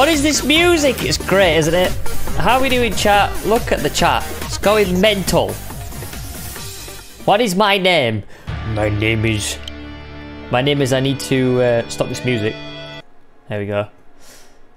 What is this music? It's great, isn't it? How are we doing, chat? Look at the chat. It's going mental. What is my name? My name is... My name is... I need to uh, stop this music. There we go.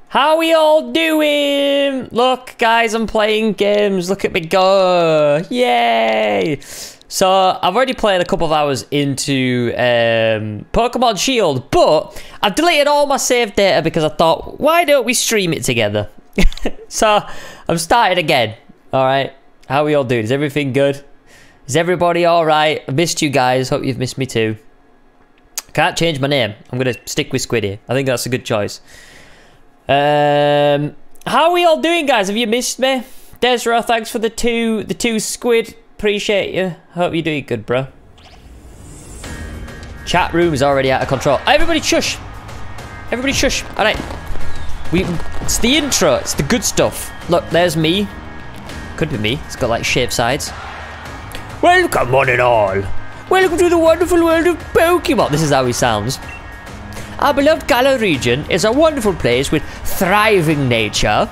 How we all doing? Look, guys, I'm playing games. Look at me go. Yay! So, I've already played a couple of hours into um, Pokemon Shield, but I've deleted all my saved data because I thought, why don't we stream it together? so, I'm starting again. Alright? How are we all doing? Is everything good? Is everybody alright? I missed you guys. Hope you've missed me too. Can't change my name. I'm going to stick with Squiddy. I think that's a good choice. Um, how are we all doing, guys? Have you missed me? Desra, thanks for the two, the two squid. Appreciate you. Hope you're doing good, bro. Chat room is already out of control. Everybody shush. Everybody shush. All right. We, it's the intro. It's the good stuff. Look, there's me. Could be me. It's got like shaved sides. Welcome one and all. Welcome to the wonderful world of Pokemon. This is how he sounds. Our beloved Galar region is a wonderful place with thriving nature,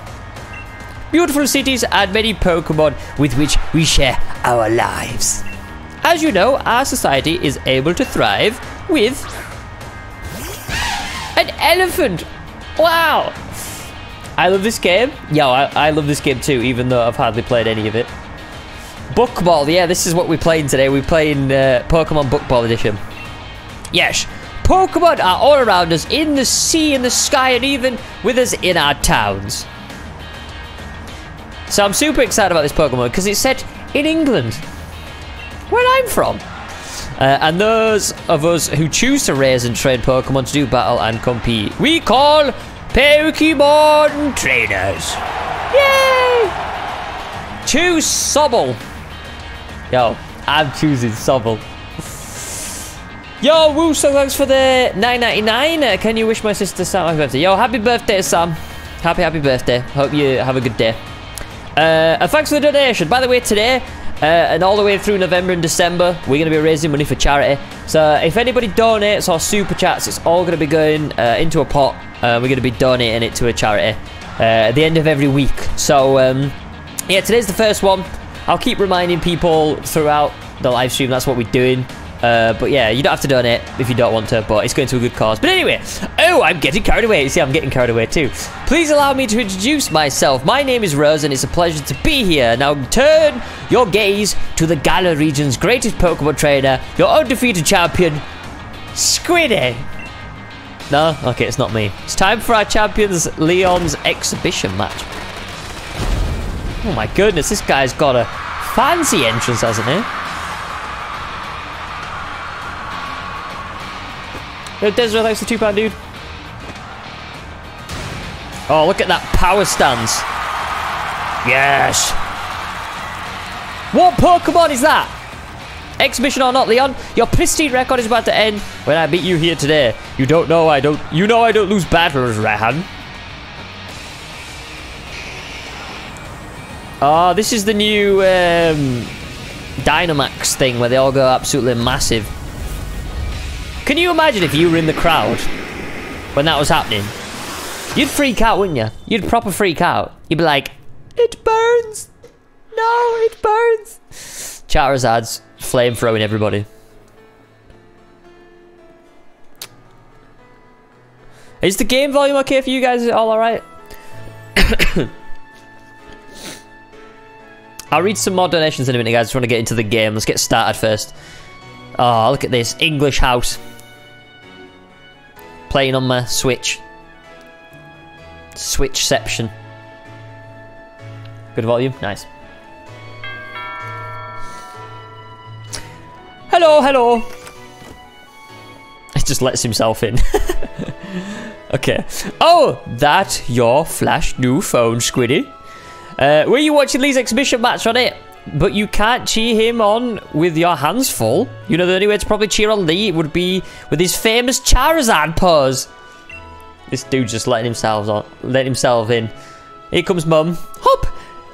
beautiful cities, and many Pokemon with which we share our lives. As you know, our society is able to thrive with an elephant. Wow. I love this game. Yeah, I, I love this game too, even though I've hardly played any of it. Bookball, yeah, this is what we're playing today. We're playing uh, Pokemon Bookball Edition. Yes, Pokemon are all around us, in the sea, in the sky, and even with us in our towns. So I'm super excited about this Pokemon because it's set in England, where I'm from. Uh, and those of us who choose to raise and train Pokemon to do battle and compete, we call Pokemon trainers. Yay! Choose Sobble. Yo, I'm choosing Sobble. Yo, Woo, so thanks for the 9.99. Uh, can you wish my sister Sam happy birthday? Yo, happy birthday, Sam. Happy, happy birthday. Hope you have a good day. Uh, and thanks for the donation. By the way, today uh, and all the way through November and December, we're going to be raising money for charity. So if anybody donates or super chats, it's all going to be going uh, into a pot. Uh, we're going to be donating it to a charity uh, at the end of every week. So um, yeah, today's the first one. I'll keep reminding people throughout the live stream. That's what we're doing. Uh, but yeah, you don't have to donate if you don't want to, but it's going to a good cause. But anyway, oh, I'm getting carried away. You See, I'm getting carried away too. Please allow me to introduce myself. My name is Rose, and it's a pleasure to be here. Now turn your gaze to the Galar region's greatest Pokemon trainer, your undefeated champion, Squiddy. No? Okay, it's not me. It's time for our champions, Leon's exhibition match. Oh my goodness, this guy's got a fancy entrance, hasn't he? Desert, thanks for two pound, dude. Oh, look at that power stance. Yes. What Pokemon is that? Exhibition or not, Leon? Your pristine record is about to end when I beat you here today. You don't know I don't. You know I don't lose battles, Raihan. Oh, this is the new um, Dynamax thing where they all go absolutely massive. Can you imagine if you were in the crowd when that was happening? You'd freak out, wouldn't you? You'd proper freak out. You'd be like, it burns. No, it burns. Charizard's flame throwing everybody. Is the game volume okay for you guys? Is it all alright? I'll read some more donations in a minute, guys. I just want to get into the game. Let's get started first. Oh, look at this. English house. Playing on my Switch. Switchception. Good volume. Nice. Hello, hello. He just lets himself in. okay. Oh, that your flash new phone, Squiddy. Uh, were you watching Lee's exhibition match on it? But you can't cheer him on with your hands full. You know, the only way to probably cheer on Lee would be with his famous Charizard pose. This dude's just letting himself on, letting himself in. Here comes Mum. Hop,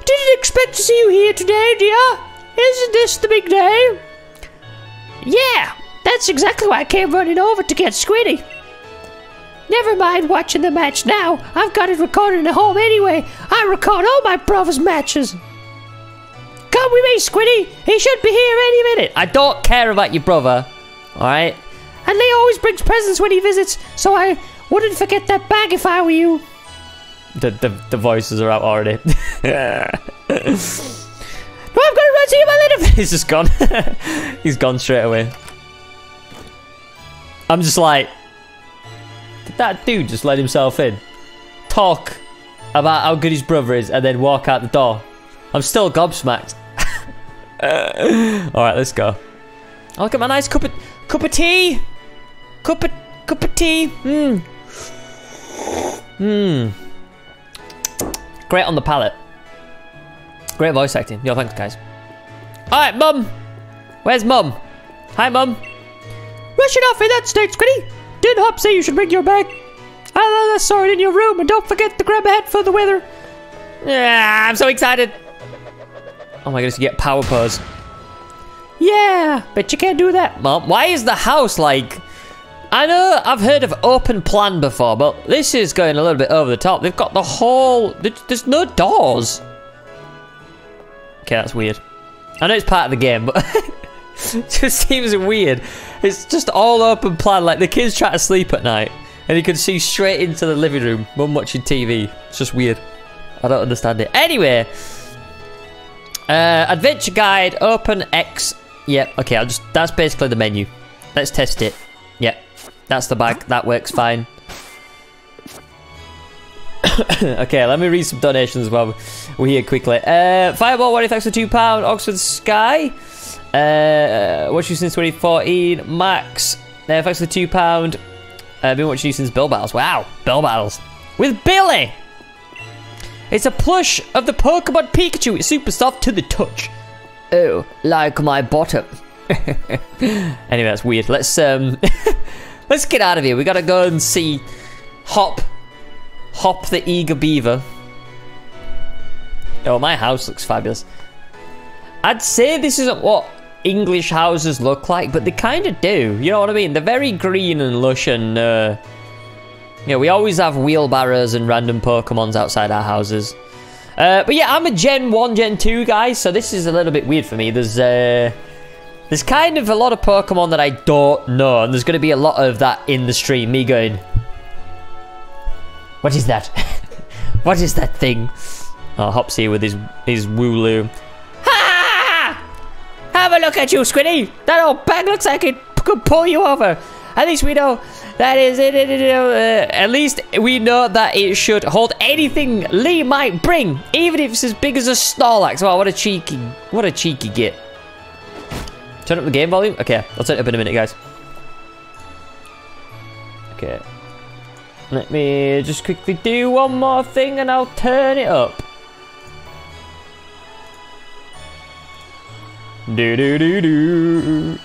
didn't expect to see you here today, dear. Isn't this the big day? Yeah, that's exactly why I came running over to get Squiddy. Never mind watching the match now. I've got it recorded at home anyway. I record all my brother's matches. Come with me, Squiddy. He should be here any minute. I don't care about your brother. All right. And Lee always brings presents when he visits, so I wouldn't forget that bag if I were you. The the, the voices are out already. No, I'm gonna run to you, my little. He's just gone. He's gone straight away. I'm just like, did that dude just let himself in? Talk about how good his brother is and then walk out the door. I'm still gobsmacked. All right, let's go. Oh, look at my nice cup of cup of tea. Cup of cup of tea. Mmm. Mmm. Great on the palate. Great voice acting. Yo, thanks, guys. All right, mum. Where's mum? Hi, mum. Rushing off in that state, Squiddy. Did Hop say you should bring your bag? I I saw it in your room, and don't forget to grab a hat for the weather. Yeah, I'm so excited. Oh my goodness, you get power pose. Yeah, but you can't do that. Mom, why is the house like... I know I've heard of open plan before, but this is going a little bit over the top. They've got the whole... There's no doors. Okay, that's weird. I know it's part of the game, but it just seems weird. It's just all open plan, like the kids try to sleep at night, and you can see straight into the living room, mum watching TV. It's just weird. I don't understand it. Anyway, uh, adventure guide, open X. Yep, okay, I'll just, that's basically the menu. Let's test it. Yep, that's the bag, that works fine. okay, let me read some donations while we're here quickly. Uh, Fireball, what thanks for £2. Oxford Sky, uh, watched you since 2014. Max, uh, thanks for £2. Uh, been watching you since Bill Battles. Wow, Bill Battles. With Billy! It's a plush of the Pokemon Pikachu. It's super soft to the touch. Oh, like my bottom. anyway, that's weird. Let's um, let's get out of here. We gotta go and see Hop, Hop the eager beaver. Oh, my house looks fabulous. I'd say this isn't what English houses look like, but they kind of do. You know what I mean? They're very green and lush and. Uh, yeah, we always have wheelbarrows and random Pokemons outside our houses. Uh, but yeah, I'm a Gen 1, Gen 2 guy, so this is a little bit weird for me. There's uh, there's kind of a lot of Pokemon that I don't know, and there's going to be a lot of that in the stream. Me going, what is that? what is that thing? Oh, Hopsy with his his Wooloo. Ha! Have a look at you, Squiddy. That old bag looks like it could pull you over. At least we know that is it. Uh, at least we know that it should hold anything Lee might bring, even if it's as big as a Snorlax. Wow, what a cheeky, what a cheeky git. Turn up the game volume. Okay, I'll turn it up in a minute, guys. Okay. Let me just quickly do one more thing, and I'll turn it up. Do do do do.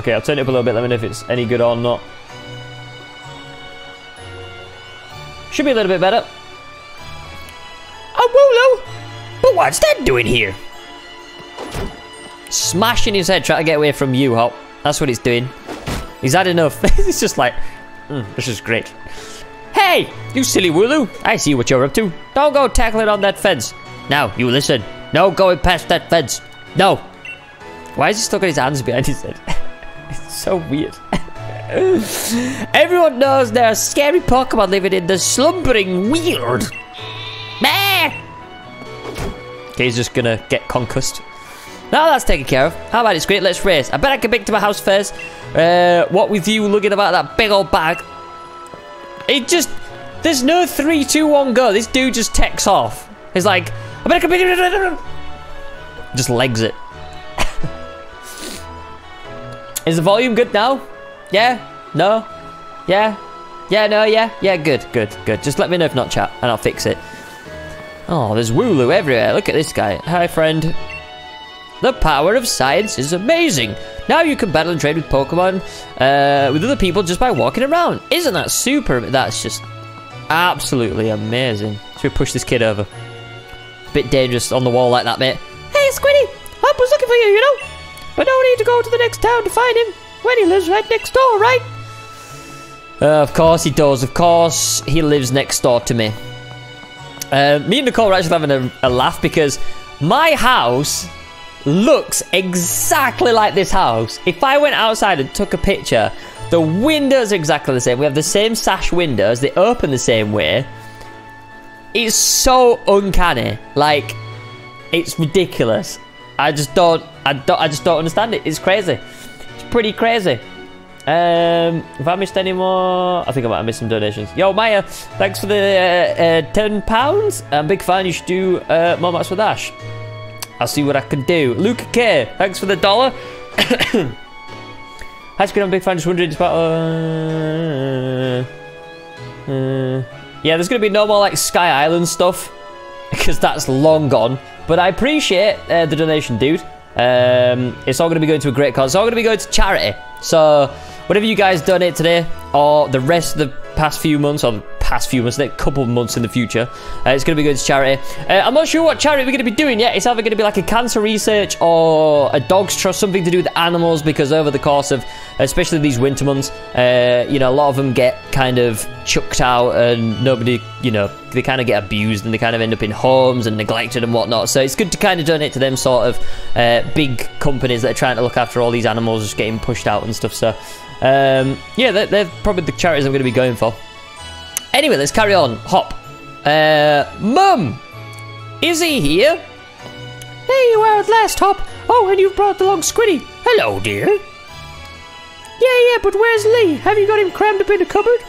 Okay, I'll turn it up a little bit. Let me know if it's any good or not. Should be a little bit better. Oh, Wooloo! But what's that doing here? Smashing his head, trying to get away from you, Hop. That's what he's doing. He's had enough. he's just like, mm, this is great. Hey, you silly Wooloo. I see what you're up to. Don't go tackling on that fence. Now, you listen. No going past that fence. No. Why is he still got his hands behind his head? It's so weird. Everyone knows there are scary Pokemon living in the Slumbering Weald. Meh! Okay, he's just gonna get concussed. Now that's taken care of. How about it's great? Let's race. I bet I can make to my house first. Uh, what with you looking about that big old bag? It just... There's no 3, 2, 1, go. This dude just takes off. He's like, I bet I can make it. Just legs it. Is the volume good now? Yeah? No? Yeah? Yeah, no, yeah? Yeah, good, good, good. Just let me know if not, chat, and I'll fix it. Oh, there's Wooloo everywhere. Look at this guy. Hi, friend. The power of science is amazing. Now you can battle and trade with Pokemon uh, with other people just by walking around. Isn't that super? That's just absolutely amazing. So we push this kid over. A bit dangerous on the wall like that, mate. Hey, Squiddy! I was looking for you, you know. But no need to go to the next town to find him when he lives right next door, right? Uh, of course he does. Of course he lives next door to me. Uh, me and Nicole are actually having a, a laugh because my house looks exactly like this house. If I went outside and took a picture, the windows are exactly the same. We have the same sash windows. They open the same way. It's so uncanny. Like, it's ridiculous. I just don't, I don't, I just don't understand it. It's crazy. It's pretty crazy. Um, have I missed any more? I think I might have missed some donations. Yo, Maya, thanks for the uh, uh, ten pounds. I'm a big fan. You should do uh, more match with Ash. I'll see what I can do. Luca K, thanks for the dollar. Hi, Squid, I'm a big fan. Just wondering about. Uh, uh, yeah, there's gonna be no more like Sky Island stuff because that's long gone. But I appreciate uh, the donation, dude. Um, it's all going to be going to a great cause. It's all going to be going to charity. So, whatever you guys donate today, or the rest of the past few months, or past few months, next couple of months in the future, uh, it's going to be going to charity. Uh, I'm not sure what charity we're going to be doing yet. It's either going to be like a cancer research or a dog's trust, something to do with animals, because over the course of, especially these winter months, uh, you know, a lot of them get kind of chucked out and nobody, you know, they kind of get abused and they kind of end up in homes and neglected and whatnot. So it's good to kind of donate to them sort of uh, big companies that are trying to look after all these animals just getting pushed out and stuff. So um, yeah, they're, they're, probably the charities I'm going to be going for. Anyway, let's carry on. Hop. Uh, Mum! Is he here? There you are at last, Hop. Oh, and you've brought along Squiddy. Hello, dear. Yeah, yeah, but where's Lee? Have you got him crammed up in a cupboard?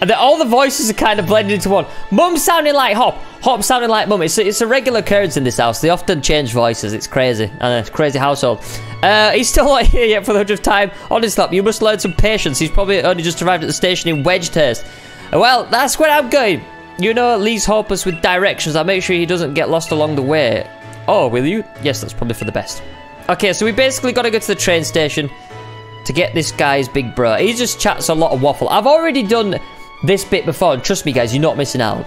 And then all the voices are kind of blended into one. Mum sounding like Hop. Hop sounding like Mum. It's, it's a regular occurrence in this house. They often change voices. It's crazy. And it's a crazy household. Uh, he's still not here yet for the hundredth time. Honest up, you must learn some patience. He's probably only just arrived at the station in Wedgehurst. Well, that's where I'm going. You know, at least help us with directions. I'll make sure he doesn't get lost along the way. Oh, will you? Yes, that's probably for the best. Okay, so we basically got to go to the train station to get this guy's big bro. He just chats a lot of waffle. I've already done this bit before. And trust me, guys, you're not missing out.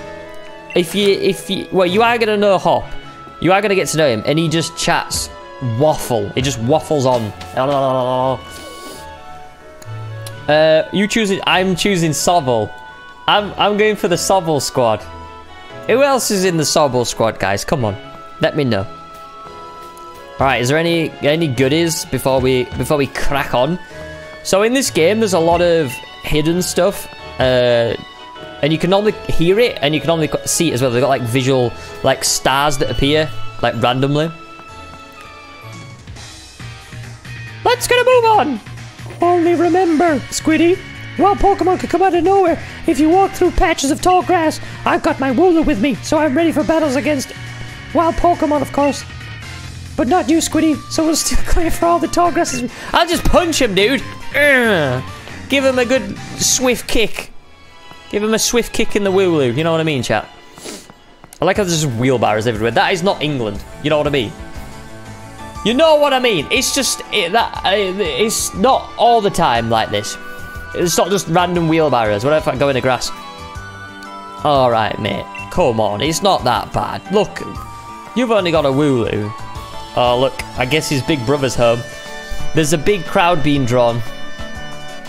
If you, if you, well, you are gonna know Hop. You are gonna get to know him, and he just chats waffle. He just waffles on. Uh, you choosing? I'm choosing Sobble. I'm, I'm going for the Sobble squad. Who else is in the Sobble squad, guys? Come on, let me know. All right, is there any any goodies before we before we crack on? So in this game, there's a lot of hidden stuff uh, and you can only hear it and you can only see it as well. They've got like visual, like stars that appear like randomly. Let's get a move on. Only remember, Squiddy, wild Pokemon can come out of nowhere. If you walk through patches of tall grass, I've got my Wooloo with me, so I'm ready for battles against wild Pokemon, of course. But not you, Squiddy, so we'll still clear for all the tall grasses. I'll just punch him, dude. Urgh. Give him a good swift kick. Give him a swift kick in the Wooloo. You know what I mean, chat? I like how there's just wheelbarrows everywhere. That is not England. You know what I mean? You know what I mean? It's just it, that uh, it's not all the time like this. It's not just random wheelbarrows. What if I go in the grass? All right, mate. Come on, it's not that bad. Look, you've only got a Wooloo. Oh, look. I guess his big brother's home. There's a big crowd being drawn.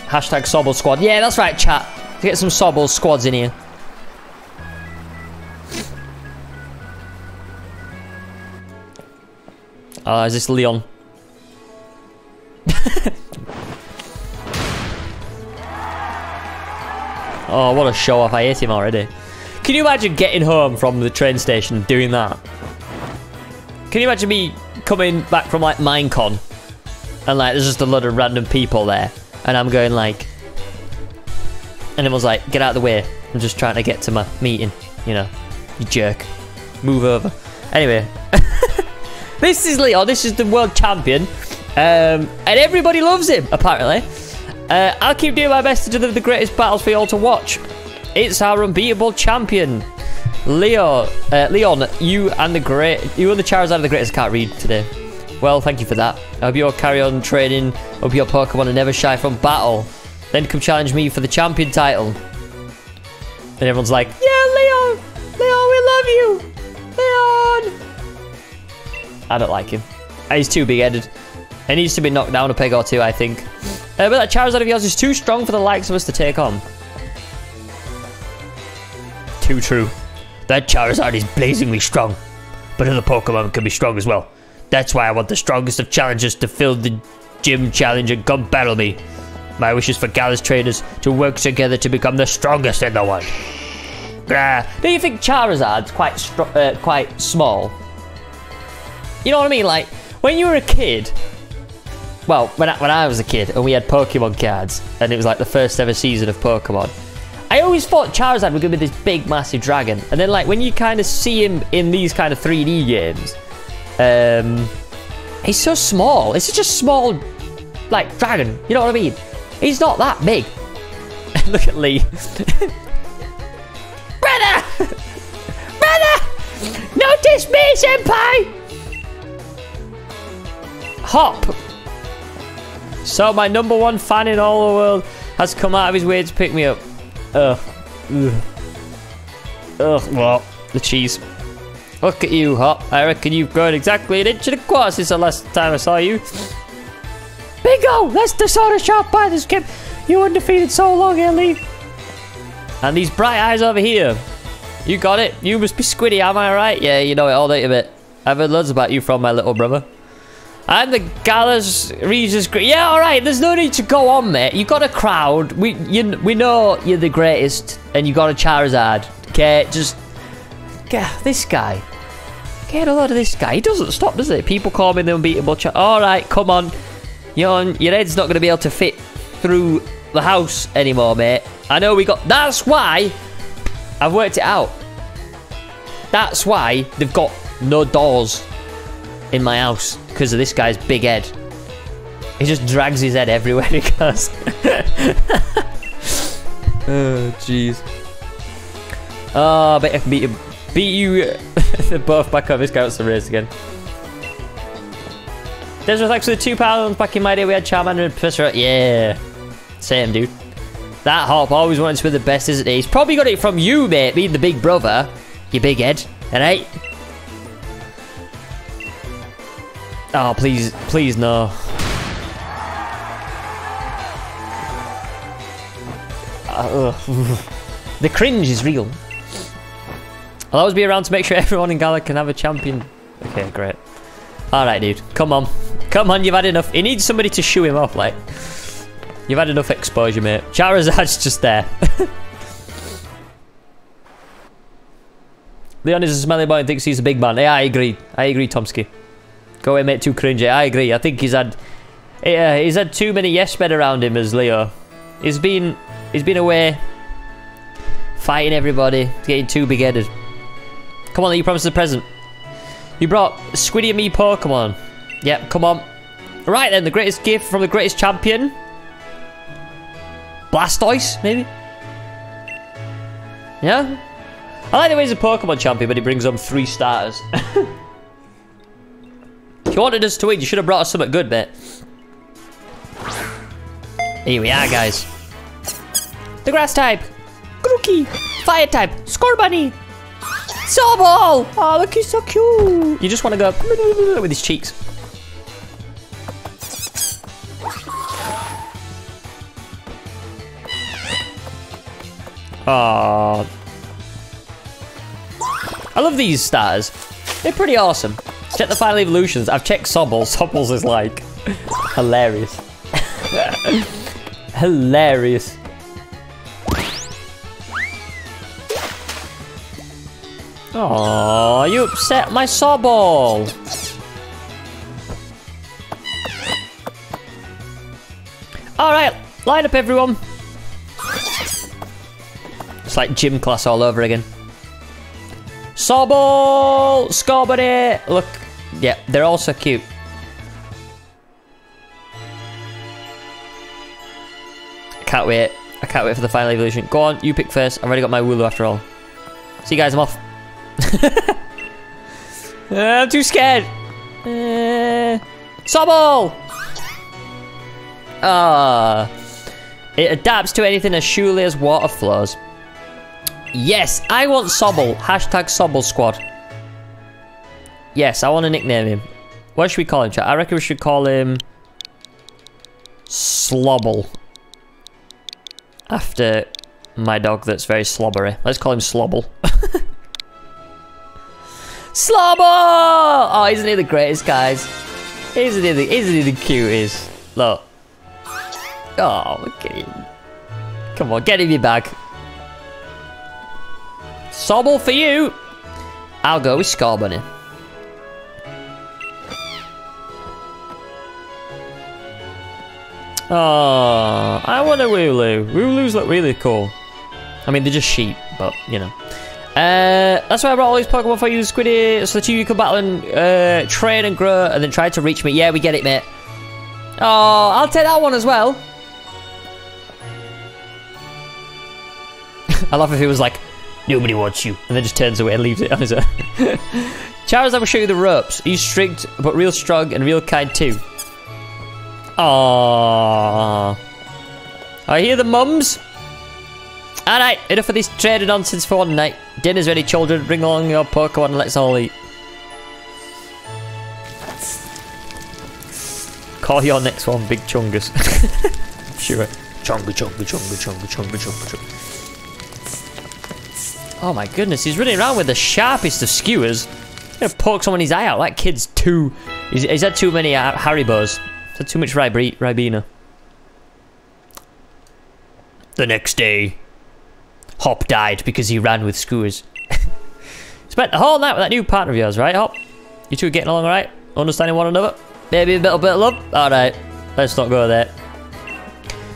Hashtag Sobble Squad. Yeah, that's right, chat. Get some Sobble squads in here. Oh, is this Leon? oh, what a show off. I hate him already. Can you imagine getting home from the train station doing that? Can you imagine me coming back from like Minecon and like there's just a lot of random people there and I'm going like, and it was like, get out of the way. I'm just trying to get to my meeting. You know, you jerk. Move over. Anyway, this is Leo This is the world champion. Um, and everybody loves him, apparently. Uh, I'll keep doing my best to deliver the greatest battles for you all to watch. It's our unbeatable champion, Leo. Uh, Leon, you and the great, you and the Charizard are the greatest. I can't read today. Well, thank you for that. I hope you all carry on training. Hope your Pokemon are never shy from battle. Then come challenge me for the champion title. And everyone's like, Yeah, Leon! Leon, we love you! Leon! I don't like him. He's too big-headed. He needs to be knocked down a peg or two, I think. Uh, but that Charizard of yours is too strong for the likes of us to take on. too true. That Charizard is blazingly strong, but other Pokemon can be strong as well. That's why I want the strongest of challengers to fill the gym challenge and come battle me. My wish is for Galar trainers to work together to become the strongest in the world. Ah, do you think Charizard's quite uh, quite small? You know what I mean? Like when you were a kid. Well, when I, when I was a kid and we had Pokemon cards, and it was like the first ever season of Pokemon. I always thought Charizard was gonna be this big, massive dragon, and then like when you kind of see him in these kind of 3D games, um, he's so small. It's just a small, like dragon. You know what I mean? He's not that big. Look at Lee. Brother! Brother! Notice me, senpai! Hop! So my number one fan in all the world has come out of his way to pick me up. Ugh. Ugh. Ugh, well, the cheese. Look at you, Hop. I reckon you've grown exactly an inch and a quarter since the last time I saw you. Bingo! That's the sort of shot by this kid. You undefeated so long, Ellie. And these bright eyes over here. You got it. You must be Squiddy, am I right? Yeah, you know it all, don't you, bit? I've heard loads about you from my little brother. I'm the Galar region's. Yeah, all right. There's no need to go on, mate. You got a crowd. We you we know you're the greatest, and you got a Charizard. Okay, just get this guy. Get a load of this guy. He doesn't stop, does he? People call me the unbeatable. Char all right, come on. Your your head's not going to be able to fit through the house anymore, mate. I know we got. That's why I've worked it out. That's why they've got no doors in my house because of this guy's big head. He just drags his head everywhere he goes. oh, jeez. Oh, I bet I can beat you. Beat you both back up. This guy wants to race again. Thanks for the two pounds. Back in my day, we had Charmander and Professor. Yeah. Same, dude. That Hop always wanted to be the best, isn't he? He's probably got it from you, mate, being the big brother. You big head. Alright? Oh, please, please, no. Uh, the cringe is real. I'll always be around to make sure everyone in Galar can have a champion. Okay, great. Alright, dude. Come on. Come on, you've had enough. He needs somebody to shoo him off, like. You've had enough exposure, mate. Charizard's just there. Leon is a smelly boy and thinks he's a big man. Yeah, I agree. I agree, Tomsky. Go away, mate. Too cringy. I agree. I think he's had... Yeah, he's had too many yes men around him as Leo. He's been... He's been away... Fighting everybody. Getting too big-headed. Come on, you promised a present. You brought Squiddy and me Pokemon. Yep, come on. Right then, the greatest gift from the greatest champion. Blastoise, maybe? Yeah? I like the way he's a Pokemon champion, but he brings home three starters. if you wanted us to win, you should have brought us something good, mate. Here we are, guys. The grass type. Grookey. Fire type. Scorbunny. Sobble! Oh, look, he's so cute. You just want to go with his cheeks. Oh. I love these stars. They're pretty awesome. Check the final evolutions. I've checked Sobble. Sobble's is like hilarious. hilarious. Oh, you upset my Sobble. Alright, line up everyone. It's like gym class all over again. Sobble! Scorbunny! Look, yeah, they're all so cute. I can't wait. I can't wait for the final evolution. Go on, you pick first. I've already got my Wooloo after all. See you guys, I'm off. uh, I'm too scared. Uh, Sobble! Ah. It adapts to anything as surely as water flows. Yes, I want Sobble. Hashtag Sobble Squad. Yes, I want to nickname him. What should we call him, chat? I reckon we should call him... Slobble. After my dog that's very slobbery. Let's call him Slobble. Slobble! Oh, isn't he the greatest, guys? Isn't he the, isn't he the cutest? Look. Oh, look at him. Come on, get him your bag. Sobble for you. I'll go with Scorbunny. Oh, I want a Wooloo. Wooloos look really cool. I mean, they're just sheep, but, you know. Uh, that's why I brought all these Pokemon for you, Squiddy, so the that you can battle and uh, train and grow, and then try to reach me. Yeah, we get it, mate. Oh, I'll take that one as well. I love if he was like, nobody wants you, and then just turns away and leaves it on his own. Charizard will show you the ropes. He's strict, but real strong and real kind too. Aww. I hear the mums. Alright, enough of this trading nonsense for one night. Dinner's ready, children. Bring along your Pokemon and let's all eat. Call your next one Big Chungus. sure. Chunga, chunga, chunga, chunga, chunga, chunga, chunga. Oh my goodness, he's running around with the sharpest of skewers. He's gonna poke someone his eye out. That kid's too... He's, he's had too many uh, Haribos. He's had too much Ribe Ribena. The next day, Hop died because he ran with skewers. Spent the whole night with that new partner of yours, right, Hop? You two getting along alright? Understanding one another? Maybe a little bit of love? Alright, let's not go there.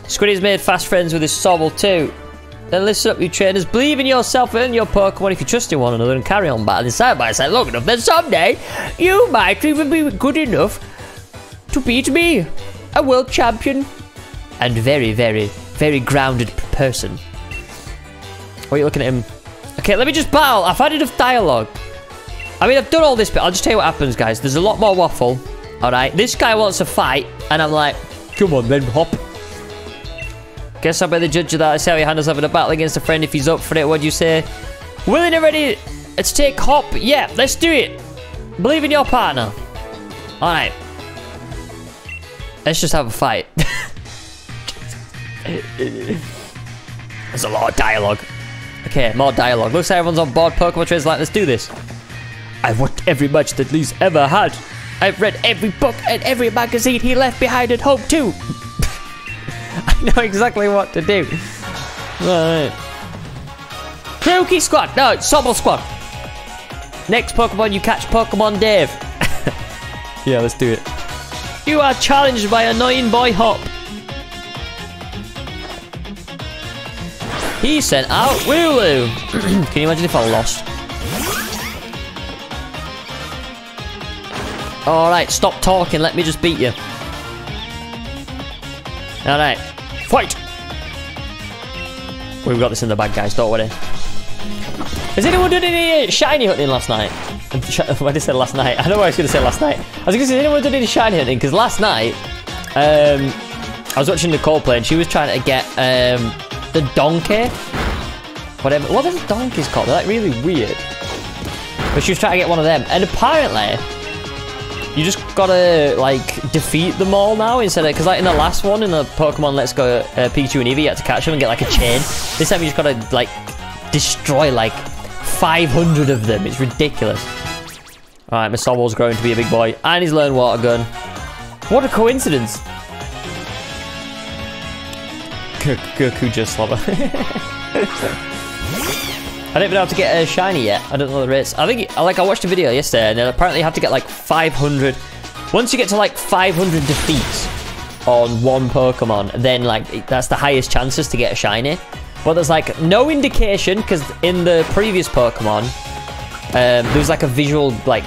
Squiddy's made fast friends with his Sobble too. Then listen up, you trainers. Believe in yourself and your Pokemon if you trust in one another and carry on battling side by side long enough, then someday you might even be good enough to beat me, a world champion and very, very, very grounded person. Why are you looking at him? Okay, let me just battle. I've had enough dialogue. I mean, I've done all this, but I'll just tell you what happens, guys. There's a lot more waffle. All right, this guy wants to fight, and I'm like, come on, then hop. Guess I'll be the judge of that. I see how he handles having a battle against a friend if he's up for it. What do you say? Willing and ready to take hop? Yeah, let's do it. Believe in your partner. All right. Let's just have a fight. There's a lot of dialogue. Okay, more dialogue. Looks like everyone's on board. Pokemon Trainers like, let's do this. I've watched every match that Lee's ever had. I've read every book and every magazine he left behind at home too. I know exactly what to do. Right. Grookey Squad. No, it's Sobble Squad. Next Pokemon you catch, Pokemon Dave. yeah, let's do it. You are challenged by annoying boy Hop. He sent out Wooloo. Can you imagine if I lost? Alright, stop talking. Let me just beat you. Alright. Fight! We've got this in the bag, guys. Don't worry. Has anyone done any uh, shiny hunting last night? What did I say last night? I don't know what I was going to say last night. I was going to say, has anyone done any shiny hunting? Because last night, um, I was watching Nicole play and she was trying to get um, the donkey. Whatever. What are the donkeys called? They're like really weird. But she was trying to get one of them. And apparently, you just gotta like defeat them all now instead of because like in the last one in the Pokemon Let's Go uh, Pikachu and Eevee, you had to catch them and get like a chain. This time you just gotta like destroy like 500 of them. It's ridiculous. All right, my Sobble's growing to be a big boy, and he's learned water gun. What a coincidence! Goku just slobber. I even know how to get a shiny yet. I don't know the rates. I think, like, I watched a video yesterday, and apparently you have to get like 500. Once you get to like 500 defeats on one Pokemon, then like that's the highest chances to get a shiny. But there's like no indication because in the previous Pokemon, um, there was like a visual like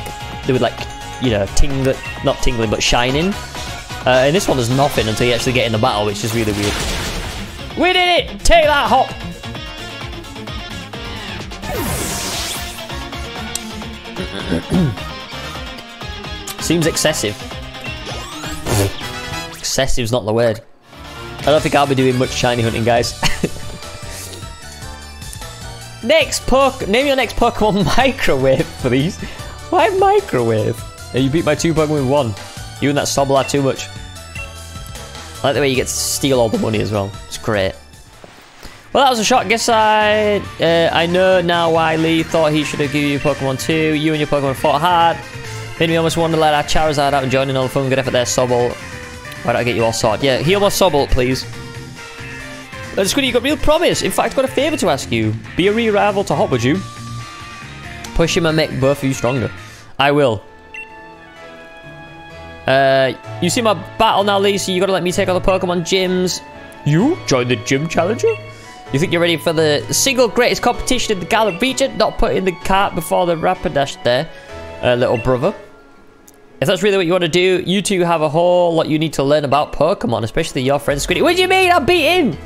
they would like you know tingle, not tingling but shining. Uh, in this one, there's nothing until you actually get in the battle, which is really weird. We did it! Take that, Hop! Seems excessive. Excessive's not the word. I don't think I'll be doing much shiny hunting, guys. next Poke... Name your next Pokemon Microwave, please. Why Microwave? Yeah, you beat my two Pokemon with one. You and that Sobble are too much. I like the way you get to steal all the money as well. It's great. Well, that was a shot. Guess I uh, I know now why Lee thought he should have given you Pokemon too. You and your Pokemon fought hard. Made me almost want to let our Charizard out and join in all the fun. Good effort there, Sobble. Why don't I get you all sorted? Yeah, heal my Sobble, please. That's good. You got real promise. In fact, I've got a favour to ask you. Be a re-rival to Hop, would you? Push him and make both of you stronger. I will. Uh, you see my battle now, Lee, so you gotta let me take all the Pokemon gyms. You? Join the gym challenger? You think you're ready for the single greatest competition in the Galar region? Not putting the cart before the Rapidash there, uh, little brother. If that's really what you want to do, you two have a whole lot you need to learn about Pokemon, especially your friend Squiddy. What do you mean? I beat him!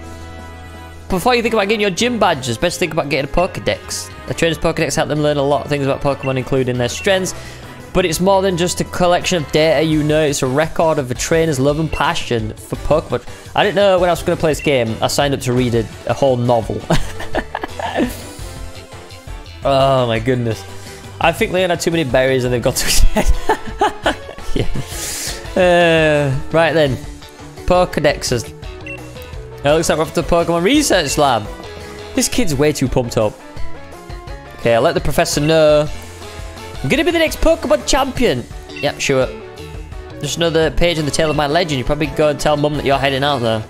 Before you think about getting your gym badges, best think about getting a Pokedex. A trainer's Pokedex help them learn a lot of things about Pokemon, including their strengths. But it's more than just a collection of data, you know, it's a record of a trainer's love and passion for Pokemon. I didn't know when I was going to play this game, I signed up to read a, a whole novel. oh my goodness. I think Leon had too many berries and they've got to his head. yeah. Uh, right then. Pokedexes. It looks like we're off to the Pokemon Research Lab. This kid's way too pumped up. Okay, I'll let the professor know. I'm gonna be the next Pokemon champion. Yep, sure. Just another page in the tale of my legend. You probably go and tell Mum that you're heading out there.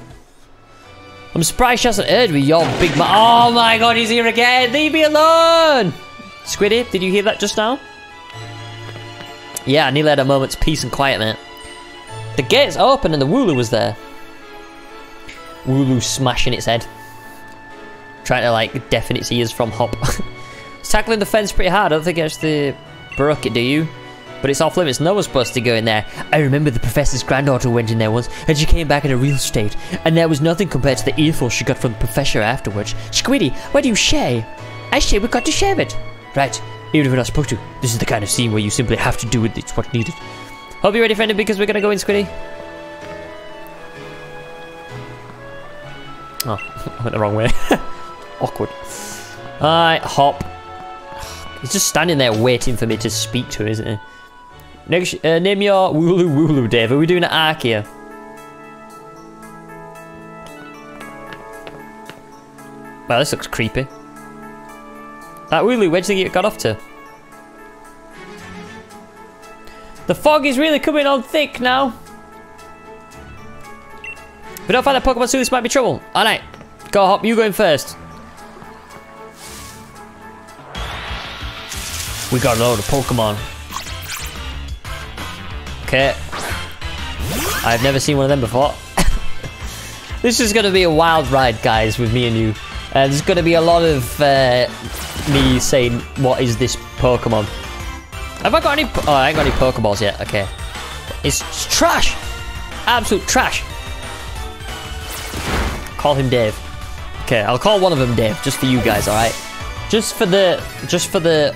I'm surprised she hasn't heard me, your big ma- Oh my god, he's here again! Leave me alone! Squiddy, did you hear that just now? Yeah, I nearly had a moment's peace and quiet, mate. The gate's open and the Wooloo was there. Wooloo smashing its head. Trying to, like, deafen its ears from Hop. it's tackling the fence pretty hard. I don't think it's actually broke it, do you? But it's off limits. No one's supposed to go in there. I remember the professor's granddaughter went in there once, and she came back in a real state. And there was nothing compared to the earful she got from the professor afterwards. Squiddy, why do you share? I say we've got to share it. Right, even if we're not supposed to. This is the kind of scene where you simply have to do it. It's what's needed. Hope you're ready, friend, because we're gonna go in, Squiddy. Oh, I went the wrong way. Awkward. Alright, hop. He's just standing there waiting for me to speak to isn't he? Next, uh, name your Wooloo Wooloo, Dave. Are we doing an arc here? Well, this looks creepy. That Wooloo, where do you think it got off to? The fog is really coming on thick now. If we don't find that Pokemon soon, this might be trouble. Alright, go Hop, you going first. We got a load of Pokemon. Okay. I've never seen one of them before. this is going to be a wild ride, guys, with me and you. Uh, there's going to be a lot of uh, me saying, what is this Pokemon? Have I got any... Oh, I ain't got any Pokeballs yet. Okay. It's, it's trash. Absolute trash. Call him Dave. Okay, I'll call one of them Dave, just for you guys, alright? Just for the... Just for the...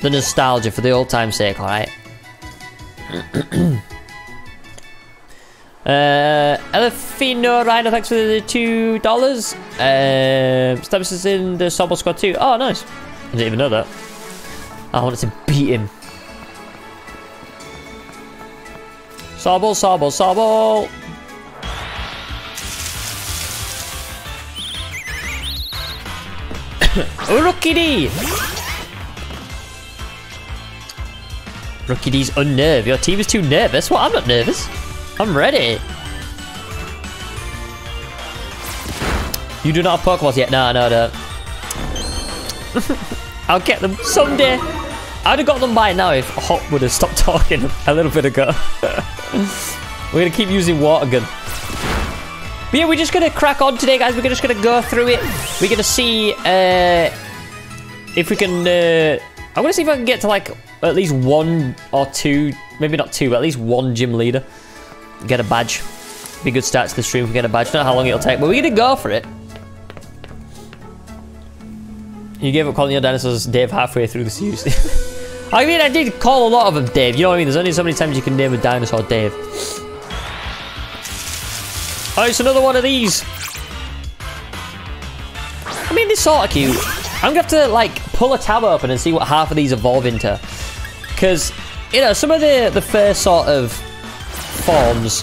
The nostalgia, for the old time's sake, alright? uh, Elefino Rider, thanks for the two dollars. Uh, Stabs is in the Sobble squad too. Oh, nice. I didn't even know that. I wanted to beat him. Sobble, Sobble, Sobble. Rookie Rookidee's unnerved. Your team is too nervous. Well, I'm not nervous. I'm ready. You do not have Pokeballs yet? No, no, no. I'll get them someday. I'd have got them by now if Hop would have stopped talking a little bit ago. We're going to keep using Water Gun. But yeah, we're just going to crack on today, guys. We're just going to go through it. We're going to see uh, if we can... Uh, I'm going to see if I can get to, like, at least one or two, maybe not two, but at least one gym leader. Get a badge. Be a good start to the stream if we get a badge. Don't know how long it'll take, but we're going to go for it. You gave up calling your dinosaurs Dave halfway through the series. I mean, I did call a lot of them Dave. You know what I mean? There's only so many times you can name a dinosaur Dave. Oh, it's another one of these. I mean, they're sort of cute. I'm gonna have to like pull a tab open and see what half of these evolve into, because you know some of the the first sort of forms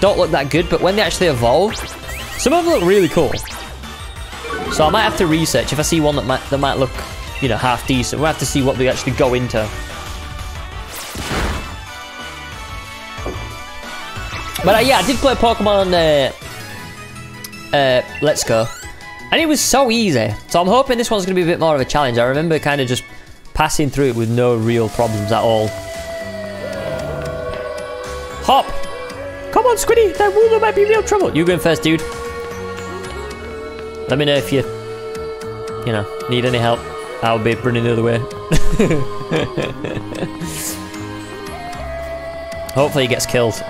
don't look that good, but when they actually evolve, some of them look really cool. So I might have to research if I see one that might that might look, you know, half decent. We'll have to see what they actually go into. But uh, yeah, I did play Pokemon on uh, uh, Let's Go, and it was so easy. So I'm hoping this one's going to be a bit more of a challenge. I remember kind of just passing through it with no real problems at all. Hop! Come on, Squiddy, that Wooloo might be real trouble. You going first, dude. Let me know if you, you know, need any help. I'll be running the other way. Hopefully he gets killed.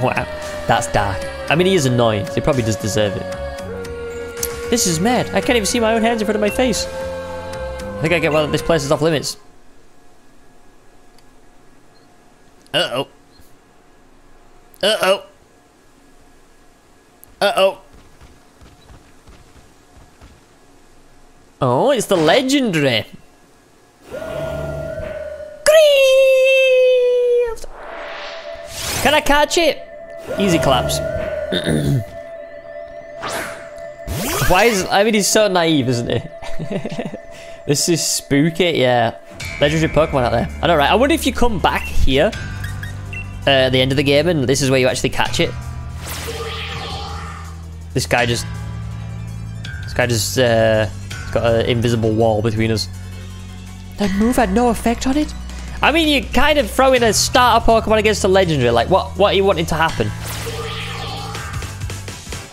wow, that's dark. I mean, he is annoying. So he probably does deserve it. This is mad. I can't even see my own hands in front of my face. I think I get well. This place is off limits. Uh oh. Uh oh. It's the legendary. Greaved. Can I catch it? Easy claps. Why is I mean he's so naive, isn't he? this is spooky, yeah. Legendary Pokemon out there. I know, right? I wonder if you come back here uh, at the end of the game and this is where you actually catch it. This guy just... This guy just uh, got an invisible wall between us. That move had no effect on it? I mean, you kind of throwing a starter Pokemon against a legendary. Like, what, what are you wanting to happen?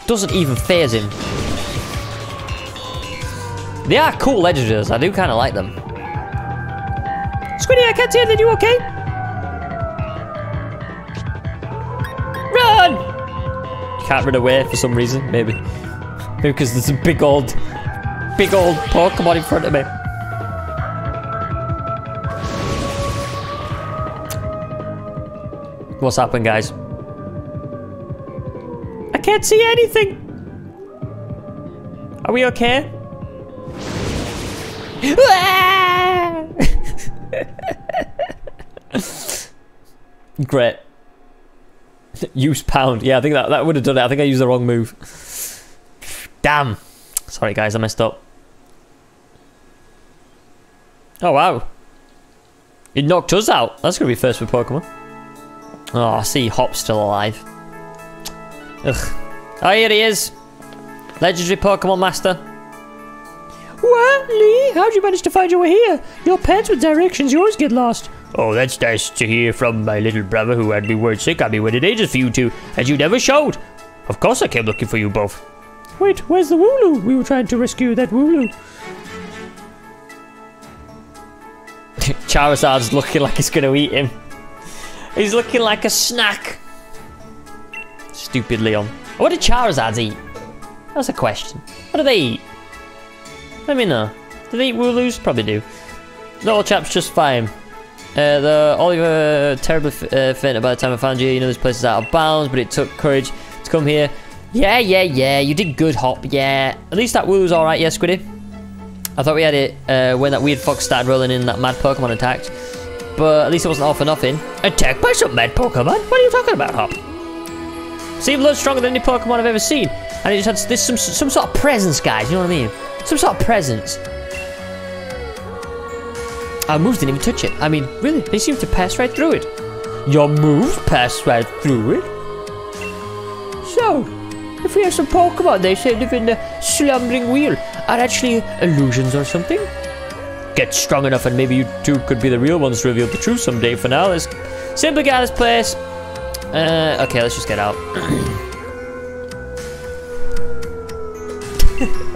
Doesn't even phase him. They are cool legendaries. I do kind of like them. Squiddy, I can't see anything. You okay? Run! Can't run away for some reason. Maybe. Maybe because there's a big old, big old Pokemon in front of me. What's happened, guys? I can't see anything. Are we okay? Great. Use pound. Yeah, I think that, that would have done it. I think I used the wrong move. Damn. Sorry, guys, I messed up. Oh, wow. It knocked us out. That's going to be first for Pokemon. Oh, I see Hop's still alive. Ugh. Oh, here he is. Legendary Pokemon Master. What, Lee? How'd you manage to find your way here? Your pants with directions, you always get lost. Oh, that's nice to hear from my little brother who had me word sick. I've been waiting ages for you two, and you never showed. Of course I came looking for you both. Wait, where's the Wooloo? We were trying to rescue that Wooloo. Charizard's looking like he's going to eat him. He's looking like a snack. Stupid Leon. What do Charizards eat? That's a question. What do they eat? Let me know. Do they eat Wooloos? Probably do. Little chap's just fine. Uh, the Oliver terribly uh, fainted by the time I found you. You know this place is out of bounds, but it took courage to come here. Yeah, yeah, yeah. You did good, Hop. Yeah. At least that Wooloo's alright, yeah, Squiddy. I thought we had it uh, when that weird fox started rolling in that mad Pokemon attacked. But at least it wasn't all for nothing. Attacked by some mad Pokemon? What are you talking about, Hop? Seemed a lot stronger than any Pokemon I've ever seen. And it just had this some, some sort of presence, guys. You know what I mean? Some sort of presence. Our moves didn't even touch it. I mean, really, they seemed to pass right through it. Your moves passed right through it? So, if we have some Pokemon they say live in the Slumbering Weald, are actually illusions or something? Get strong enough and maybe you two could be the real ones to reveal the truth someday. For now, let's simply get this place. Uh, okay, let's just get out.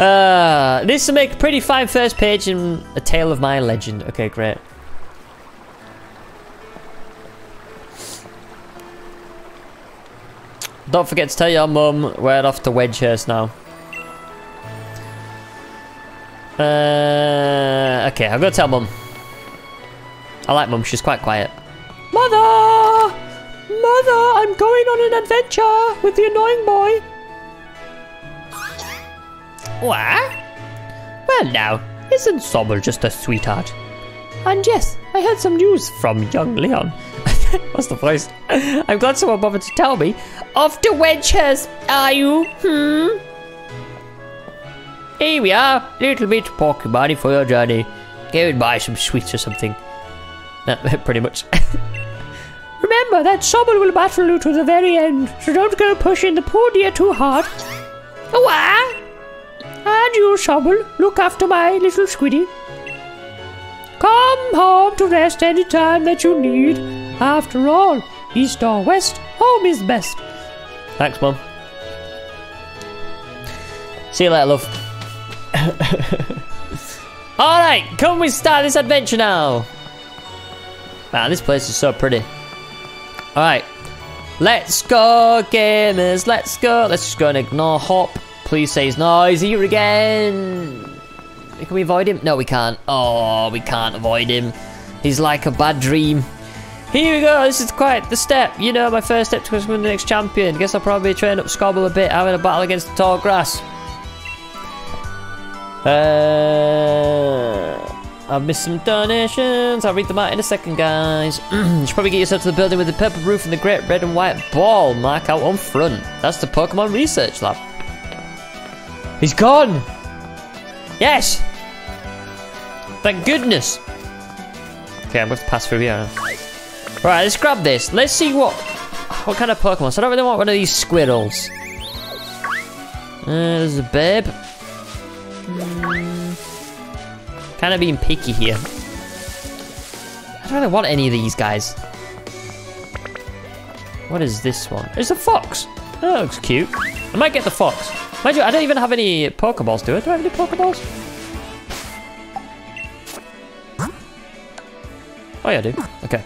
uh, this will make a pretty fine first page in A Tale of My Legend. Okay, great. Don't forget to tell your mum we're off to Wedgehurst now. Uh, okay, I'm gonna tell mum. I like mum, she's quite quiet. Mother! Mother, I'm going on an adventure with the annoying boy. What? Well now, isn't Sobble just a sweetheart? And yes, I had some news From young Leon. What's the voice? I'm glad someone bothered to tell me. Off to Wedgehurst, are you? Hmm? Here we are, little bit of pocket for your journey. Go and buy some sweets or something. Uh, pretty much. Remember that Sobble will battle you to the very end, so don't go pushing the poor dear too hard. Ah! And you, Sobble, look after my little squiddy. Come home to rest any time that you need. After all, east or west, home is best. Thanks, Mum. See you later, love. Alright, come we start this adventure now. Man, this place is so pretty. Alright. Let's go, gamers. Let's go. Let's just go and ignore Hop. Please say he's no, he's here again. Can we avoid him? No, we can't. Oh, we can't avoid him. He's like a bad dream. Here we go. This is quite the step. You know, my first step to becoming the next champion. Guess I'll probably train up Sobble a bit, having a battle against the tall grass. Uh, I've missed some donations. I'll read them out in a second, guys. you should probably get yourself to the building with the purple roof and the great red and white ball mark out on front. That's the Pokemon Research Lab. He's gone! Yes! Thank goodness! Okay, I'm going to pass through here. Right, let's grab this. Let's see what what kind of Pokemon. So I don't really want one of these squirrels. Uh, there's a babe. Kind of being picky here. I don't really want any of these guys. What is this one? It's a fox. Oh, that looks cute. I might get the fox. Mind you, I don't even have any Pokeballs, do I? Do I have any Pokeballs? Oh yeah, I do. Okay.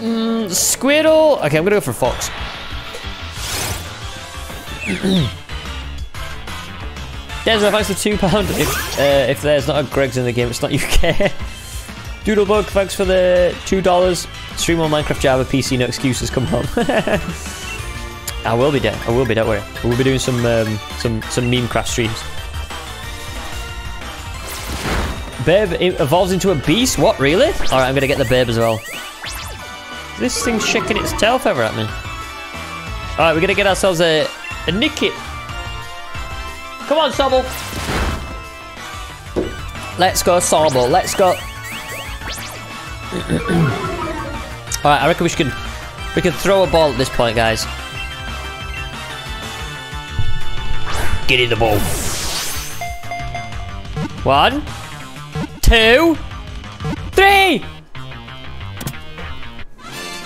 Mm, Squirtle. Okay, I'm gonna go for Fox. Desmond, thanks for two pound. If uh, if there's not a Greggs in the game, it's not UK. Doodlebug, thanks for the two dollars. Stream on Minecraft Java PC, no excuses. Come home. I will be there. I will be. Don't worry. We'll be doing some um, some some meme craft streams. Babe evolves into a beast. What? Really? All right, I'm gonna get the babe as well. This thing's shaking its tail feather at me. All right, we're gonna get ourselves a a Nickit. Come on, Sobble. Let's go, Sobble. Let's go. All right, I reckon we should we can throw a ball at this point, guys. Get in the ball. One, two, three.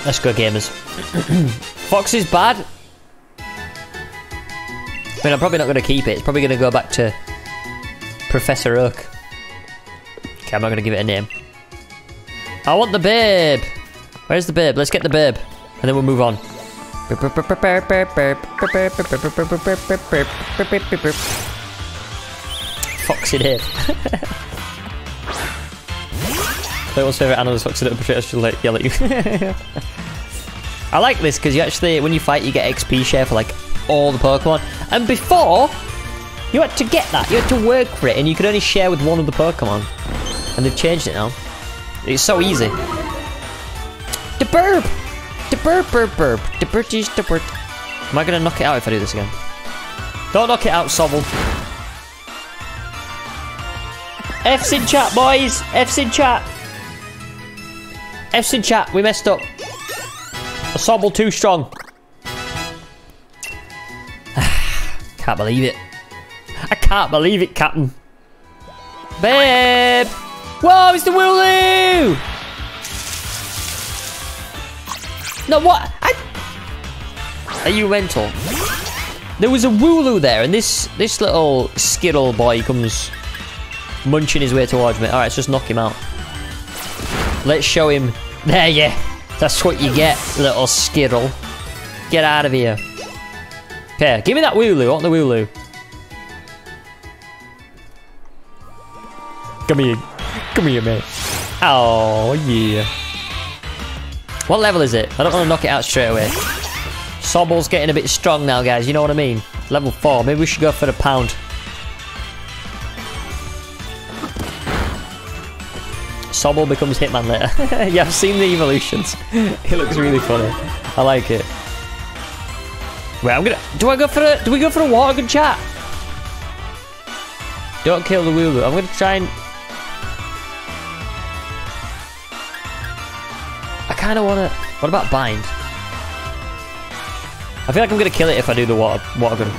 Let's go, gamers. Fox is bad. I mean, I'm probably not going to keep it. It's probably going to go back to Professor Oak. Okay, I'm not going to give it a name. I want the babe. Where's the babe? Let's get the babe. And then we'll move on. Foxy Dave. What's favourite animal is Foxy Dave? Portray she'll like, yell at you. I like this because you actually, when you fight, you get XP share for like all the Pokemon. And before, you had to get that. You had to work for it, and you could only share with one of the Pokemon. And they've changed it now. It's so easy. The burp! The burp, burp, burp. The British, the burp. Am I gonna knock it out if I do this again? Don't knock it out, Sobble. F's in chat, boys. F's in chat. F's in chat. We messed up. A Sobble too strong. can't believe it. I can't believe it, Captain. Babe! Whoa, the Wooloo! No, what? I... Are you mental? There was a Wooloo there, and this this little Skittle boy comes munching his way towards me. All right, let's just knock him out. Let's show him. There, yeah. That's what you get, little Skittle. Get out of here. Okay, give me that Wooloo. I want the Wooloo. Come here. Come here, mate. Oh, yeah. What level is it? I don't want to knock it out straight away. Sobble's getting a bit strong now, guys. You know what I mean? Level 4. Maybe we should go for the pound. Sobble becomes Hitman later. yeah, I've seen the evolutions. it looks really funny. I like it. Wait, I'm gonna... Do I go for a... Do we go for a water gun chat? Don't kill the Wooloo. I'm gonna try and. Kind of wanna. What about bind? I feel like I'm gonna kill it if I do the water water gun.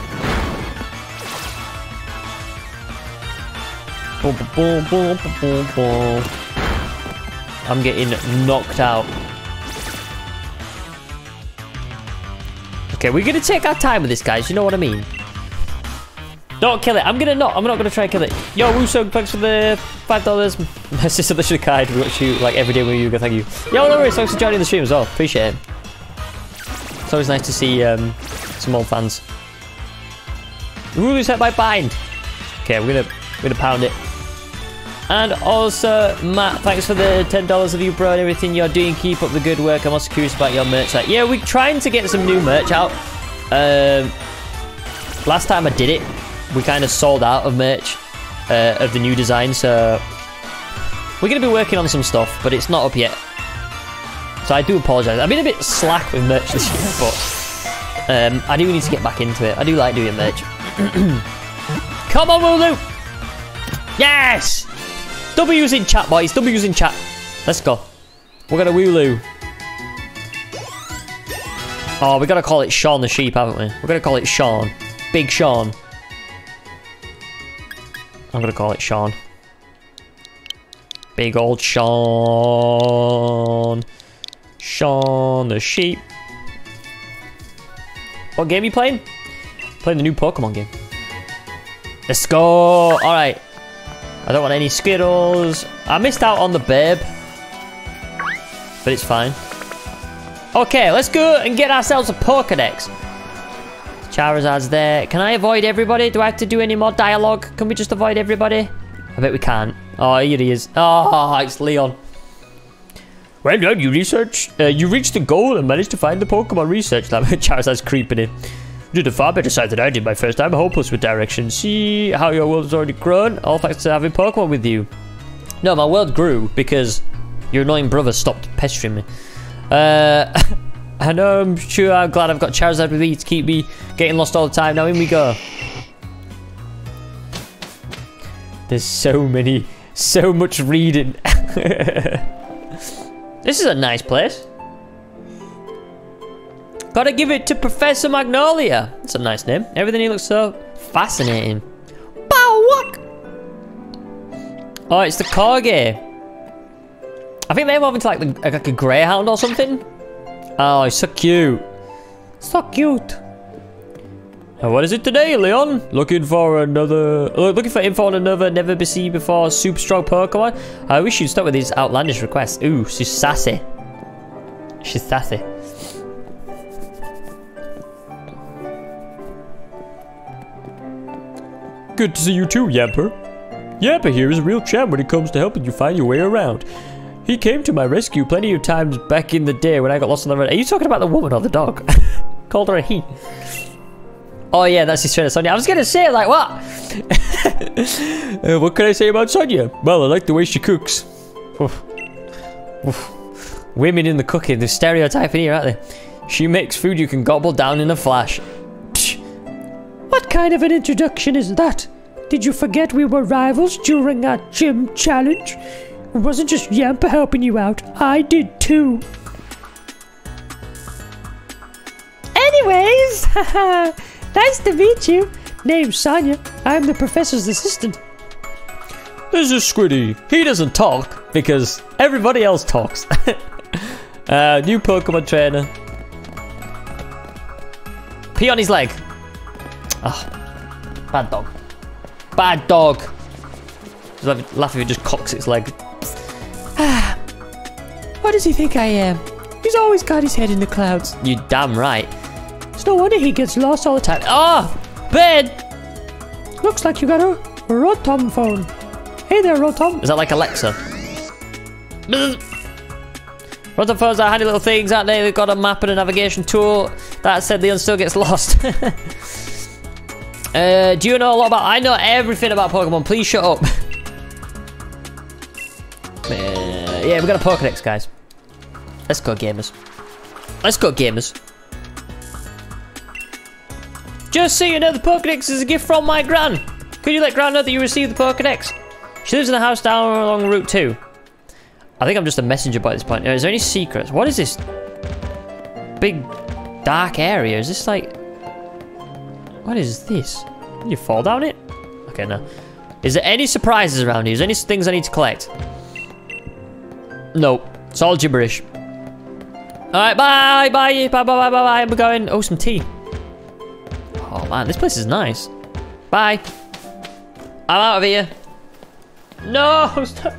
Boom, boom, boom, boom, boom, boom. I'm getting knocked out. Okay, we're gonna take our time with this, guys. You know what I mean? Don't kill it. I'm gonna not. I'm not gonna try and kill it. Yo, Wuso, thanks for the five dollars. My sister the cried. We watch you like every day with you. Go. Thank you. Yo, no worries. Thanks for joining the stream as well. Appreciate it. It's always nice to see um, some old fans. Wooloo's hit by bind. Okay, we're gonna we're gonna pound it. And also, Matt, thanks for the $10 of you, bro, and everything you're doing. Keep up the good work. I'm also curious about your merch Like, Yeah, we're trying to get some new merch out. Um, last time I did it, we kind of sold out of merch uh, of the new design, so we're going to be working on some stuff, but it's not up yet. So I do apologise. I've been a bit slack with merch this year, but um, I do need to get back into it. I do like doing merch. Come on, Wooloo! Yes! W's in chat, boys. W's in chat. Let's go. We're gonna Wooloo. Oh, we gotta call it Sean the sheep, haven't we? We're gonna call it Sean. Big Sean. I'm gonna call it Sean. Big old Sean. Sean the sheep. What game are you playing? Playing the new Pokemon game. Let's go. All right. I don't want any Skittles. I missed out on the babe. But it's fine. Okay, let's go and get ourselves a Pokedex. Charizard's there. Can I avoid everybody? Do I have to do any more dialogue? Can we just avoid everybody? I bet we can't. Oh, here he is. Oh, it's Leon. Well done, you research. Uh, you reached the goal and managed to find the Pokemon research lab. Charizard's creeping in. You did a far better side than I did my first time. Hopeless with direction. See how your world has already grown? All thanks to having Pokemon with you. No, my world grew because your annoying brother stopped pestering me. Uh, I know, I'm sure I'm glad I've got Charizard with me to keep me getting lost all the time. Now in we go. There's so many, so much reading. this is a nice place. Gotta give it to Professor Magnolia. That's a nice name. Everything he looks so fascinating. Bow what? Oh, it's the Corgi. I think they're evolving to like, the, like a greyhound or something. Oh, he's so cute. So cute. And what is it today, Leon? Looking for another... Uh, looking for info on another never be seen before super strong Pokemon? I wish you'd start with these outlandish requests. Ooh, she's sassy. She's sassy. Good to see you too, Yamper. Yamper here is a real champ when it comes to helping you find your way around. He came to my rescue plenty of times back in the day when I got lost on the road. Are you talking about the woman or the dog? Called her a he. Oh yeah, that's his trainer, Sonia. I was gonna say, like, what? uh, what can I say about Sonia? Well, I like the way she cooks. Oof. Oof. Women in the cooking, they're stereotyping here, aren't they? She makes food you can gobble down in a flash. What kind of an introduction is that? Did you forget we were rivals during our gym challenge? It wasn't just Yamper helping you out, I did too. Anyways, nice to meet you. Name's Sonia. I'm the professor's assistant. This is Squiddy. He doesn't talk because everybody else talks. uh, new Pokemon trainer. Pee on his leg. Oh, bad dog. Bad dog. Laugh if it just cocks its leg. What does he think I am? He's always got his head in the clouds. You damn right. It's no wonder he gets lost all the time. Ah, bed. Looks like you got a Rotom phone. Hey there, Rotom. Is that like Alexa? Rotom phones are handy little things, aren't they? They've got a map and a navigation tool. That said, Leon still gets lost. uh, do you know a lot about... I know everything about Pokemon. Please shut up. Uh, yeah, we got a Pokedex, guys. Let's go, gamers. Let's go, gamers. Just so you know, the Pokedex is a gift from my gran. Could you let Gran know that you received the Pokedex? She lives in the house down along Route 2. I think I'm just a messenger by this point. Is there any secrets? What is this big dark area? Is this like... What is this? Can you fall down it? Okay, no. Is there any surprises around here? Is there any things I need to collect? No. It's all gibberish. Alright, bye, bye, bye, bye, bye, bye, bye. I'm going. Oh, some tea. Oh, man, this place is nice. Bye. I'm out of here. No, stop.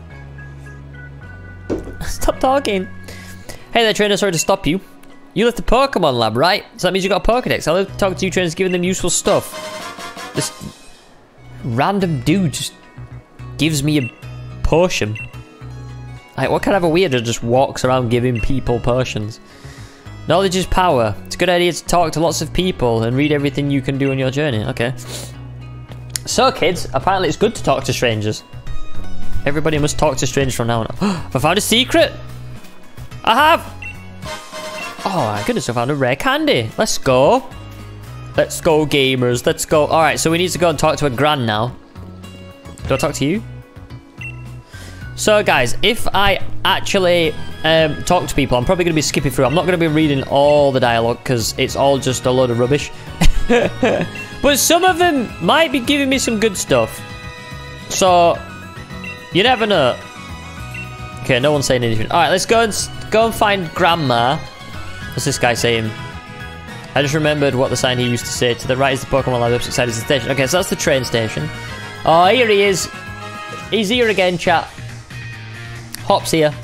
Stop talking. Hey there, trainer. Sorry to stop you. You left the Pokemon lab, right? So that means you got a Pokedex. I love talking to you trainers, giving them useful stuff. This random dude just gives me a potion. Like, what kind of a weirdo just walks around giving people potions? Knowledge is power. It's a good idea to talk to lots of people and read everything you can do on your journey. Okay. So, kids, apparently it's good to talk to strangers. Everybody must talk to strangers from now on. I found a secret! I have! Oh my goodness, I found a rare candy. Let's go. Let's go, gamers. Let's go. Alright, so we need to go and talk to a grand now. Do I talk to you? So, guys, if I actually um, talk to people, I'm probably going to be skipping through. I'm not going to be reading all the dialogue because it's all just a load of rubbish. but some of them might be giving me some good stuff. So, you never know. Okay, no one's saying anything. All right, let's go and go and find Grandma. What's this guy saying? I just remembered what the sign he used to say. To the right is the Pokemon Lab, upside is the station. Okay, so that's the train station. Oh, here he is. He's here again, chat. Hop's here.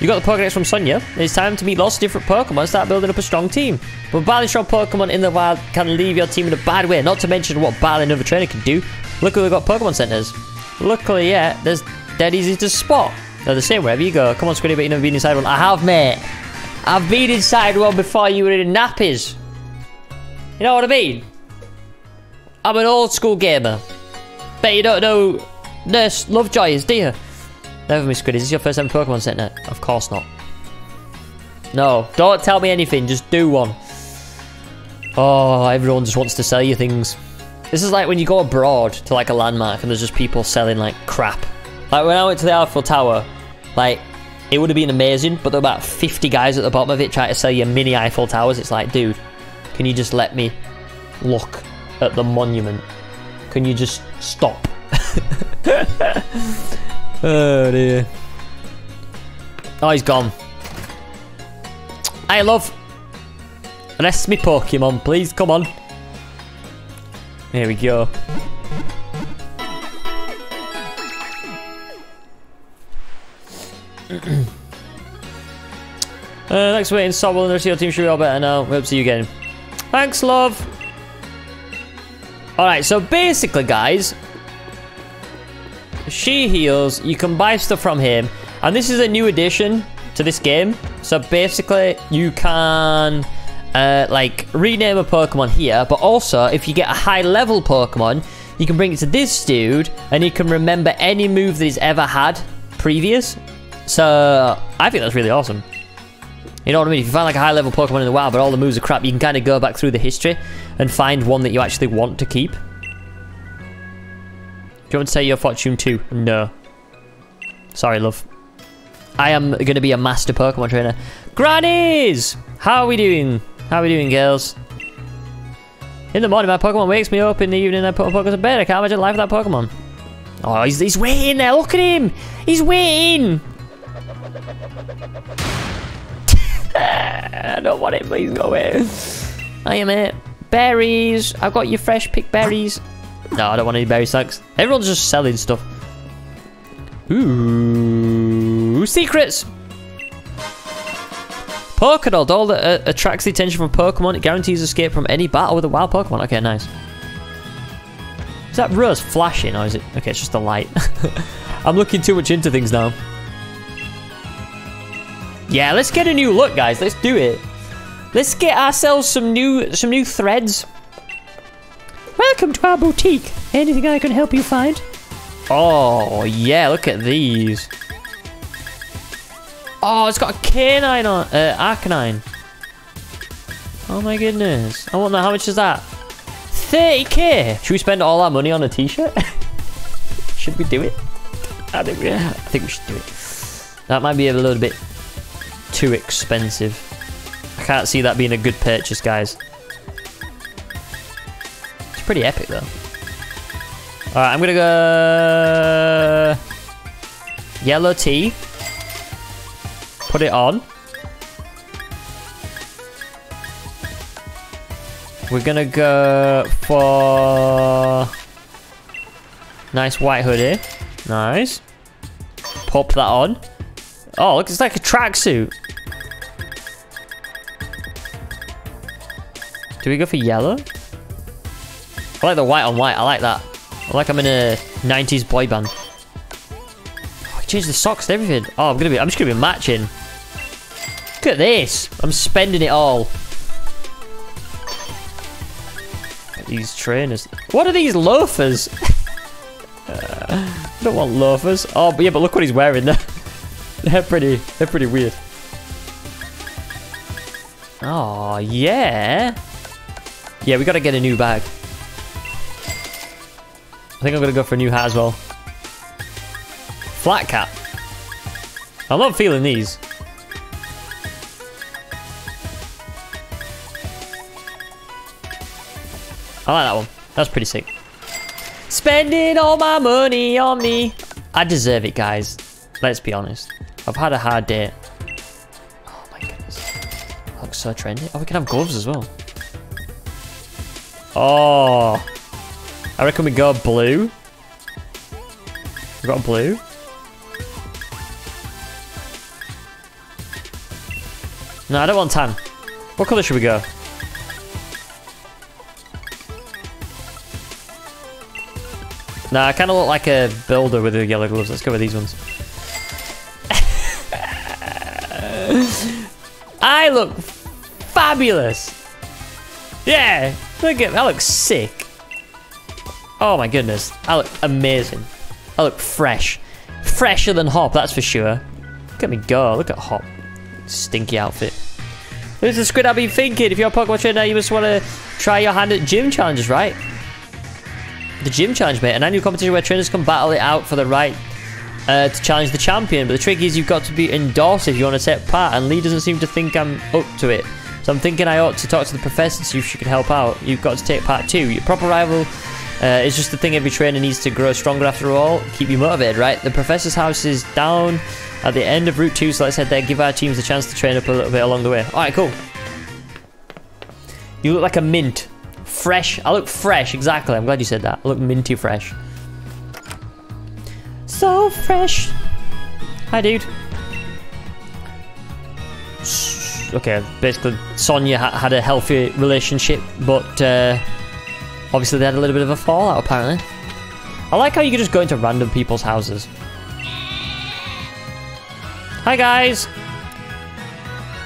You got the Pokedex from Sonia. It's time to meet lots of different Pokemon start building up a strong team. But battling strong Pokemon in the wild can leave your team in a bad way, not to mention what battling another trainer can do. Luckily, we've got Pokemon centers. Luckily, yeah, there's dead easy to spot. They're the same wherever you go. Come on, Squiddy, but you've never been inside one. I have, mate. I've been inside one before you were in nappies. You know what I mean? I'm an old school gamer. Bet you don't know Nurse Lovejoy is, do you? Never me, Squid. Is this your first ever Pokemon Center? Of course not. No, don't tell me anything. Just do one. Oh, everyone just wants to sell you things. This is like when you go abroad to like a landmark and there's just people selling like crap. Like when I went to the Eiffel Tower, like it would have been amazing, but there were about 50 guys at the bottom of it trying to sell you mini Eiffel Towers. It's like, dude, can you just let me look at the monument? Can you just stop? oh dear. Oh, he's gone. I love. Rest me Pokemon, please. Come on. Here we go. uh, for waiting, Sobble, and the rest of your team should be all better now. We hope to see you again. Thanks, love. Alright, so basically, guys, she heals. You can buy stuff from him. And this is a new addition to this game. So basically, you can uh, like rename a Pokemon here, but also if you get a high level Pokemon, you can bring it to this dude and he can remember any move that he's ever had previous. So I think that's really awesome. You know what I mean? If you find like a high level Pokemon in the wild, but all the moves are crap, you can kind of go back through the history and find one that you actually want to keep. You want to say your fortune too? No. Sorry, love. I am going to be a master Pokemon trainer. Grannies! How are we doing? How are we doing, girls? In the morning, my Pokemon wakes me up. In the evening, I put my Pokemon to bed. I can't imagine life without Pokemon. Oh, he's, he's waiting there. Look at him. He's waiting. I don't want it. Please go away. I am it. Berries. I've got your fresh pick berries. No, I don't want any berry sacks. Everyone's just selling stuff. Ooh, secrets. Pokédoll doll that uh, attracts the attention from Pokemon. It guarantees escape from any battle with a wild Pokemon. Okay, nice. Is that rose flashing or is it? Okay, it's just a light. I'm looking too much into things now. Yeah, let's get a new look, guys. Let's do it. Let's get ourselves some new some new threads. Welcome to our boutique. Anything I can help you find? Oh, yeah, look at these. Oh, it's got a canine on, uh, Arcanine. Oh my goodness. I that. How much is that? 30k. Should we spend all our money on a t-shirt? should we do it? I think we, I think we should do it. That might be a little bit too expensive. I can't see that being a good purchase, guys. Pretty epic, though. Alright, I'm gonna go... Uh, yellow tea. Put it on. We're gonna go for... Nice white hoodie. Nice. Pop that on. Oh, look, it's like a tracksuit. Do we go for yellow? I like the white on white. I like that. I like I'm in a 90s boy band. Oh, I changed the socks and everything. Oh, I'm gonna be. I'm just gonna be matching. Look at this. I'm spending it all. These trainers. What are these loafers? uh, I don't want loafers. Oh, but yeah, but look what he's wearing there. they're pretty. They're pretty weird. Oh yeah. Yeah, we gotta get a new bag. I think I'm gonna go for a new hat as well. Flat cap. I'm not feeling these. I like that one. That's pretty sick. Spending all my money on me. I deserve it, guys. Let's be honest. I've had a hard day. Oh my goodness. That looks so trendy. Oh, we can have gloves as well. Oh. I reckon we go blue. We got blue. No, I don't want tan. What colour should we go? Nah, I kind of look like a builder with the yellow gloves. Let's go with these ones. I look fabulous. Yeah, look at that. looks sick. Oh my goodness, I look amazing. I look fresh, fresher than Hop, that's for sure. Look at me go. Look at Hop, stinky outfit. This is Squid I've been thinking. If you're a Pokemon trainer, you must want to try your hand at gym challenges, right? the gym challenge, mate. An annual competition where trainers can battle it out for the right uh, to challenge the champion. But the trick is you've got to be endorsed if you want to take part. And Lee doesn't seem to think I'm up to it. So I'm thinking I ought to talk to the professor to see if she could help out. You've got to take part too. Your proper rival uh, is just the thing every trainer needs to grow stronger after all. Keep you motivated, right? The professor's house is down at the end of Route 2, so let's head there. Give our teams a chance to train up a little bit along the way. Alright, cool. You look like a mint. Fresh. I look fresh, exactly. I'm glad you said that. I look minty fresh. So fresh. Hi, dude. Okay, basically, Sonia ha had a healthy relationship, but uh, obviously they had a little bit of a fallout, apparently. I like how you can just go into random people's houses. Hi, guys.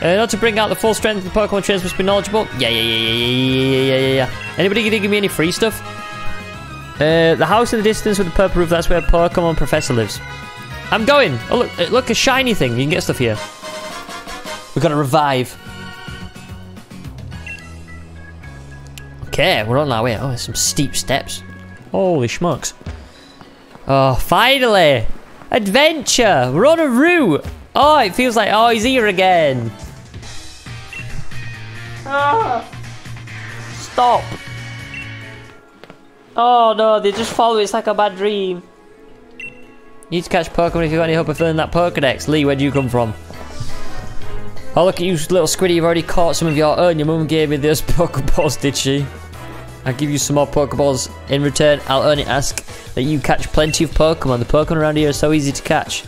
Uh, order to bring out the full strength of the Pokemon trainers must be knowledgeable. Yeah, yeah, yeah, yeah, yeah, yeah, yeah, yeah. Anybody gonna give me any free stuff? Uh, the house in the distance with the purple roof, that's where Pokemon Professor lives. I'm going. Oh, look, uh, look, a shiny thing. You can get stuff here. We've got to revive. Okay, we're on our way. Oh, there's some steep steps. Holy schmucks. Oh, finally! Adventure! We're on a route! Oh, it feels like, oh, he's here again. Ah. Stop. Oh no, they just follow. It's like a bad dream. You Need to catch Pokemon if you got any hope of filling that Pokedex. Lee, where do you come from? Oh, look at you, little Squiddy. You've already caught some of your own. Your mum gave me those Pokeballs, did she? I'll give you some more Pokeballs. In return, I'll only ask that you catch plenty of Pokemon. The Pokemon around here are so easy to catch.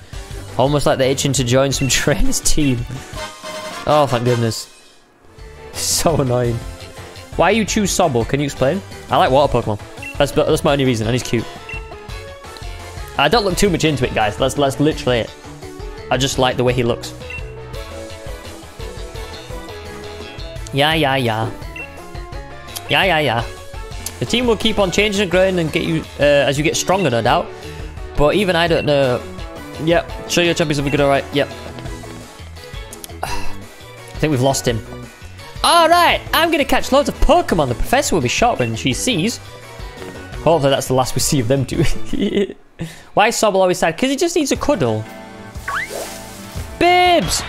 Almost like they're itching to join some trainers team. Oh, thank goodness. So annoying. Why you choose Sobble? Can you explain? I like water Pokemon. That's, that's my only reason, and he's cute. I don't look too much into it, guys. That's, that's literally it. I just like the way he looks. Yeah, yeah, yeah. Yeah, yeah, yeah. The team will keep on changing and growing and get you uh, as you get stronger, no doubt. But even I don't know. Yep, show your champions will be good, alright. Yep. I think we've lost him. Alright, I'm gonna catch loads of Pokemon. The professor will be shocked when she sees. Hopefully that's the last we see of them two. Why is Sobble always sad? Because he just needs a cuddle. Bibs!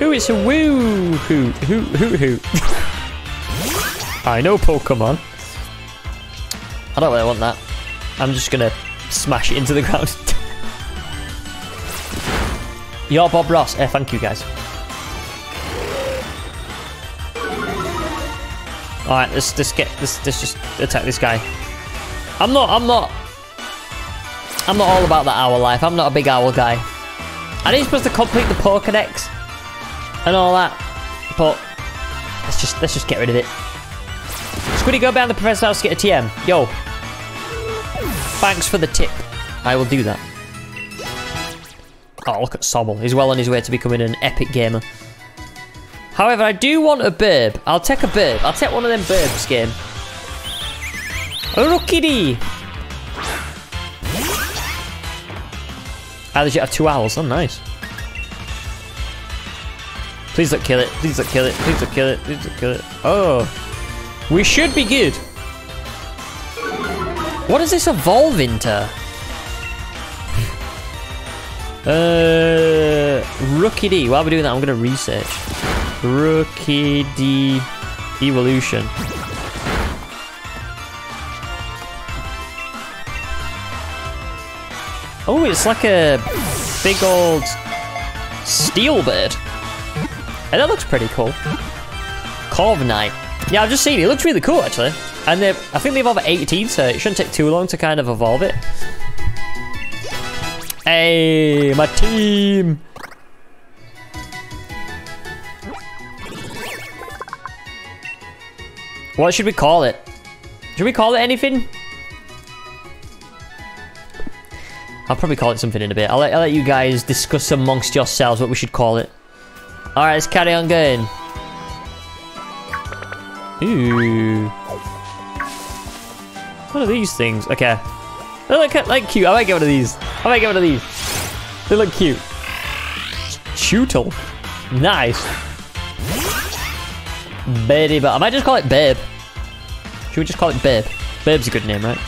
Ooh, it's a woo hoot, hoot, hoot, hoot. I know Pokemon. I don't really want that. I'm just gonna smash it into the ground. You're Bob Ross. Eh, thank you, guys. All right, let's let's get let's, let's just attack this guy. I'm not I'm not I'm not all about that owl life. I'm not a big owl guy. I you're supposed to complete the Pokedex and all that, but let's just let's just get rid of it. Squiddy, go behind the professor's house to get a TM. Yo, thanks for the tip. I will do that. Oh, look at Sobble. He's well on his way to becoming an epic gamer. However, I do want a burb. I'll take a burb. I'll take one of them burbs game. A Rookidee. I legit have two owls. Oh, nice. Please don't kill it. Please don't kill it. Please don't kill it. Please don't kill it. Oh. We should be good. What does this evolve into? Uh, Rookidee. While we're doing that, I'm going to research. Rookie D evolution. Oh, it's like a big old steel bird. And that looks pretty cool. Corviknight. Yeah, I've just seen it. It looks really cool, actually. And they I think they evolve at 18, so it shouldn't take too long to kind of evolve it. Hey, my team! What should we call it? Should we call it anything? I'll probably call it something in a bit. I'll let, I'll let you guys discuss amongst yourselves what we should call it. Alright, let's carry on going. Ooh. What are these things? Okay. They look like cute. I might get one of these. I might get one of these. They look cute. Chewtle. Nice. Betty, but I might just call it Babe. Should we just call it Babe? Babe's a good name, right?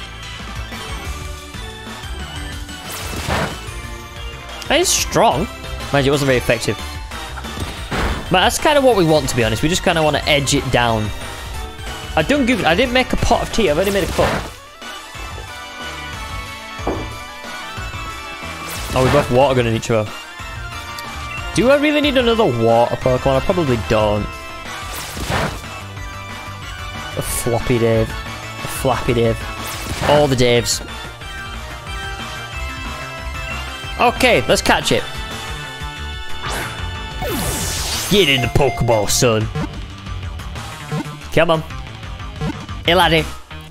It's strong. Mind you, it wasn't very effective. But that's kind of what we want, to be honest. We just kind of want to edge it down. I don't give. I didn't make a pot of tea. I've only made a cup. Oh, we both water gunning each other. Do I really need another water Pokemon? I probably don't. A floppy Dave. A flappy Dave. All the Daves. Okay, let's catch it. Get in the Pokeball, son. Come on. Hey, laddie.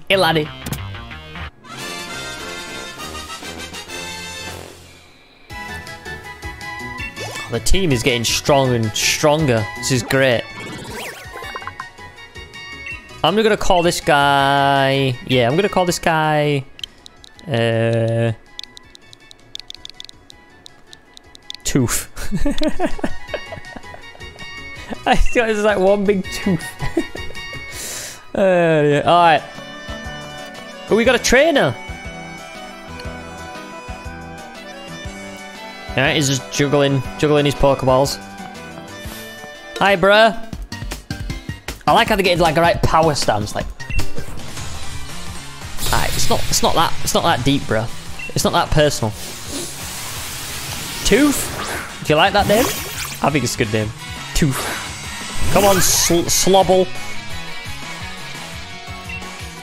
Laddie. The team is getting stronger and stronger. This is great. I'm gonna call this guy... Yeah, I'm gonna call this guy... Uh... Tooth. I got it's like one big tooth. yeah. Alright. Oh, we got a trainer. Alright, he's just juggling, juggling his Pokeballs. Hi, bruh. I like how they get like a right power stance, like. Alright, it's not, it's not that, it's not that deep, bruh. It's not that personal. Tooth. Do you like that name? I think it's a good name. Tooth. Come on, sl Slobble.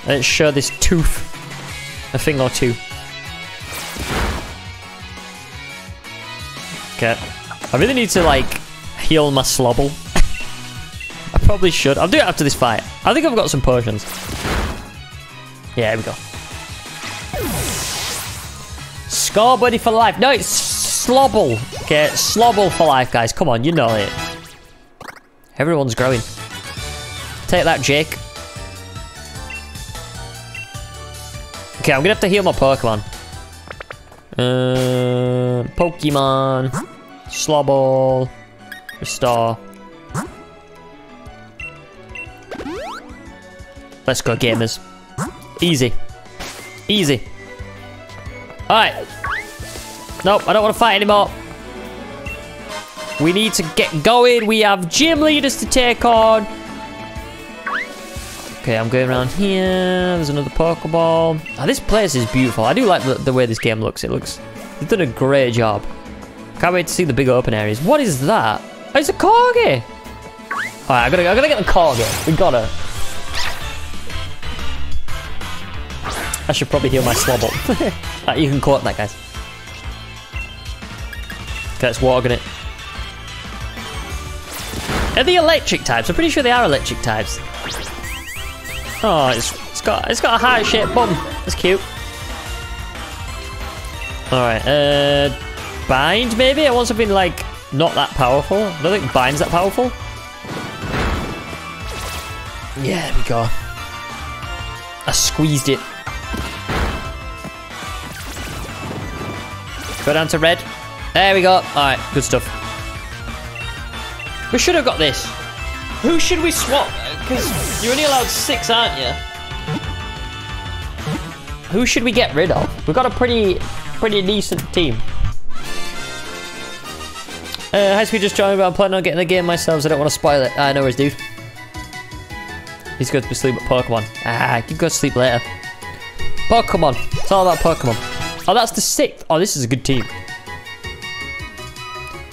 Let's show this tooth a thing or two. Okay. I really need to, like, heal my Slobble. I probably should. I'll do it after this fight. I think I've got some potions. Yeah, here we go. Score buddy for life. No, it's Slobble. Okay, Slobble for life, guys. Come on, you know it. Everyone's growing. Take that, Jake. Okay, I'm gonna have to heal my Pokemon. Uh, Pokemon. Slobble. Restore. Let's go, gamers. Easy. Easy. Alright. Nope, I don't want to fight anymore. We need to get going. We have gym leaders to take on. Okay, I'm going around here. There's another Pokeball. Oh, this place is beautiful. I do like the, the way this game looks. It looks... They've done a great job. Can't wait to see the big open areas. What is that? Oh, it's a Corgi! Alright, I gotta, I gotta get the Corgi. We gotta. I should probably heal my Slobble. right, you can call that, guys. Okay, let's water it. Are they electric types? I'm pretty sure they are electric types. Oh, it's, it's got it's got a heart shaped bum. That's cute. Alright, uh bind maybe? I want something like not that powerful. I don't think bind's that powerful. Yeah, there we go. I squeezed it. Go down to red. There we go. Alright, good stuff. We should have got this. Who should we swap? Because you're only allowed six, aren't you? Who should we get rid of? We've got a pretty, pretty decent team. Uh, high speed just joined, but I'm planning on getting the game myself, so I don't want to spoil it. Ah, no worries, dude. He's going to sleep at Pokemon. Ah, you can go to sleep later. Pokemon. It's all about Pokemon. Oh, that's the sixth. Oh, this is a good team.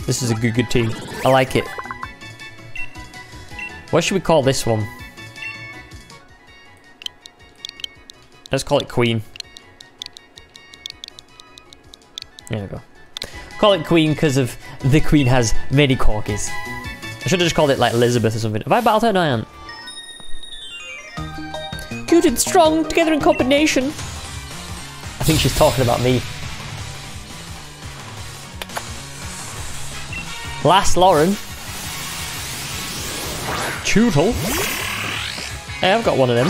This is a good, good team. I like it. What should we call this one? Let's call it Queen. There we go. Call it Queen because of the Queen has many corgis. I should have just called it like Elizabeth or something. Have I battled her? No, I haven't. Good and strong, together in combination. I think she's talking about me. Last Lauren. Tootle. Hey, I've got one of them.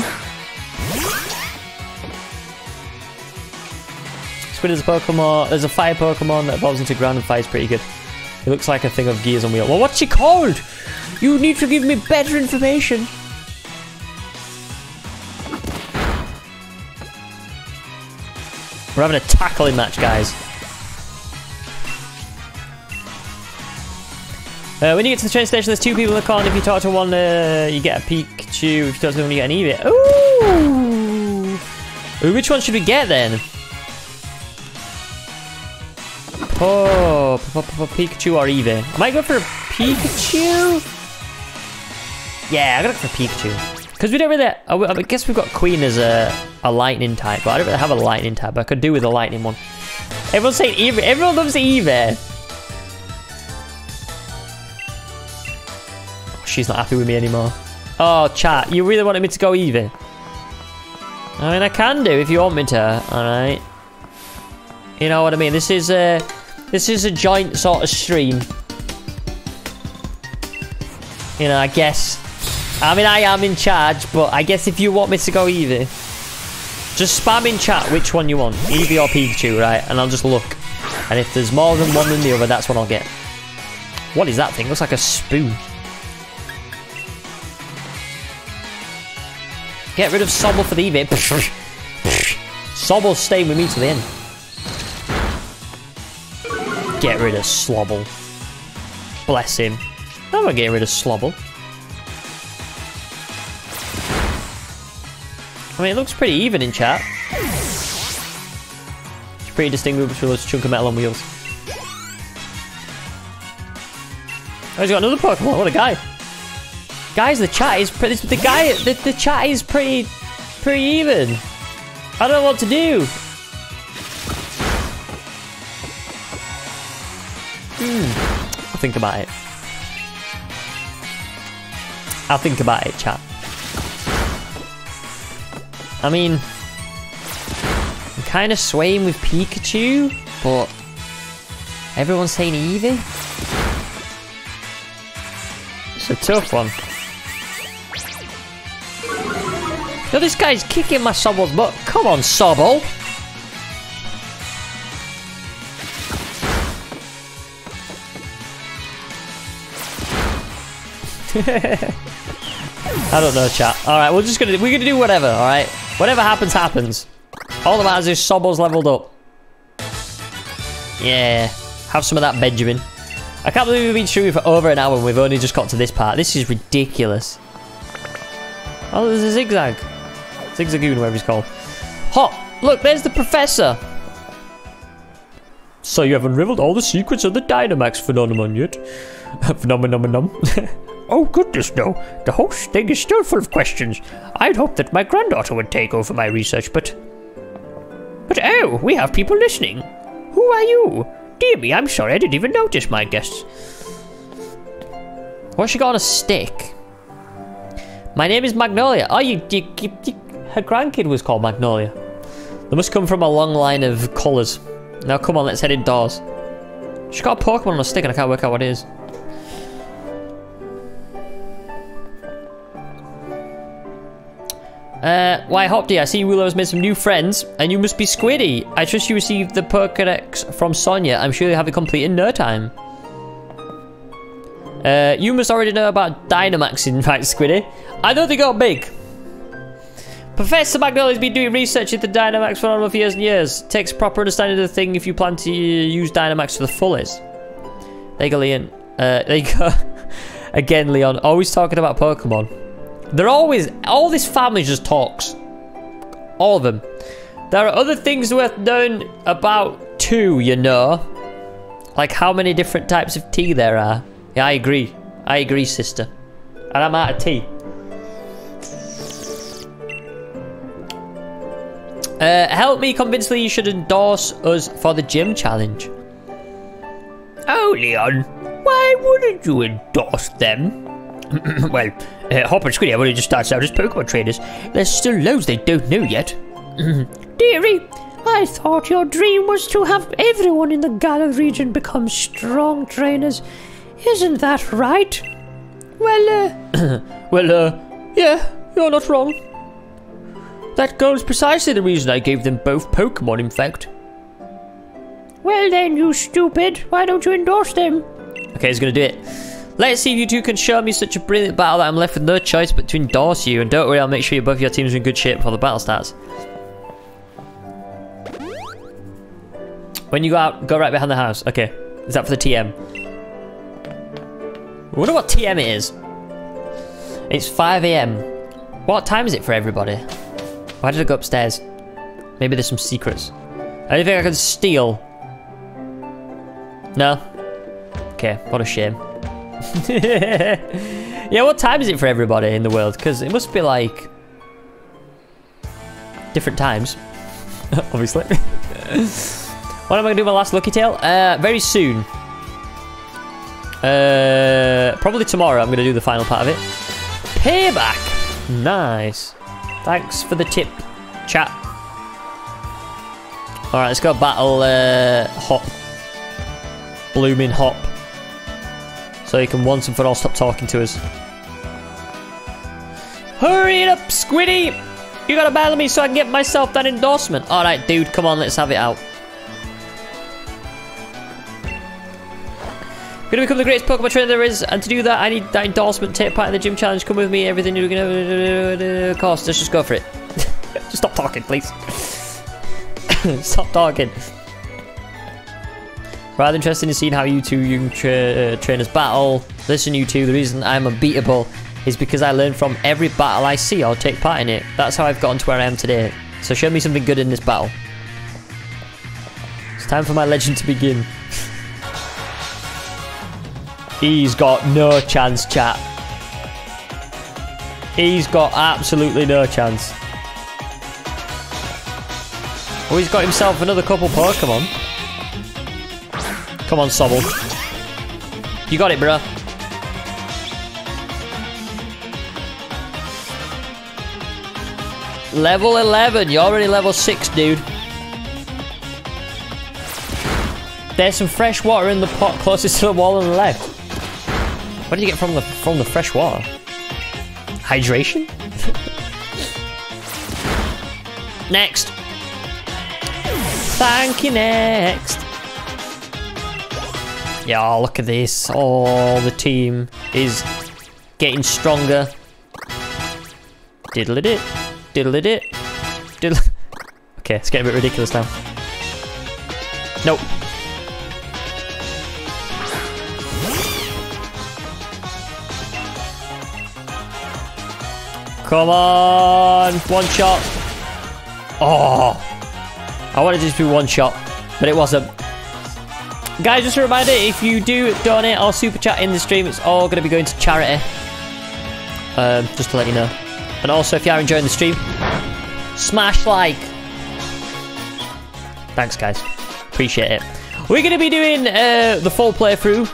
Squid is a Pokemon. There's a fire Pokemon that evolves into ground and fire pretty good. It looks like a thing of gears on wheel. Well, what's she called? You need to give me better information. We're having a tackling match, guys. Uh, when you get to the train station, there's two people in the car, if you talk to one, uh, you get a Pikachu. If you talk to one, you get an Eevee. Ooh! Ooh, which one should we get then? Oh, Pikachu or Eevee? I might go for Pikachu. Yeah, I gotta go for Pikachu. Because we don't really... I guess we've got Queen as a, a lightning type, but I don't really have a lightning type. I could do with a lightning one. Everyone's saying Eevee. Everyone loves Eevee. She's not happy with me anymore. Oh, chat. You really wanted me to go Eevee? I mean, I can do if you want me to. Alright. You know what I mean? This is a... This is a joint sort of stream. You know, I guess. I mean, I am in charge, but I guess if you want me to go Eevee, just spam in chat which one you want. Eevee or Pikachu, right? And I'll just look. And if there's more than one than the other, that's what I'll get. What is that thing? Looks like a spoon. Get rid of Sobble for the Eevee. Sobble's staying with me to the end. Get rid of Slobble. Bless him. I'm not getting rid of Slobble. I mean, it looks pretty even in chat. It's pretty distinguishable between those chunk of metal on wheels. Oh, he's got another Pokemon. What a guy. Guys, the chat is pretty... The guy... The, the chat is pretty... Pretty even. I don't know what to do. Hmm. I'll think about it. I'll think about it, chat. I mean, I'm kind of swaying with Pikachu, but everyone's saying Eevee. It's a tough one. Yo, this guy's kicking my Sobble's butt. Come on, Sobble. I don't know, chat. All right, we're just gonna we're gonna do whatever. All right, whatever happens, happens. All that matters is Sobbo's leveled up. Yeah, have some of that, Benjamin. I can't believe we've been shooting for over an hour and we've only just got to this part. This is ridiculous. Oh, there's a zigzag. Zigzagoon, whatever he's called. Hot! Look, there's the professor! So you have unraveled all the secrets of the Dynamax phenomenon yet? Phenomenon. oh goodness no, the whole thing is still full of questions. I'd hoped that my granddaughter would take over my research, but... But oh, we have people listening. Who are you? Dear me, I'm sorry, I didn't even notice my guests. What's she got on a stick? My name is Magnolia. Oh, you, you, you, you her grandkid was called Magnolia. They must come from a long line of colours. Now come on, let's head indoors. She's got a Pokemon on a stick and I can't work out what it is. Uh, why, Hopdy, I see Willow has made some new friends, and you must be Squiddy. I trust you received the Pokedex from Sonia. I'm sure you have it complete in no time. Uh, you must already know about Dynamax in fact, Squiddy. I know they got big. Professor Magnolia's been doing research into Dynamax for a number of years and years. Takes proper understanding of the thing if you plan to use Dynamax to the fullest. There you go, Leon. Uh, there you go. Again, Leon, always talking about Pokemon. They're always, all this family just talks. All of them. There are other things worth knowing about too, you know. Like how many different types of tea there are. Yeah, I agree. I agree, sister. And I'm out of tea. Uh, help me convince Lee you should endorse us for the gym challenge. Oh, Leon, why wouldn't you endorse them? well, uh, Hopper and Squiddy have only just started out as Pokemon trainers. There's still loads they don't know yet. Dearie, I thought your dream was to have everyone in the Galar region become strong trainers. Isn't that right? Well, uh... well, uh, yeah, you're not wrong. That goal is precisely the reason I gave them both Pokemon, in fact. Well then, you stupid. Why don't you endorse them? Okay, he's gonna do it. Let's see if you two can show me such a brilliant battle that I'm left with no choice but to endorse you. And don't worry, I'll make sure both your teams are in good shape before the battle starts. When you go out, go right behind the house. Okay. Is that for the TM? I wonder what TM it is. It's 5 a.m. What time is it for everybody? Why did I go upstairs? Maybe there's some secrets. Anything I can steal? No? Okay, what a shame. yeah, what time is it for everybody in the world? Because it must be like different times, obviously. when am I going to do my last Lucky Tail? Uh, very soon. Uh, probably tomorrow I'm going to do the final part of it. Payback! Nice. Thanks for the tip, chat. Alright, let's go battle uh, Hop. Blooming Hop. So he can once and for all stop talking to us. Hurry it up, Squiddy! You gotta battle me so I can get myself that endorsement. Alright, dude, come on, let's have it out. Gonna become the greatest Pokemon trainer there is, and to do that, I need that endorsement. Take part in the gym challenge. Come with me. Everything you're gonna cost. Let's just go for it. just stop talking, please. stop talking. Rather interested in seeing how you two young tra uh, trainers battle. Listen, you two, the reason I'm unbeatable is because I learn from every battle I see or take part in it. That's how I've gotten to where I am today. So show me something good in this battle. It's time for my legend to begin. He's got no chance, chat. He's got absolutely no chance. Oh, he's got himself another couple Pokemon. Come on, Sobble. You got it, bro. Level 11. You're already level 6, dude. There's some fresh water in the pot closest to the wall on the left. What did you get from the from the fresh water? Hydration? next. Thank you, next. Yeah, look at this. Oh, the team is getting stronger. Diddle it. Diddle it. Diddle. Okay, it's getting a bit ridiculous now. Nope. Come on, one shot. Oh, I wanted to just be one shot, but it wasn't. Guys, just a reminder, if you do donate or super chat in the stream, it's all going to be going to charity. Um, just to let you know. And also, if you are enjoying the stream, smash like. Thanks, guys. Appreciate it. We're going to be doing uh, the full playthrough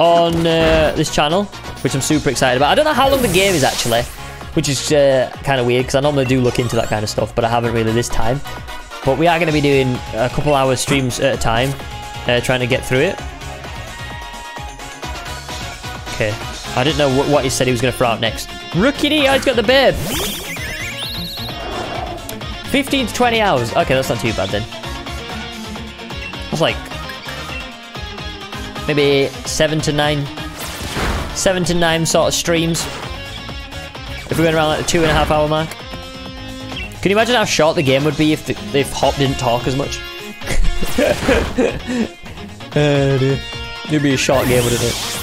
on uh, this channel, which I'm super excited about. I don't know how long the game is actually, which is uh, kind of weird because I normally do look into that kind of stuff, but I haven't really this time. But we are going to be doing a couple hour streams at a time, uh, trying to get through it. Okay. I didn't know wh- what he said he was going to throw out next. Rookie he's got the babe. 15 to 20 hours. Okay, that's not too bad then. That's like maybe seven to nine, seven to nine sort of streams. If we went around like the two and a half hour mark. Can you imagine how short the game would be if the, if Hop didn't talk as much? oh dear. It'd be a short game, wouldn't it?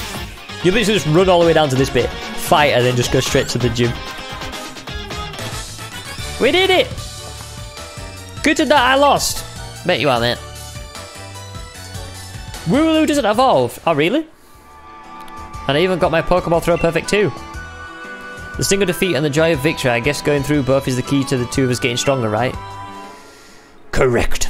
You'd basically just run all the way down to this bit, fight, and then just go straight to the gym. We did it! Good to that I lost. Bet you are, mate. Wooloo doesn't evolve. Oh, really? And I even got my Pokeball throw perfect too. The single defeat and the joy of victory. I guess going through both is the key to the two of us getting stronger, right? Correct.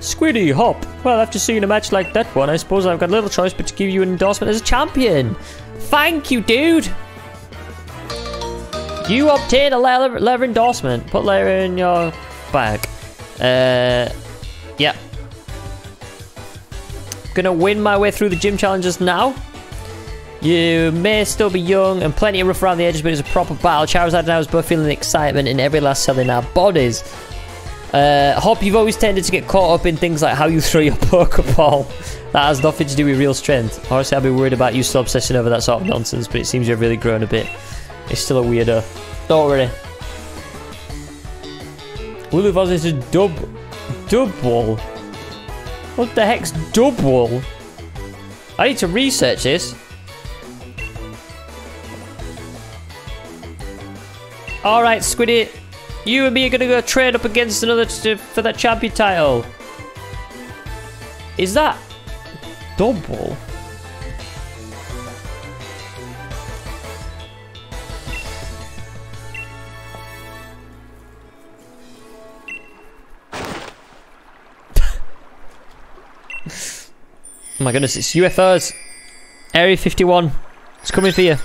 Squiddy, Hop. Well, after seeing a match like that one, I suppose I've got little choice but to give you an endorsement as a champion. Thank you, dude. You obtained a leather, leather endorsement. Put leather in your bag. Uh, yeah. Gonna win my way through the gym challenges now. You may still be young and plenty of rough around the edges, but it's a proper battle. Charizard and I was both feeling the excitement in every last cell in our bodies. Uh, Hop, you've always tended to get caught up in things like how you throw your Pokeball. That has nothing to do with real strength. Honestly, I'd be worried about you still obsessing over that sort of nonsense, but it seems you've really grown a bit. It's still a weirdo. Don't worry. Lulu Wooloo is a dub... Wall? What the heck's dub wall? I need to research this. Alright, Squiddy. You and me are gonna go trade up against another for that champion title. Is that double? Oh my goodness, it's UFOs. Area 51. It's coming for you.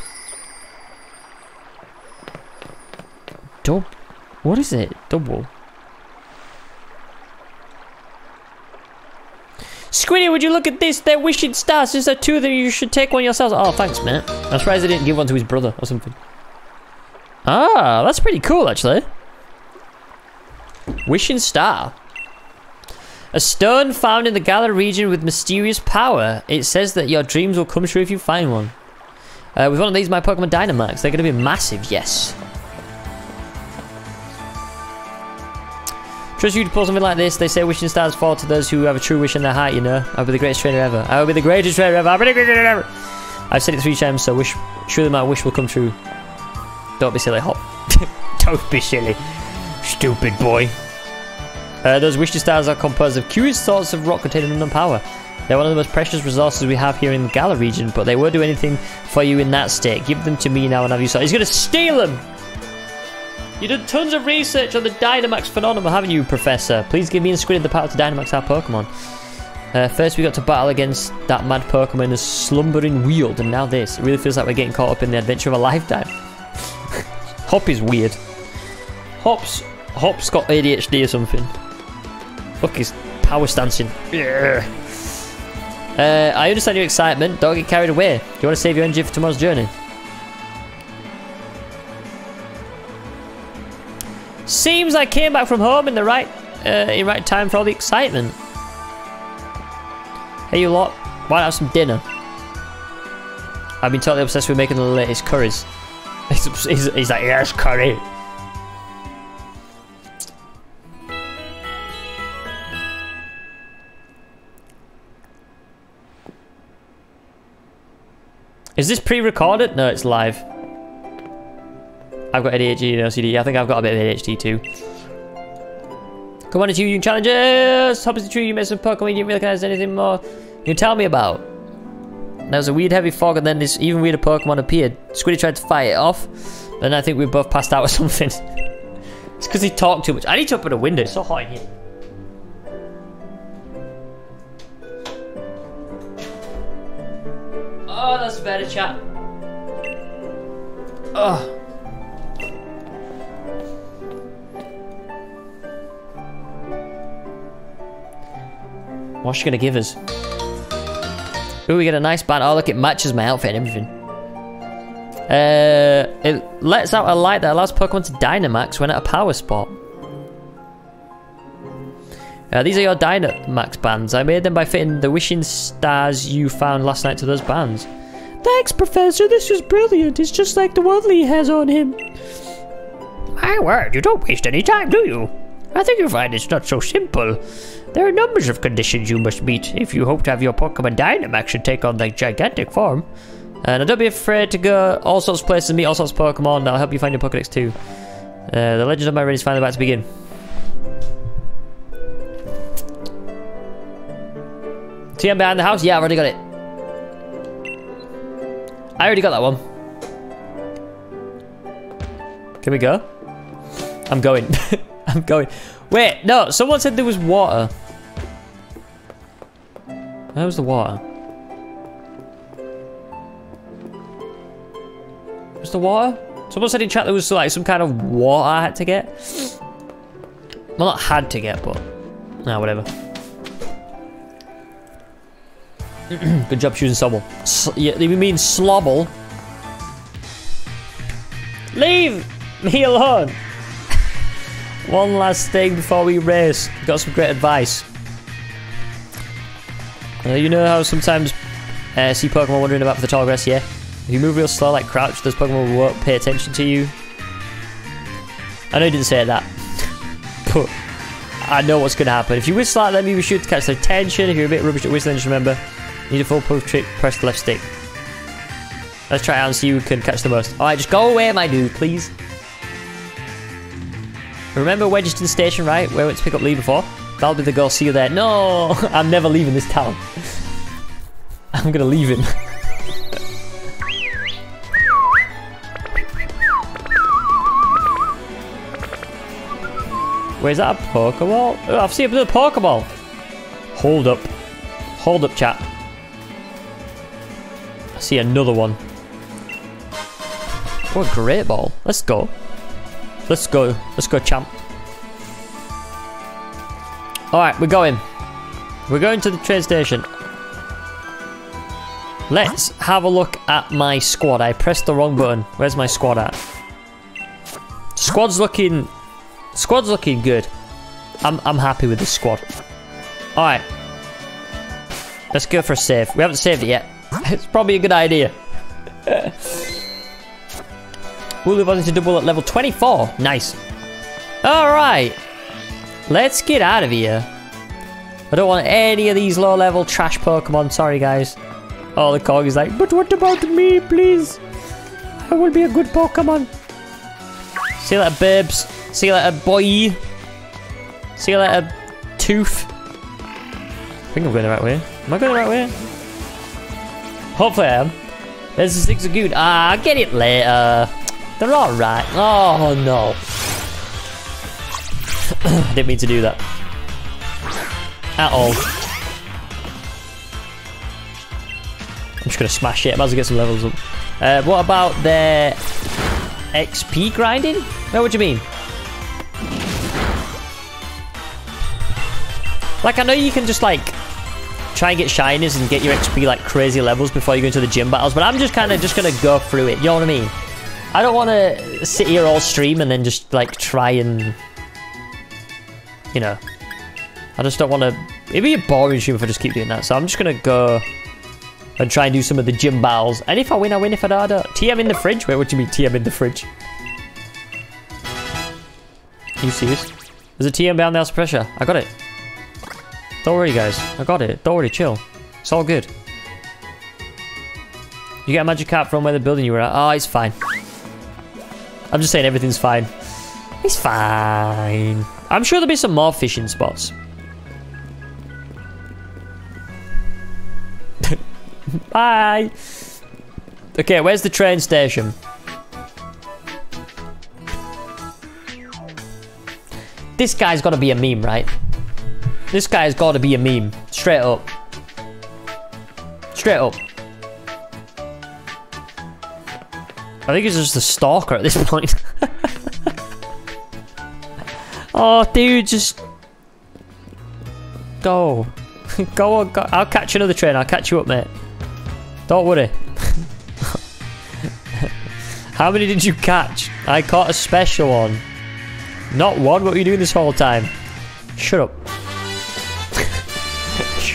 Dub. What is it? Double. Squiddy, would you look at this? They're wishing stars. Is there two of them? You should take one yourselves. Oh, thanks, man. I'm surprised they didn't give one to his brother or something. Ah, that's pretty cool, actually. Wishing star. A stone found in the Galar region with mysterious power. It says that your dreams will come true if you find one. Uh, with one of these, my Pokemon Dynamax, they're going to be massive, yes. Trust you to pull something like this. They say wishing stars fall to those who have a true wish in their heart, you know. I'll be the greatest trainer ever. I will be the greatest trainer ever. I'll be the greatest trainer ever. I've said it three times, so wish, surely my wish will come true. Don't be silly, Hop. Don't be silly. Stupid boy. Uh, those wishing stars are composed of curious sorts of rock containing unknown power. They're one of the most precious resources we have here in the Galar region, but they won't do anything for you in that state. Give them to me now and have you so. He's going to steal them! You did tons of research on the Dynamax phenomenon, haven't you, Professor? Please give me and Squid the power to Dynamax our Pokemon. Uh, first, we got to battle against that mad Pokemon, the Slumbering Weald, and now this. It really feels like we're getting caught up in the adventure of a lifetime. Hop is weird. Hop's Hop's got ADHD or something. Look, he's power stancing. Yeah. Uh, I understand your excitement. Don't get carried away. Do you want to save your energy for tomorrow's journey? Seems I came back from home in the right, uh, in right time for all the excitement. Hey, you lot. Why not have some dinner? I've been totally obsessed with making the latest curries. He's, he's, he's like, yes, curry. Is this pre-recorded? No, it's live. I've got ADHD and OCD. I think I've got a bit of ADHD too. Come on, it's you, you challenges! Hope it's true you made some Pokemon you didn't recognize anything more you tell me about. There was a weird heavy fog and then this even weirder Pokemon appeared. Squiddy tried to fight it off, and I think we both passed out or something. it's because he talked too much. I need to open a window, it's so hot in here. Oh, that's better chat. Oh. What's she gonna give us? Ooh, we get a nice band. Oh, look, it matches my outfit and everything. Uh, it lets out a light that allows Pokemon to Dynamax when at a power spot. Uh, these are your Dynamax bands. I made them by fitting the wishing stars you found last night to those bands. Thanks, Professor. This is brilliant. It's just like the one Lee has on him. My word, you don't waste any time, do you? I think you'll find it's not so simple. There are numbers of conditions you must meet if you hope to have your Pokemon Dynamax and take on the gigantic form. And don't be afraid to go all sorts of places and meet all sorts of Pokemon. I'll help you find your Pokedex too. Uh, the Legend of My Rain is finally about to begin. TM behind the house? Yeah, I've already got it. I already got that one. Can we go? I'm going. I'm going. Wait, no, someone said there was water. Where was the water? Was the water? Someone said in chat there was like some kind of water I had to get. Well, not had to get, but... Nah, whatever. Good job choosing Sobble. S yeah, you mean Slobble? Leave me alone! One last thing before we race. Got some great advice. Uh, you know how sometimes uh, see Pokemon wandering about for the tall grass, yeah? If you move real slow like crouch, those Pokemon won't pay attention to you. I know you didn't say that. but I know what's going to happen. If you whistle at them, you should catch their attention. If you're a bit rubbish at whistling, just remember, need a foolproof trick, press the left stick. Let's try out and see who can catch the most. Alright, just go away, my dude, please. Remember Wedgehurst Station, right? Where we went to pick up Lee before? That'll be the goal. See you there. No! I'm never leaving this town. I'm gonna leave him. Where's that a Pokeball? Oh, I've seen a Pokeball. Hold up. Hold up, chat. See another one. What a great ball. Let's go. Let's go. Let's go, champ. Alright, we're going. We're going to the train station. Let's have a look at my squad. I pressed the wrong button. Where's my squad at? Squad's looking... Squad's looking good. I'm, I'm happy with this squad. Alright. Let's go for a save. We haven't saved it yet. It's probably a good idea. Wooloo wanting to double at level 24. Nice. Alright. Let's get out of here. I don't want any of these low-level trash Pokemon. Sorry, guys. Oh, the Corgi's like, but what about me, please? I will be a good Pokemon. See you later, babes. See you later, boy. See you later, tooth. I think I'm going the right way. Am I going the right way? Hopefully I am. There's the six of good. Ah, I'll get it later. They're alright. Oh, no. I didn't mean to do that. At all. I'm just to smash it. I might as well get some levels up. Uh, what about their XP grinding? No, what do you mean? Like, I know you can just, like, try and get shinies and get your XP, like, crazy levels before you go into the gym battles, but I'm just kind of just going to go through it. You know what I mean? I don't want to sit here all stream and then just, like, try and... You know. I just don't want to... It'd be a boring stream if I just keep doing that, so I'm just going to go and try and do some of the gym battles. And if I win, I win. If I don't, I don't. TM in the fridge? Wait, what do you mean TM in the fridge? Are you serious? There's a TM the house pressure. I got it. Don't worry, guys. I got it. Don't worry, chill. It's all good. You get a magic cap from where the building you were at. Oh, it's fine. I'm just saying everything's fine. It's fine. I'm sure there'll be some more fishing spots. Bye. Okay, where's the train station? This guy's got to be a meme, right? This guy's got to be a meme. Straight up. Straight up. I think he's just a stalker at this point. oh, dude, just go. go on, go. I'll catch another train. I'll catch you up, mate. Don't worry. How many did you catch? I caught a special one. Not one? What were you doing this whole time? Shut up.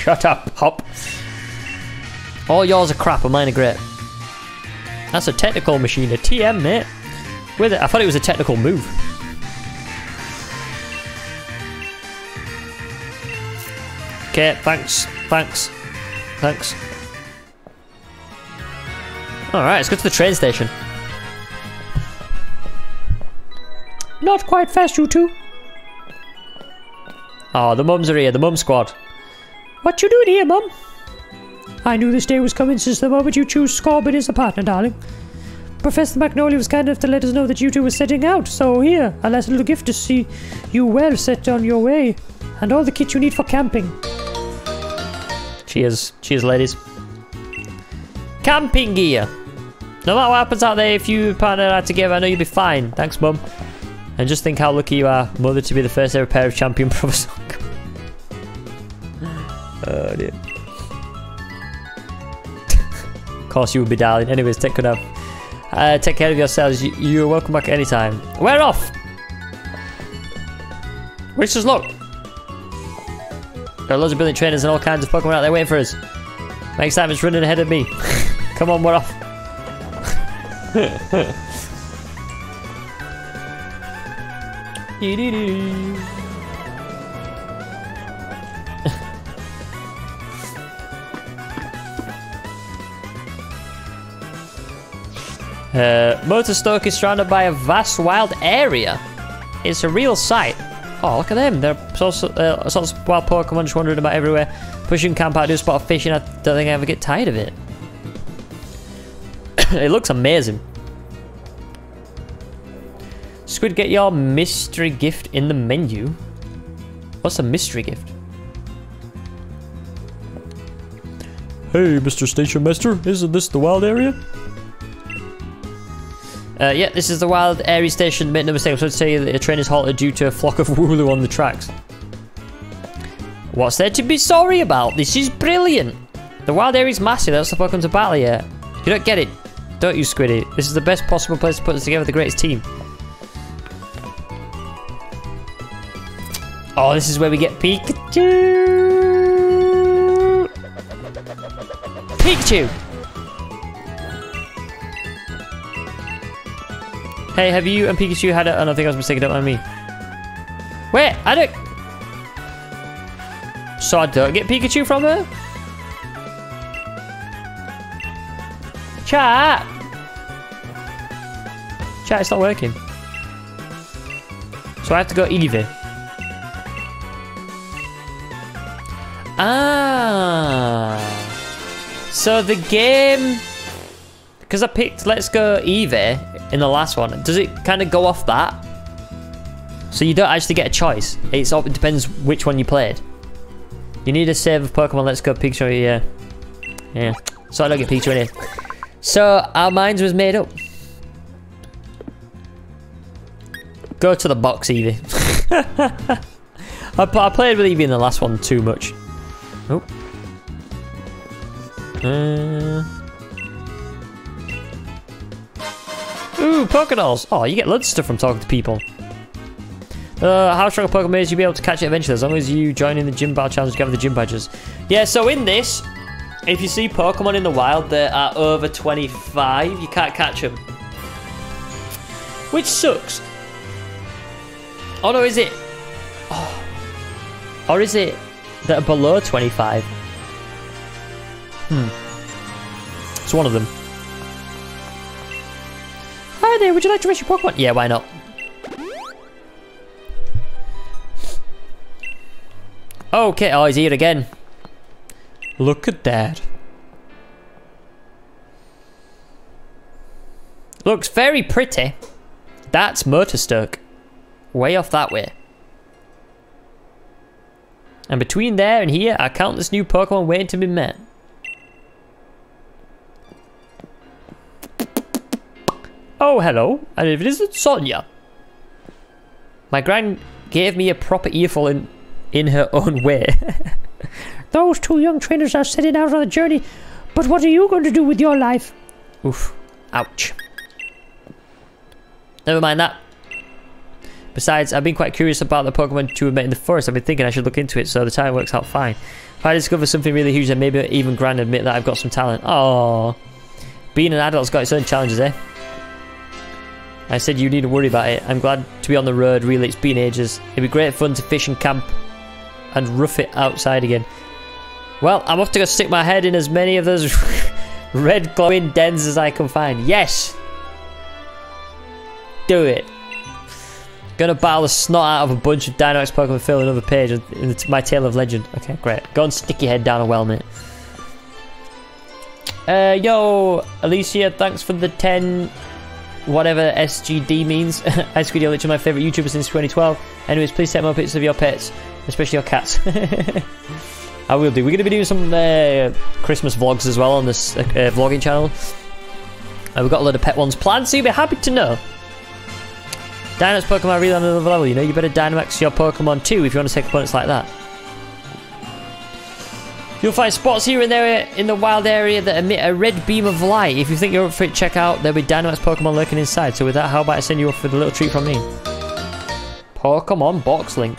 Shut up, hop. All yours are crap and mine are great. That's a technical machine, a TM, mate. With it, I thought it was a technical move. Okay, thanks, thanks, thanks. Alright, let's go to the train station. Not quite fast, you two. Oh, the mums are here, the mum squad. What you doing here, Mum? I knew this day was coming since the moment you chose Scorbin as a partner, darling. Professor Magnolia was kind enough to let us know that you two were setting out, so here, a nice little gift to see you well set on your way, and all the kit you need for camping. Cheers. Cheers, ladies. Camping gear. No matter what happens out there, if you partner are together, I know you'll be fine. Thanks, Mum. And just think how lucky you are, mother, to be the first ever pair of champion Professor. Oh, dear. of course, you would be, darling. Anyways, take good of. Uh, take care of yourselves. You, you're welcome back anytime. We're off! Wish us luck. There are loads of brilliant trainers and all kinds of Pokemon out there waiting for us. My excitement's running ahead of me. Come on, we're off. Dee-dee-dee. Uh, Motostoke is surrounded by a vast wild area. It's a real sight. Oh, look at them. There are sorts of, uh, sorts of wild Pokemon just wandering about everywhere. Pushing camp out, do a spot of fishing. I don't think I ever get tired of it. it looks amazing. Squid, get your mystery gift in the menu. What's a mystery gift? Hey, Mr. Station Master, isn't this the wild area? Uh, yeah, this is the wild area station. Make no mistake, I'm supposed to tell you that a train is halted due to a flock of Wooloo on the tracks. What's there to be sorry about? This is brilliant. The wild is massive. That's the welcome to battle here. You don't get it, don't you, Squiddy? This is the best possible place to put us together the greatest team. Oh, this is where we get Pikachu. Pikachu. Hey, have you and Pikachu had it? I don't think I was mistaken. Don't mind me. Wait, I don't. So I don't get Pikachu from her? Chat. Chat, it's not working. So I have to go Eevee. Ah. So the game. Because I picked Let's Go Eevee in the last one, does it kind of go off that? So you don't actually get a choice. It's, it depends which one you played. You need a save of Pokemon Let's Go Pikachu, yeah. Yeah. So I don't get Pikachu in it. So our minds was made up. Go to the box, Eevee. I, I played with Eevee in the last one too much. Oh. Uh. Ooh, Pokedolls! Oh, you get loads of stuff from talking to people. Uh, how strong a Pokemon is you'll be able to catch it eventually as long as you join in the gym battle challenge to gather the gym badges. Yeah, so in this, if you see Pokemon in the wild that are over 25, you can't catch them. Which sucks. Oh no, is it? Oh. Or is it that are below 25? Hmm. It's one of them. Hi there, would you like to race your Pokemon? Yeah, why not? Okay, oh, he's here again. Look at that. Looks very pretty. That's Motostoke. Way off that way. And between there and here are countless new Pokemon waiting to be met. Oh, hello. And if it isn't Sonia. My gran gave me a proper earful in, in her own way. Those two young trainers are setting out on a journey, but what are you going to do with your life? Oof. Ouch. Never mind that. Besides, I've been quite curious about the Pokemon to have met in the forest. I've been thinking I should look into it, so the time works out fine. If I discover something really huge, then maybe even Gran admit that I've got some talent. Oh, Being an adult's got its own challenges, eh? I said you needn't worry about it. I'm glad to be on the road, really. It's been ages. It'd be great fun to fish and camp and rough it outside again. Well, I'm off to go stick my head in as many of those red glowing dens as I can find. Yes! Do it. Gonna battle the snot out of a bunch of Dynamax Pokemon fill another page in my Tale of Legend. Okay, great. Go and stick your head down a well, mate. Uh, yo, Alicia, thanks for the 10 whatever SGD means. Cream literally my favourite YouTuber since 2012. Anyways, please send more pictures of your pets, especially your cats. I will do. We're going to be doing some uh, Christmas vlogs as well on this uh, uh, vlogging channel. Uh, we've got a lot of pet ones planned, so you'll be happy to know. Dynamax Pokemon are really on another level, you know? You better Dynamax your Pokemon too if you want to take opponents like that. You'll find spots here and there in the wild area that emit a red beam of light. If you think you're up for it, check out. There'll be Dynamax Pokemon lurking inside. So with that, how about I send you off with a little treat from me? Pokemon Box Link.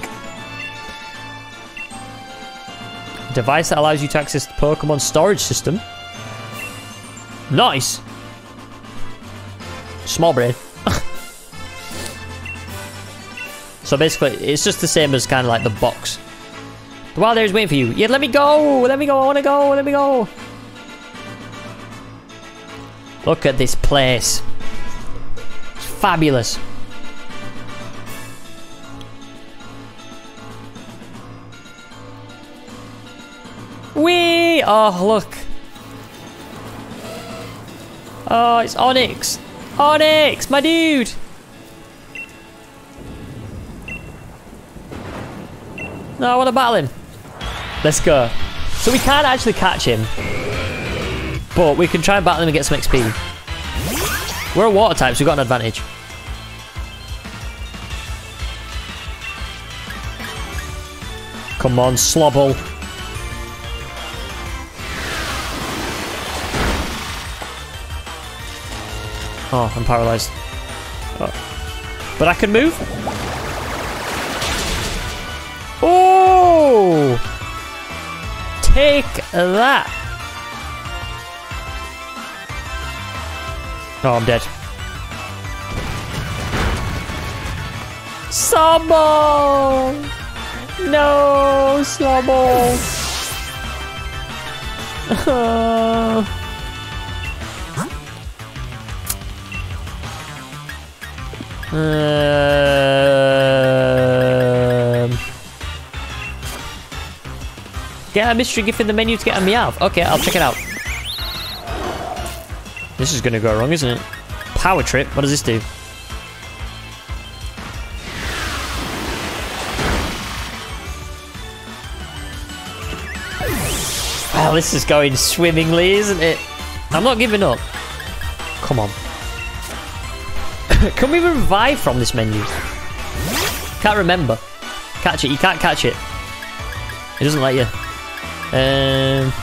Device that allows you to access the Pokemon storage system. Nice. Small brain. so basically, it's just the same as kind of like the box. The wild area is waiting for you. Yeah, let me go. Let me go. I want to go. Let me go. Look at this place. It's fabulous. Wee! Oh, look. Oh, it's Onix. Onix, my dude. No, I want to battle him. Let's go. So we can't actually catch him. But we can try and battle him and get some XP. We're a water type, so we've got an advantage. Come on, Slobble. Oh, I'm paralyzed. Oh. But I can move? Oh! Take that! Oh, I'm dead. Sobble! No, Sobble! Um, get a mystery gift in the menu to get a Meowth. Okay, I'll check it out. This is to go wrong, isn't it? Power Trip? What does this do? Well, this is going swimmingly, isn't it? I'm not giving up. Come on. Can we revive from this menu? Can't remember. Catch it. You can't catch it. It doesn't let you. Um,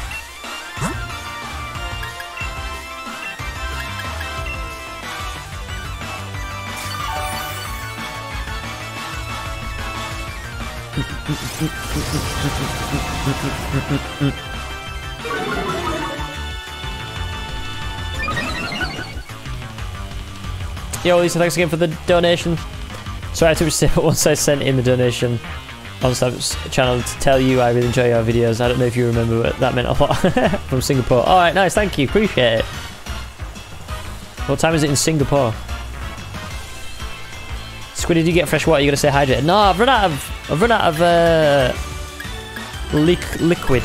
Yo, Lisa, thanks again for the donation. Sorry, I had to receive once I sent in the donation on Snap's channel to tell you I really enjoy your videos. I don't know if you remember, but that meant a lot from Singapore. All right, nice, thank you, appreciate it. What time is it in Singapore? Squiddy, did you get fresh water? You gotta stay hydrated. No, I've run out of. I've run out of uh, liq- liquid.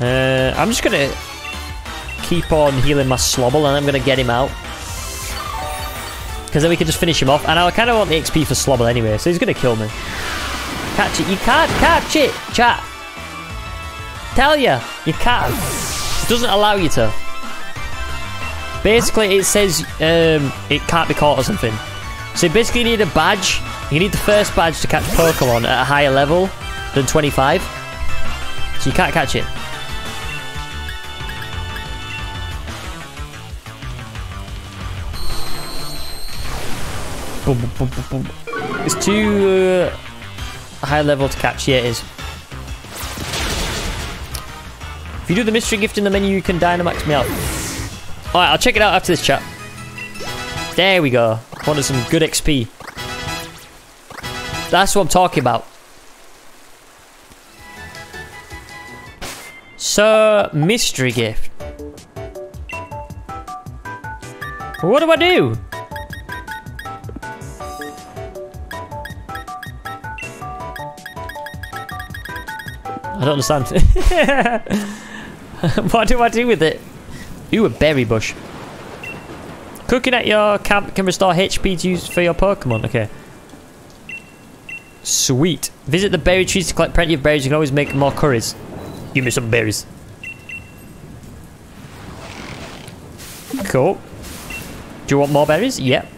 Uh, I'm just gonna keep on healing my slobble, and I'm gonna get him out. Because then we can just finish him off. And I kind of want the XP for slobble anyway, so he's gonna kill me. Catch it. You can't catch it, chat. Tell you, you can't. It doesn't allow you to. Basically, it says um, it can't be caught or something. So basically you need a badge. You need the first badge to catch Pokemon at a higher level than 25. So you can't catch it. It's too uh, high level to catch. Yeah, it is. If you do the mystery gift in the menu, you can Dynamax me out. Alright, I'll check it out after this chat. There we go. Wanted some good XP. That's what I'm talking about. So, mystery gift. What do I do? I don't understand. what do I do with it? Ooh, a berry bush. Cooking at your camp can restore HP to use for your Pokemon. Okay. Sweet. Visit the berry trees to collect plenty of berries. You can always make more curries. Give me some berries. Cool. Do you want more berries? Yep.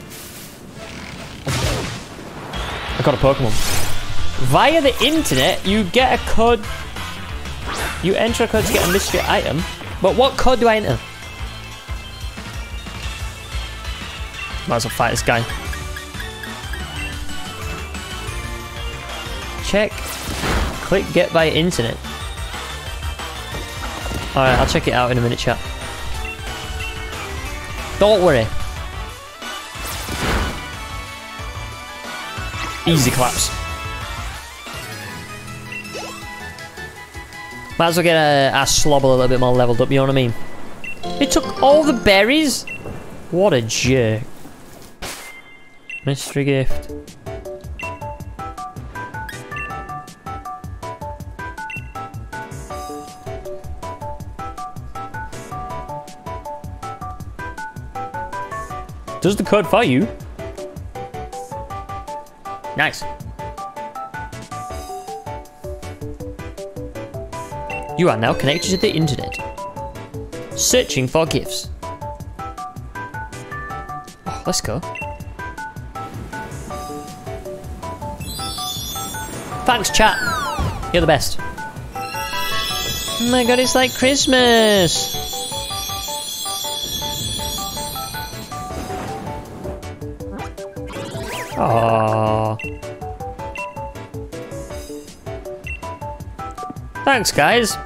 I got a Pokemon. Via the internet, you get a code. You enter a code to get a mystery item. But what code do I enter? Might as well fight this guy. Check. Click get by internet. Alright, I'll check it out in a minute, chat. Don't worry. Easy claps. Might as well get a, slobble a little bit more leveled up, you know what I mean? It took all the berries? What a jerk. Mystery gift. Does the code for you? Nice. You are now connected to the internet. Searching for gifts. Oh, let's go. Thanks, chat. You're the best. Oh my god, it's like Christmas. Aww. Thanks, guys.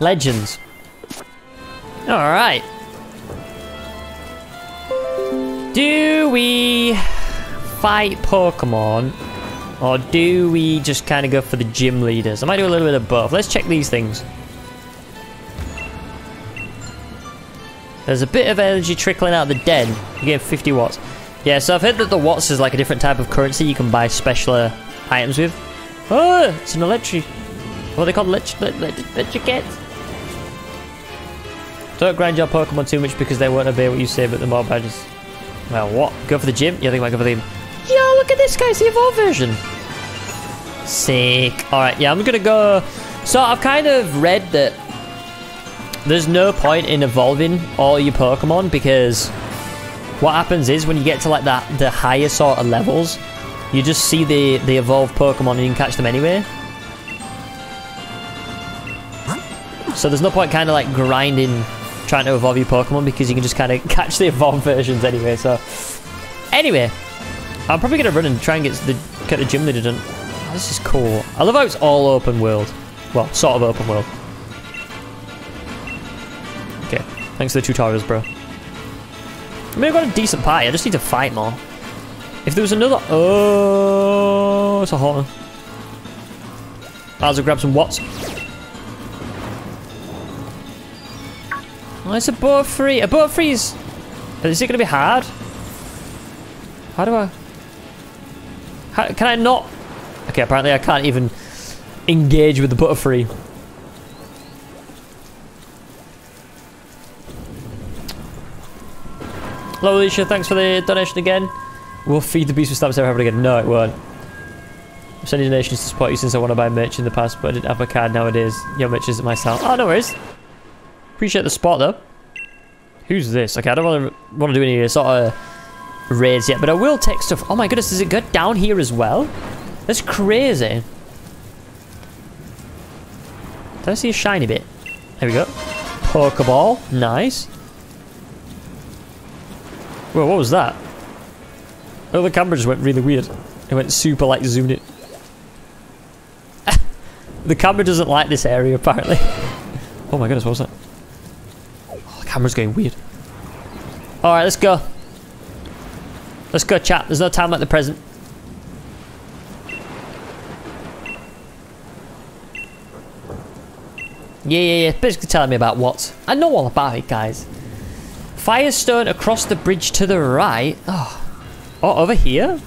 Legends. Alright. Do we fight Pokemon or do we just kind of go for the gym leaders? I might do a little bit of both. Let's check these things. There's a bit of energy trickling out the den. You get 50 watts. Yeah, so I've heard that the watts is like a different type of currency you can buy special uh, items with. Oh, it's an electric... What are they called? Electric... Electric Don't grind your Pokemon too much because they won't obey what you say, but the more badges... Well, what? Go for the gym? Yeah, I think I might go for the. Yo, look at this guy, it's the evolved version. Sick. Alright, yeah, I'm gonna go... So, I've kind of read that there's no point in evolving all your Pokemon because what happens is when you get to like that the higher sort of levels, you just see the the evolved Pokemon and you can catch them anyway. So there's no point kind of like grinding trying to evolve your Pokemon because you can just kind of catch the evolved versions anyway. So anyway, I'm probably gonna run and try and get the get the gym leader done. Oh, this is cool. I love how it's all open world. Well, sort of open world. Okay, thanks for the tutorials, bro. I mean, I've got a decent party. I just need to fight more. If there was another... Oh, it's a. Might as grab some watts. Oh, it's a Butterfree. A Butterfree is... Is it going to be hard? How do I... How, can I not... Okay, apparently I can't even engage with the Butterfree. Hello, Alicia. Thanks for the donation again. We'll feed the beast with stamps ever again. No, it won't. I'm sending donations to support you since I want to buy merch in the past, but I didn't have a card nowadays. Your merch isn't my style. Oh, no worries. Appreciate the spot, though. Who's this? Okay, I don't want to want to do any sort of uh, raids yet, but I will take stuff. Oh my goodness, does it go down here as well? That's crazy. Did I see a shiny bit? There we go. Pokeball. Nice. Whoa, what was that? Oh, the camera just went really weird. It went super like zoomed it. the camera doesn't like this area apparently. oh my goodness, what was that? Camera's going weird. Alright, let's go. Let's go chat. There's no time like the present. Yeah, yeah, yeah. Basically telling me about what. I know all about it, guys. Firestone across the bridge to the right. Oh. Oh, over here?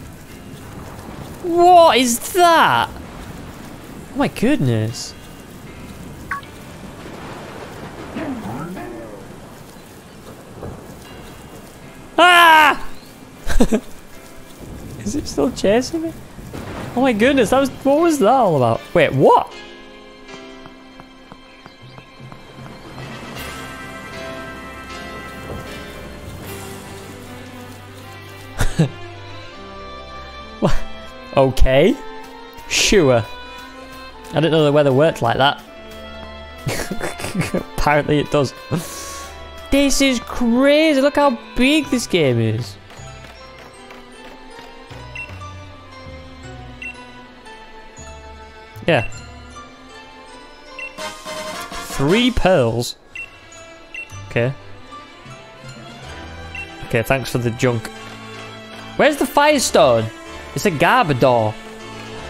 What is that? Oh my goodness. Ah! is it still chasing me? Oh my goodness, that was what was that all about? Wait, what? What? Okay. Sure. I didn't know the weather worked like that. Apparently it does. This is crazy. Look how big this game is. Yeah. Three pearls. Okay. Okay, thanks for the junk. Where's the firestone? It's a Garbodor.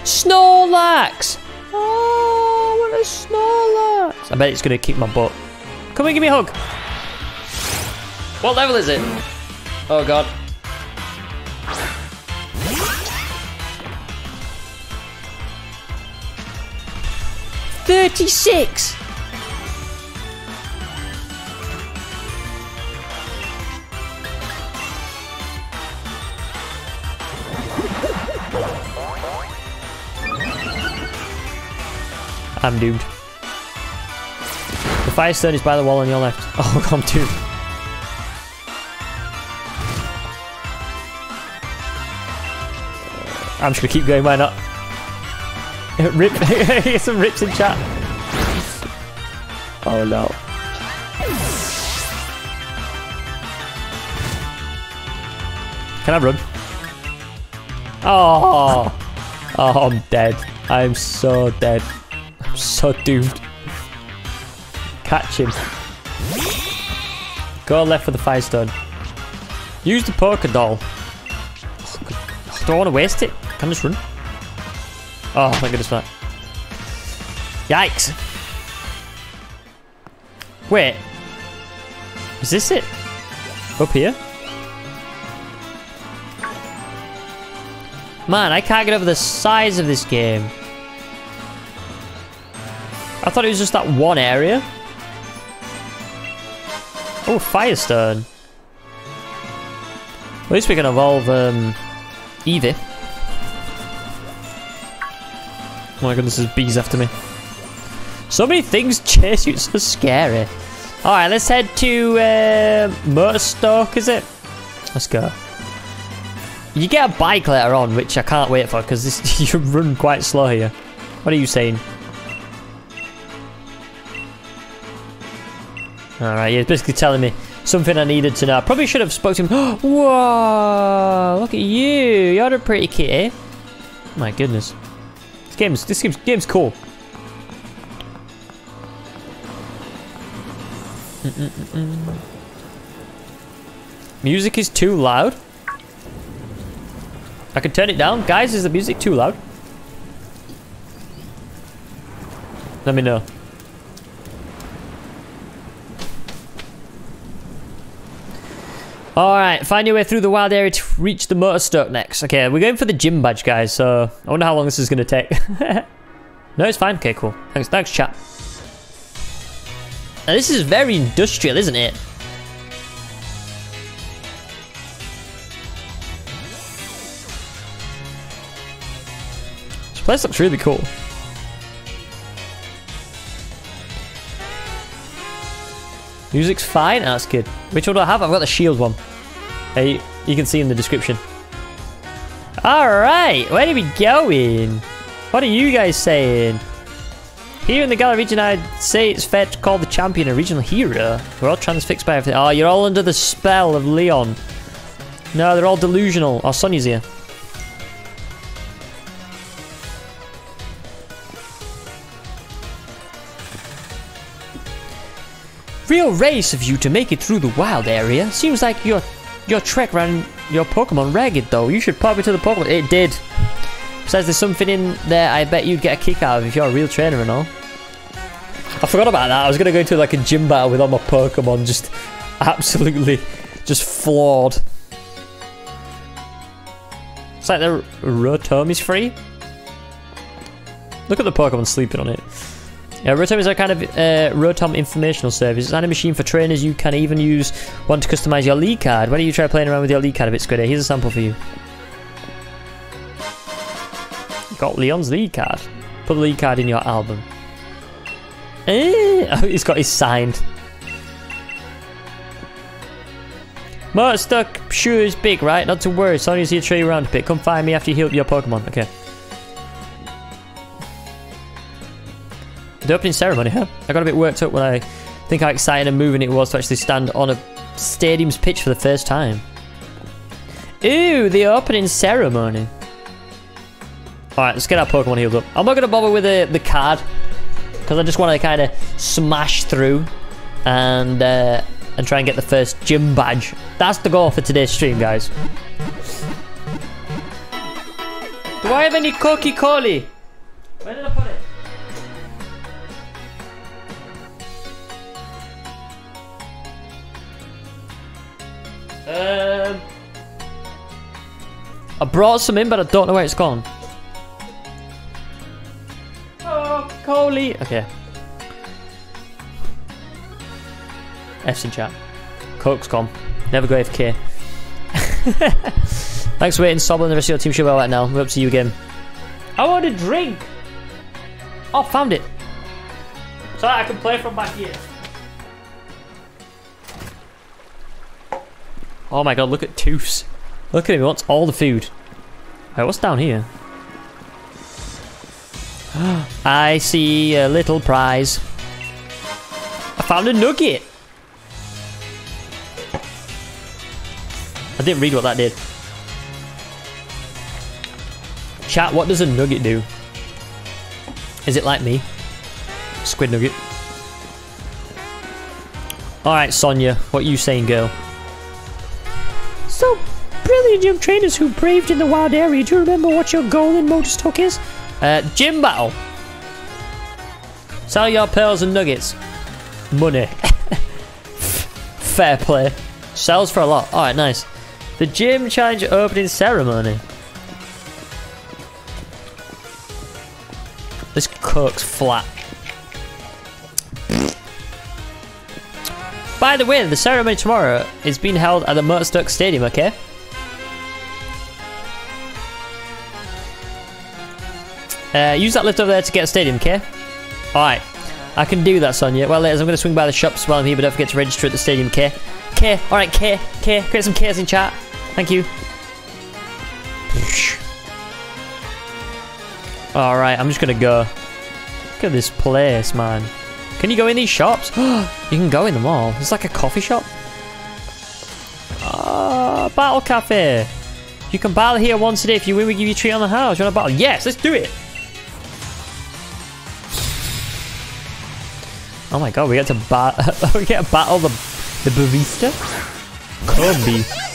Snorlax! Oh, what a Snorlax! I bet it's gonna kick my butt. Come and give me a hug. What level is it? Oh god. Thirty-six. I'm doomed. The firestone is by the wall on your left. Oh, I'm doomed. I'm just gonna keep going, why not? Rip, some rips in chat. Oh no. Can I run? Oh, oh, I'm dead. I'm so dead. I'm so doomed. Catch him. Go left for the firestone. Use the Poke Doll. I don't want to waste it. Can I just run? Oh, thank goodness for that. Yikes. Wait. Is this it? Up here? Man, I can't get over the size of this game. I thought it was just that one area. Oh, Firestone. At least we can evolve um, Eevee. My goodness, there's bees after me. So many things chase you, it's so scary. Alright, let's head to uh, Motostoke, is it? Let's go. You get a bike later on, which I can't wait for, because you run quite slow here. What are you saying? Alright, you're basically telling me something I needed to know. I probably should have spoke to him. Whoa! Look at you! You're a pretty kitty. My goodness. This game's, this game's, game's cool. Mm -mm -mm Music is too loud. I can turn it down. Guys, is the music too loud? Let me know. Alright, find your way through the wild area to reach the Motostoke next. Okay, we're going for the gym badge, guys, so I wonder how long this is going to take. no, it's fine. Okay, cool. Thanks, thanks, chat. Now, this is very industrial, isn't it? This place looks really cool. Music's fine. That's good. Which one do I have? I've got the shield one. Uh, hey, you can see in the description. Alright, where are we going? What are you guys saying? Here in the Galar region, I'd say it's fair to call the champion a regional hero. We're all transfixed by everything. Oh, you're all under the spell of Leon. No, they're all delusional. Oh, Sonia's here. Real race of you to make it through the wild area. Seems like your your trek ran your Pokemon ragged though. You should pop it to the Pokemon. It did. Besides, there's something in there I bet you'd get a kick out of if you're a real trainer and all. I forgot about that. I was gonna go into like a gym battle with all my Pokemon just absolutely just flawed. It's like the Rotom is free. Look at the Pokemon sleeping on it. Yeah, Rotom is a kind of uh, Rotom informational service. It's a machine for trainers. You can even use one to customize your league card. Why don't you try playing around with your league card a bit, Squiddy? Here's a sample for you. Got Leon's league card. Put the league card in your album. Eh, oh, he's got his signed. Motostoke sure is big, right? Not to worry. Sonia's here to show you around a bit. Come find me after you heal your Pokemon. Okay. The opening ceremony, huh? I got a bit worked up when I think how exciting and moving it was to actually stand on a stadium's pitch for the first time. Ooh, the opening ceremony. Alright, let's get our Pokemon healed up. I'm not going to bother with the, the card, because I just want to kind of smash through and uh, and try and get the first gym badge. That's the goal for today's stream, guys. Do I have any Coca Cola? Where did I put it? Um, I brought some in, but I don't know where it's gone. Oh, Coley. Okay. F's in chat. Coke's gone. Never go AFK. Thanks for waiting, Sobble and the rest of your team should well right now. We're up to you again. I want a drink! Oh, found it. So I can play from back here. Oh my god, look at Toofs. Look at him, he wants all the food. Alright, what's down here? I see a little prize. I found a nugget! I didn't read what that did. Chat, what does a nugget do? Is it like me? Squid nugget. Alright, Sonia, what you saying, girl? So, brilliant young trainers who braved in the wild area. Do you remember what your goal in Motostoke is? Uh, gym battle. Sell your pearls and nuggets. Money. Fair play. Sells for a lot. Alright, nice. The gym challenge opening ceremony. This cook's flat. By the way, the ceremony tomorrow is being held at the Motostoke Stadium, okay? Uh, use that lift over there to get a stadium, okay? Alright. I can do that, Sonia. Well, ladies, I'm going to swing by the shops while I'm here, but don't forget to register at the stadium, K. K. Alright, K. K. Create some Ks in chat. Thank you. Alright, I'm just going to go. Look at this place, man. Can you go in these shops? you can go in them all. It's like a coffee shop. Ah, battle cafe. You can battle here once a day. If you win, we give you a treat on the house. You want to battle? Yes, let's do it. Oh my god, we get to bat we get to battle the the barista? Combi.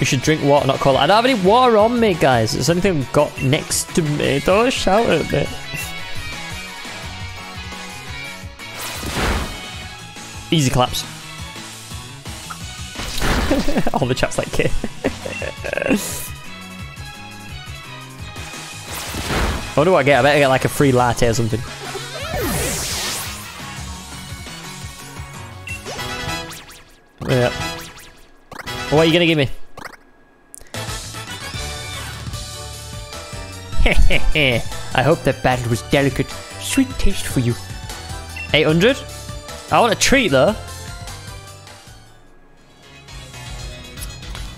You should drink water, not cola. I don't have any water on me, guys. Is anything got next to me. Don't shout at me. Easy claps. All the chat's like, kid. what do I get? I bet I get like a free latte or something. Yeah. What are you gonna give me? I hope that band was delicate, sweet taste for you. 800? I want a treat though.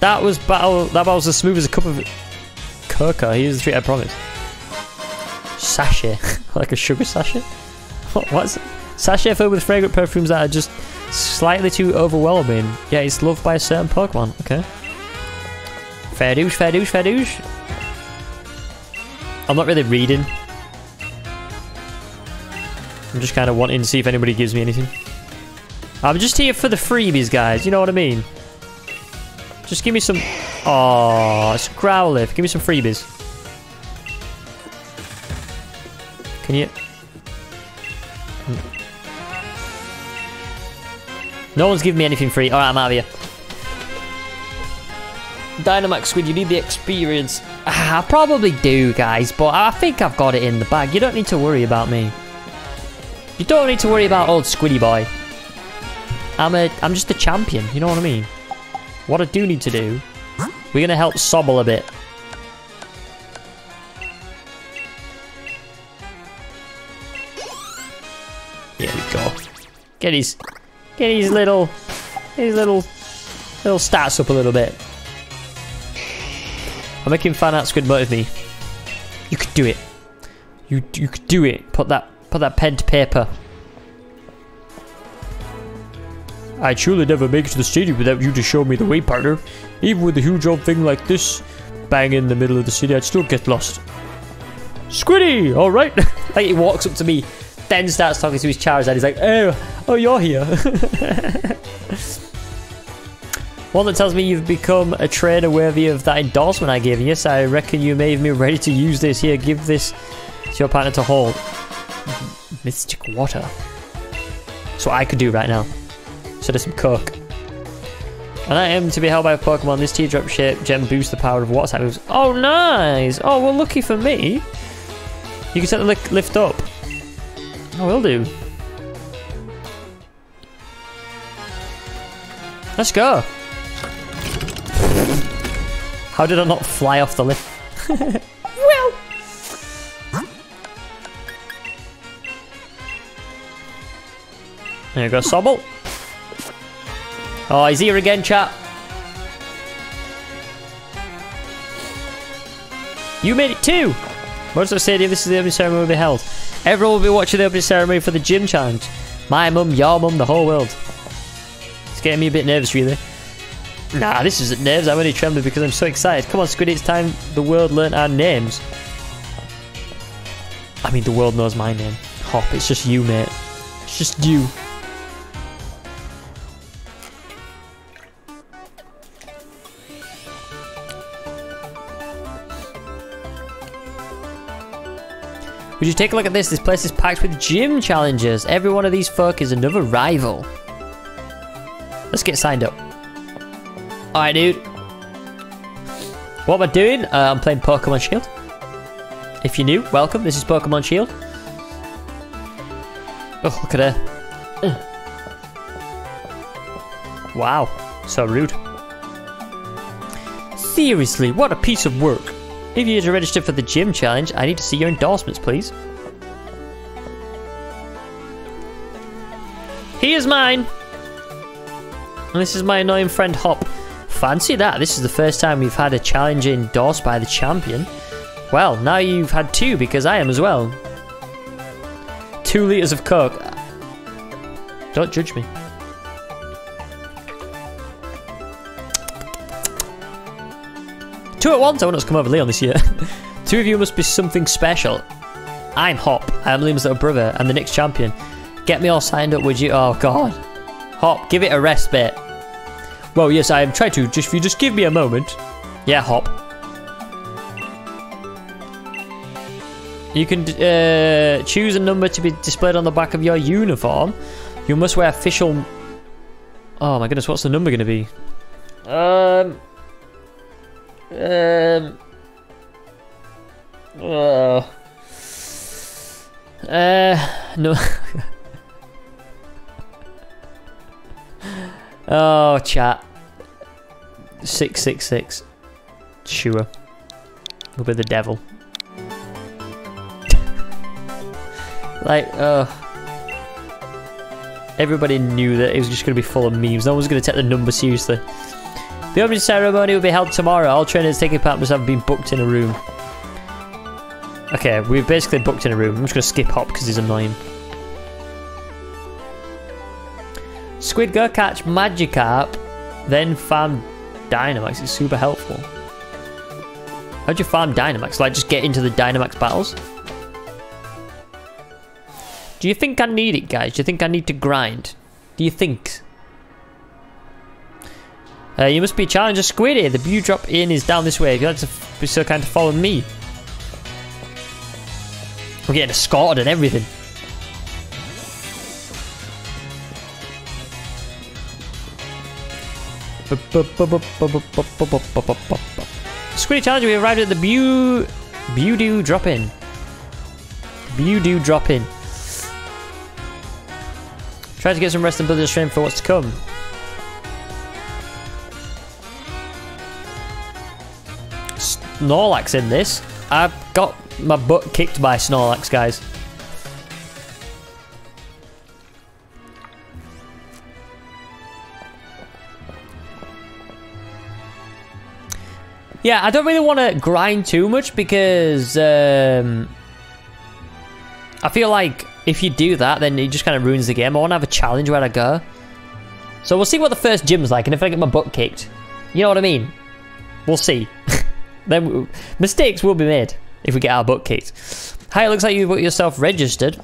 That was battle. That battle was as smooth as a cup of cocoa. Here's the treat I promised. Sachet, like a sugar sachet. What, what's it? Sachet filled with fragrant perfumes that are just slightly too overwhelming. Yeah, it's loved by a certain Pokemon. Okay. Fair douche, fair douche, fair douche. I'm not really reading. I'm just kind of wanting to see if anybody gives me anything. I'm just here for the freebies, guys. You know what I mean? Just give me some... Oh, it's Growlithe. Give me some freebies. Can you... Hmm. No one's giving me anything free. Alright, I'm out of here. Dynamax Squid, you need the experience. Ah, I probably do, guys, but I think I've got it in the bag. You don't need to worry about me. You don't need to worry about old Squiddy boy. I'm a, I'm just a champion. You know what I mean? What I do need to do, we're gonna help Sobble a bit. Here we go. Get his, get his little, his little, little stats up a little bit. I'm making fan art squid motive me. You could do it. You you could do it. Put that put that pen to paper. I'd surely never make it to the stadium without you to show me the way, partner. Even with a huge old thing like this, bang in the middle of the city, I'd still get lost. Squiddy, all right. Like he walks up to me, then starts talking to his Charizard. He's like, "Oh, oh, you're here." One that tells me you've become a trainer worthy of that endorsement I gave you. Yes, I reckon you made me ready to use this. Here, give this to your partner to hold. Mystic water. That's what I could do right now. So there's some coke. And I am to be held by a Pokemon. This teardrop shape gem boosts the power of water type moves. Oh, nice! Oh, well, lucky for me. You can set the li lift up. I will do. Let's go. How did I not fly off the lift? well. There you go, Sobble. Oh, he's here again, chat. You made it too! Motostoke Stadium, this is the opening ceremony will be held. Everyone will be watching the opening ceremony for the gym challenge. My mum, your mum, the whole world. It's getting me a bit nervous, really. Nah, this isn't nerves. I'm only trembling because I'm so excited. Come on, Squid, it's time the world learn our names. I mean, the world knows my name. Hop, it's just you, mate. It's just you. Would you take a look at this? This place is packed with gym challenges. Every one of these folk is another rival. Let's get signed up. Alright, dude. What am I doing? Uh, I'm playing Pokemon Shield. If you're new, welcome. This is Pokemon Shield. Oh, look at her. Wow, so rude. Seriously, what a piece of work. If you're to register for the gym challenge, I need to see your endorsements, please. Here's mine. And this is my annoying friend Hop. Fancy that. This is the first time we've had a challenge endorsed by the champion. Well, now you've had two because I am as well. Two litres of Coke. Don't judge me. Two at once? I want us to come over Leon this year. Two of you must be something special. I'm Hop. I am Leon's little brother and the next champion. Get me all signed up, would you? Oh, God. Hop, give it a rest bit. Well, yes, I am trying to. Just if you just give me a moment. Yeah, Hop. You can uh, choose a number to be displayed on the back of your uniform. You must wear official. Oh my goodness, what's the number going to be? Um. Um. Uh. Uh. No. Oh, chat. Six six six. Sure. We'll be the devil. like, uh. Everybody knew that it was just going to be full of memes. No one's going to take the number seriously. The opening ceremony will be held tomorrow. All trainers taking part must have been booked in a room. Okay, we've basically booked in a room. I'm just going to skip Hop because he's annoying. Squid go catch Magikarp, then farm Dynamax. It's super helpful. How'd you farm Dynamax? Like, just get into the Dynamax battles? Do you think I need it, guys? Do you think I need to grind? Do you think? Uh, you must be a challenger Squiddy. The view drop in is down this way. If you'd like to be so kind to follow me. We're getting escorted and everything. Squiddy Challenger, we arrived at the Bew... Budew Drop Inn. Bewdoo drop-in. Try to get some rest and build your strength for what's to come. Snorlax in this. I've got my butt kicked by Snorlax, guys. Yeah, I don't really want to grind too much because um, I feel like if you do that, then it just kind of ruins the game. I want to have a challenge where I go. So we'll see what the first gym's like, and if I get my butt kicked, you know what I mean? We'll see. then mistakes will be made if we get our butt kicked. Hi, it looks like you've got yourself registered.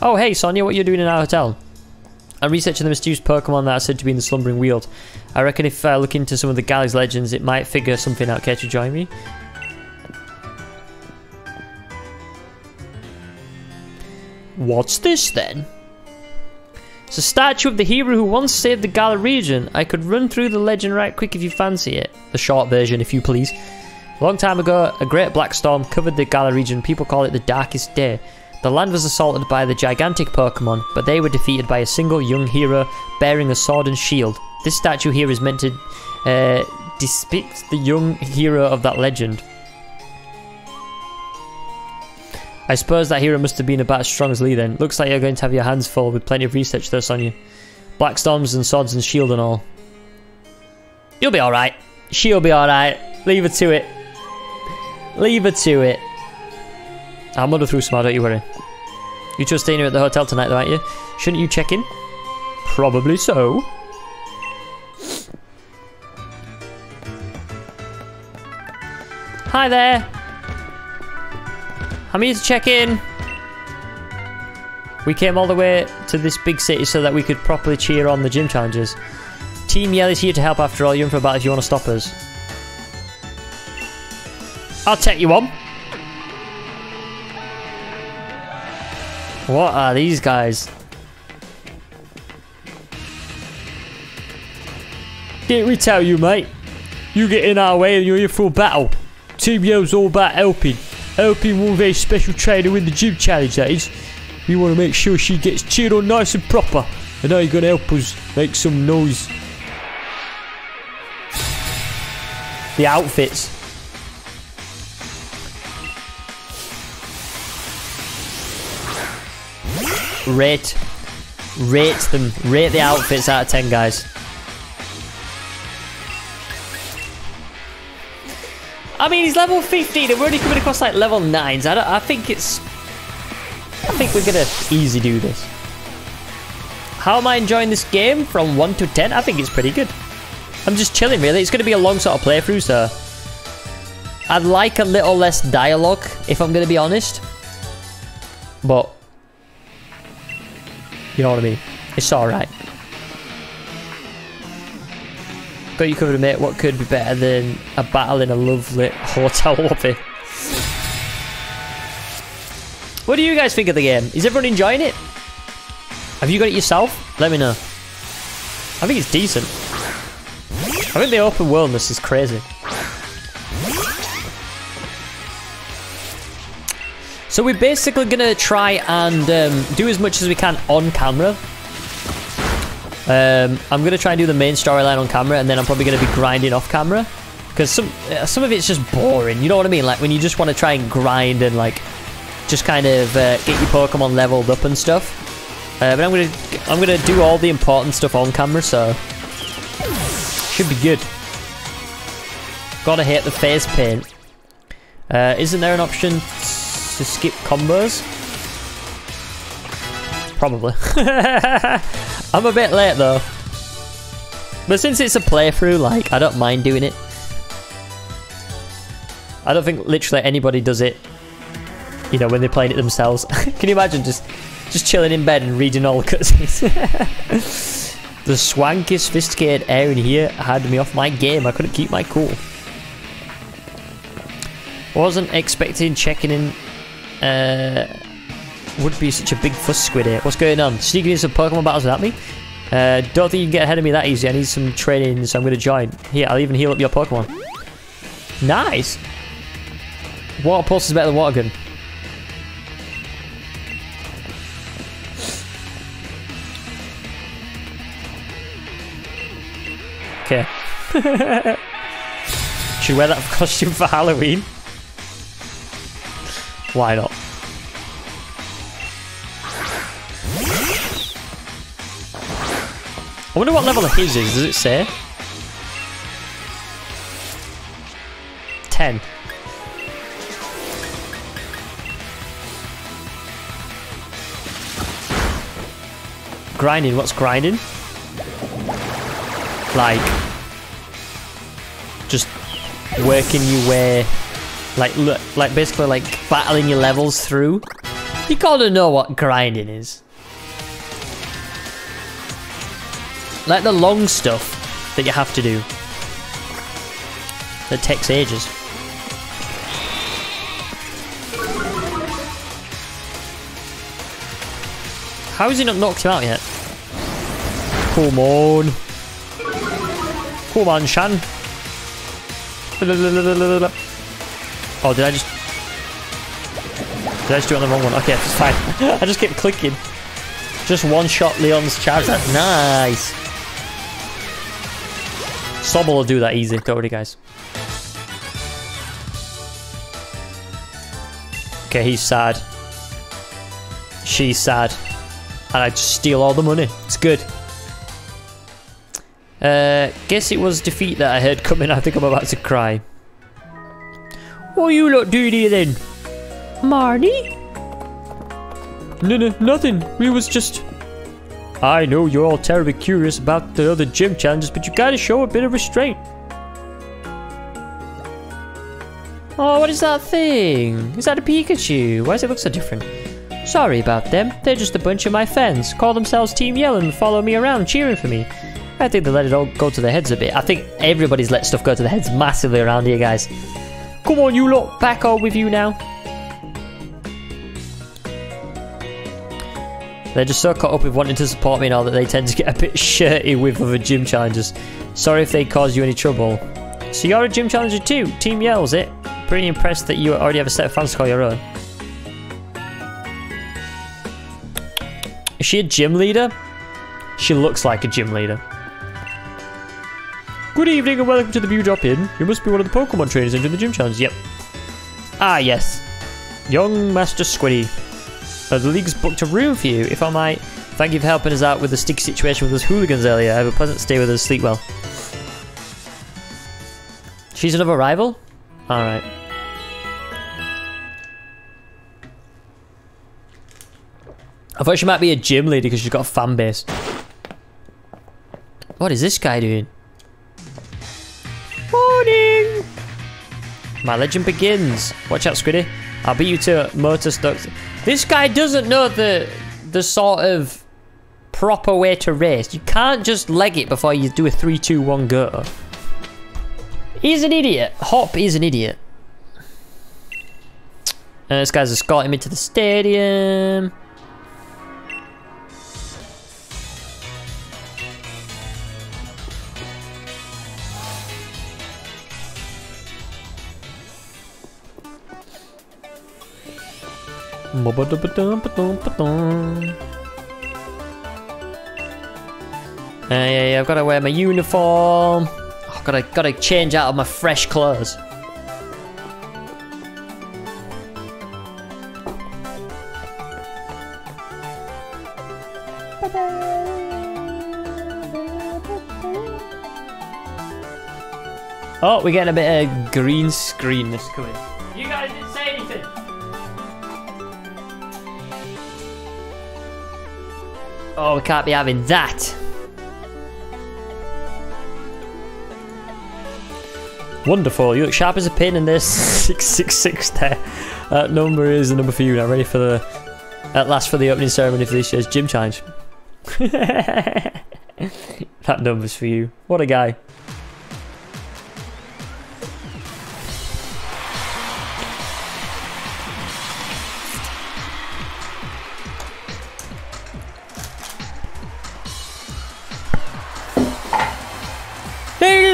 Oh, hey, Sonia, what are you doing in our hotel? I'm researching the mysterious Pokemon that are said to be in the Slumbering Weald. I reckon if I look into some of the Galar legends, it might figure something out. Care to join me? What's this then? It's a statue of the hero who once saved the Galar region. I could run through the legend right quick if you fancy it. The short version, if you please. A long time ago, a great black storm covered the Galar region. People call it the Darkest Day. The land was assaulted by the gigantic Pokemon, but they were defeated by a single young hero bearing a sword and shield. This statue here is meant to uh, depict the young hero of that legend. I suppose that hero must have been about as strong as Lee then. Looks like you're going to have your hands full with plenty of research there, Sonia. Black storms and swords and shield and all. You'll be alright. She'll be alright. Leave her to it. Leave her to it. I'll muddle through smart, don't you worry. You two are staying here at the hotel tonight though, aren't you? Shouldn't you check in? Probably so. Hi there. I'm here to check in. We came all the way to this big city so that we could properly cheer on the gym challengers. Team Yell is here to help after all. You're in for a battle if you want to stop us. I'll take you on. What are these guys? Didn't we tell you, mate? You get in our way and you're here for a battle. Team Yell's all about helping. Helping one very special trainer win the gym challenge, that is. We want to make sure she gets cheered on nice and proper. And now you're going to help us make some noise. The outfits. Rate. Rate them. Rate the outfits out of 10, guys. I mean, he's level 15 and we're only coming across like level 9s. I, don't, I think it's... I think we're to easy do this. How am I enjoying this game from 1 to 10? I think it's pretty good. I'm just chilling, really. It's to be a long sort of playthrough, so... I'd like a little less dialogue, if I'm to be honest. But... You know what I mean? It's alright. Got you covered, mate. What could be better than a battle in a lovely hotel lobby? What do you guys think of the game? Is everyone enjoying it? Have you got it yourself? Let me know. I think it's decent. I think the open worldness is crazy. So we're basically gonna try and um, do as much as we can on camera. Um, I'm gonna try and do the main storyline on camera, and then I'm probably gonna be grinding off camera because some uh, some of it's just boring. You know what I mean? Like when you just want to try and grind and like just kind of uh, get your Pokemon leveled up and stuff. Uh, but I'm gonna I'm gonna do all the important stuff on camera, so should be good. Gotta hit the face paint. Uh, isn't there an option to skip combos? Probably. I'm a bit late though. But since it's a playthrough, like, I don't mind doing it. I don't think literally anybody does it, you know, when they're playing it themselves. Can you imagine just just chilling in bed and reading all the cutscenes? the swanky, sophisticated air in here had me off my game. I couldn't keep my cool. Wasn't expecting checking in uh, would be such a big fuss squid here. What's going on? Sneaking in some Pokemon battles without me? Uh, don't think you can get ahead of me that easy. I need some training, so I'm going to join. Here, I'll even heal up your Pokemon. Nice! Water Pulse is better than Water Gun. Okay. Should wear that costume for Halloween? Why not? I wonder what level of his is. Does it say? 10. Grinding. What's grinding? Like, just working your way, like, look, like basically like battling your levels through. You gotta know what grinding is. Like the long stuff that you have to do. That takes ages. How has he not knocked him out yet? Come on. Come on, Shan. Oh, did I just... Did I just do it on the wrong one? Okay, it's fine. I just kept clicking. Just one shot Leon's Charizard. Nice. Sobble will do that easy. Don't worry, guys. Okay, he's sad. She's sad. And I just steal all the money. It's good. Uh, guess it was defeat that I heard coming. I think I'm about to cry. What you lot doing here then? Marnie? No, no, nothing. We was just... I know you're all terribly curious about the other gym challenges, but you gotta show a bit of restraint. Oh, what is that thing? Is that a Pikachu? Why does it look so different? Sorry about them. They're just a bunch of my fans. Call themselves Team Yell and follow me around cheering for me. I think they let it all go to their heads a bit. I think everybody's let stuff go to their heads massively around here, guys. Come on, you lot. Back on with you now. They're just so caught up with wanting to support me now that they tend to get a bit shirty with other gym challengers. Sorry if they cause you any trouble. So you're a gym challenger too? Team Yells it? Pretty impressed that you already have a set of fans to call your own. Is she a gym leader? She looks like a gym leader. Good evening and welcome to the Budew Drop Inn. You must be one of the Pokemon trainers entering the gym challenge. Yep. Ah, yes. Young Master Squiddy. Uh, the league's booked a room for you, if I might. Thank you for helping us out with the sticky situation with those hooligans earlier. Have a pleasant stay with us. Sleep well. She's another rival? Alright. I thought she might be a gym leader because she's got a fan base. What is this guy doing? Morning! My legend begins. Watch out, Squiddy. I'll beat you to Motostoke. This guy doesn't know the the sort of proper way to race. You can't just leg it before you do a 3, 2, 1 go. He's an idiot. Hop is an idiot. Uh, this guy's escorting me to the stadium. Uh, yeah, yeah, I've got to wear my uniform. I've got to, got to change out of my fresh clothes. Oh, we're getting a bit of green screen this coming. Oh, we can't be having that. Wonderful. You look sharp as a pin in this 666 there. That number is the number for you now. Ready for the at last for the opening ceremony for this year's gym challenge. that number's for you. What a guy.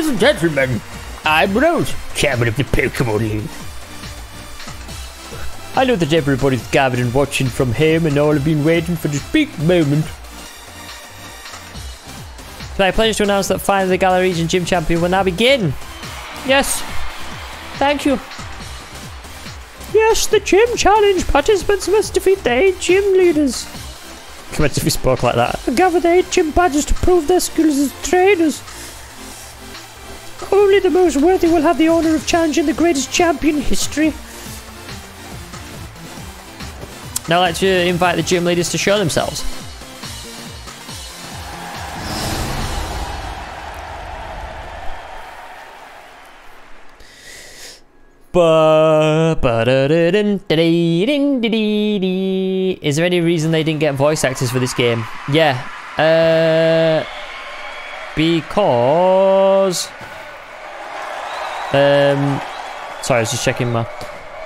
And gentlemen, I'm Rose, chairman of the Pokemon League. I know that everybody's gathered and watching from home and all have been waiting for this big moment. It's my pleasure to announce that finally the Galar Region Gym Champion will now begin. Yes. Thank you. Yes, the gym challenge. Participants must defeat the eight gym leaders. Come on, if you spoke like that. and gather the eight gym badges to prove their skills as trainers. Only the most worthy will have the honor of challenging the greatest champion in history. Now let's to invite the gym leaders to show themselves. Is there any reason they didn't get voice actors for this game? Yeah. Uh, because. Um, sorry, I was just checking my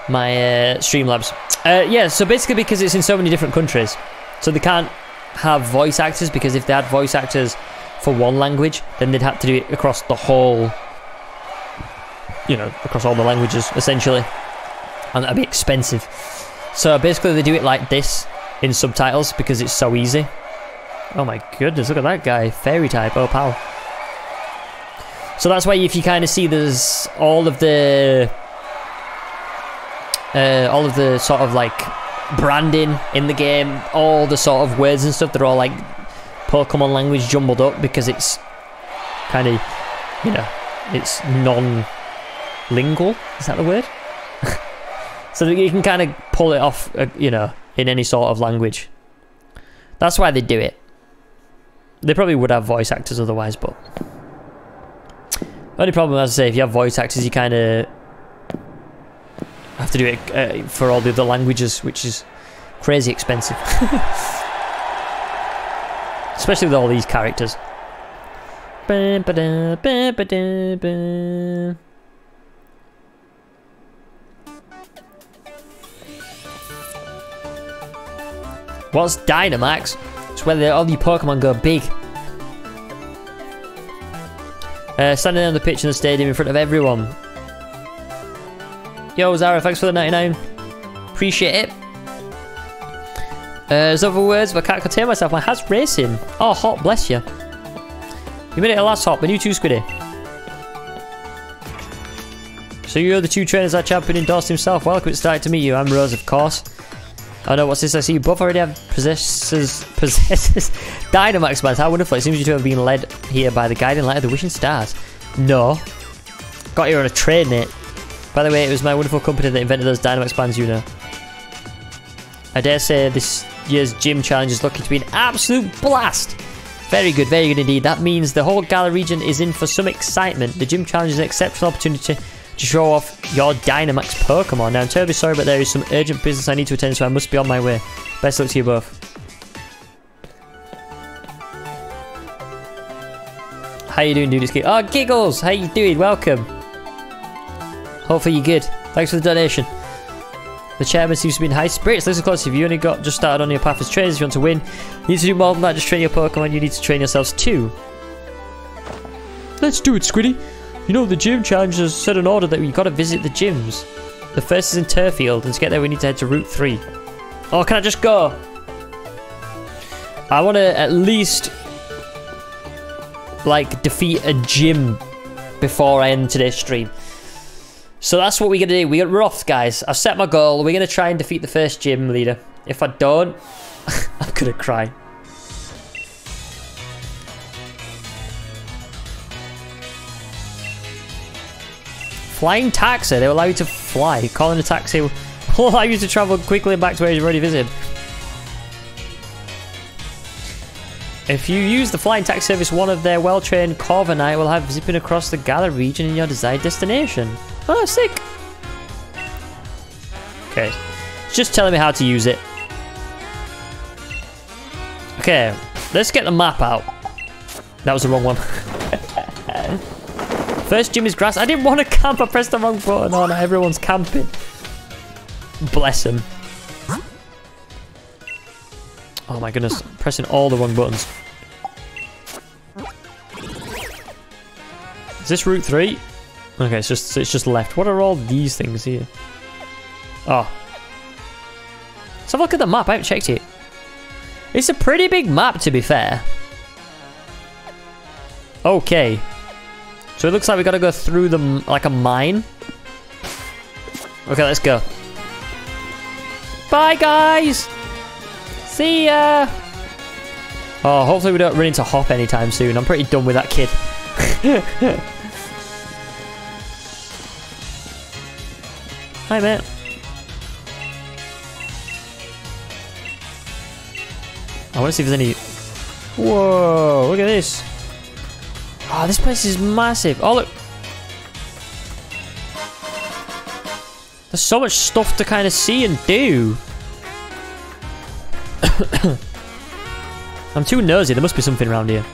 my uh, Streamlabs. Uh, yeah, so basically because it's in so many different countries, so they can't have voice actors because if they had voice actors for one language, then they'd have to do it across the whole, you know, across all the languages essentially, and that'd be expensive. So basically, they do it like this in subtitles because it's so easy. Oh my goodness, look at that guy, fairy type, oh pal. So that's why if you kind of see there's all of the uh, all of the sort of like branding in the game, all the sort of words and stuff, they're all like Pokemon language jumbled up because it's kind of, you know, it's non-lingual. Is that the word? so that you can kind of pull it off, uh, you know, in any sort of language. That's why they do it. They probably would have voice actors otherwise, but only problem, as I say, if you have voice actors, you kind of have to do it uh, for all the other languages, which is crazy expensive. Especially with all these characters. What's Dynamax? It's where the- all your Pokemon go big. Uh, standing on the pitch in the stadium in front of everyone. Yo, Zara, thanks for the 99. Appreciate it. Uh, there's other words, but I can't contain myself. My heart's racing. Oh, Hop, bless you. You made it a last Hop, and you too, Squiddy. So you're the two trainers that champion endorsed himself. Welcome, it's starting to meet you. I'm Rose, of course. Oh no, what's this? I see you both already have possesses possesses Dynamax man. How wonderful. It seems you two have been led here by the guiding light of the wishing stars. No. Got here on a train, mate. By the way, it was my wonderful company that invented those Dynamax bands, you know. I dare say this year's gym challenge is looking to be an absolute blast. Very good, very good indeed. That means the whole Galar region is in for some excitement. The gym challenge is an exceptional opportunity to show off your Dynamax Pokemon. Now, I'm terribly sorry, but there is some urgent business I need to attend, so I must be on my way. Best luck to you both. How you doing, dude? Oh, Giggles! How you doing? Welcome. Hopefully you're good. Thanks for the donation. The chairman seems to be in high spirits. Listen close. If you only got just started on your path as trainers, if you want to win, you need to do more than that. Just train your Pokemon. You need to train yourselves too. Let's do it, Squiddy. You know, the gym challenge has set an order that we've got to visit the gyms. The first is in Turffield, and to get there we need to head to Route 3. Oh, can I just go? I want to at least, like, defeat a gym before I end today's stream. So that's what we're going to do. We- We're off, guys. I've set my goal. We're going to try and defeat the first gym leader. If I don't, I'm going to cry. Flying taxi. They will allow you to fly. Calling a taxi will allow you to travel quickly back to where you've already visited. If you use the flying taxi service, one of their well-trained Corviknight will have zipping across the Galar region in your desired destination. Oh, sick. Okay. Just telling me how to use it. Okay. Let's get the map out. That was the wrong one. First is grass. I didn't want to camp. I pressed the wrong button. Oh no, everyone's camping. Bless him. Oh my goodness. Pressing all the wrong buttons. Is this route 3? Okay, it's just it's just left. What are all these things here? Oh. Let's have a look at the map. I haven't checked it. It's a pretty big map, to be fair. Okay. So it looks like we gotta go through the like a mine. Okay, let's go. Bye, guys. See ya. Oh, hopefully we don't run into Hop anytime soon. I'm pretty done with that kid. Hi, mate. I want to see if there's any. Whoa! Look at this. Oh, this place is massive. Oh, look. There's so much stuff to kind of see and do. I'm too nosy. There must be something around here.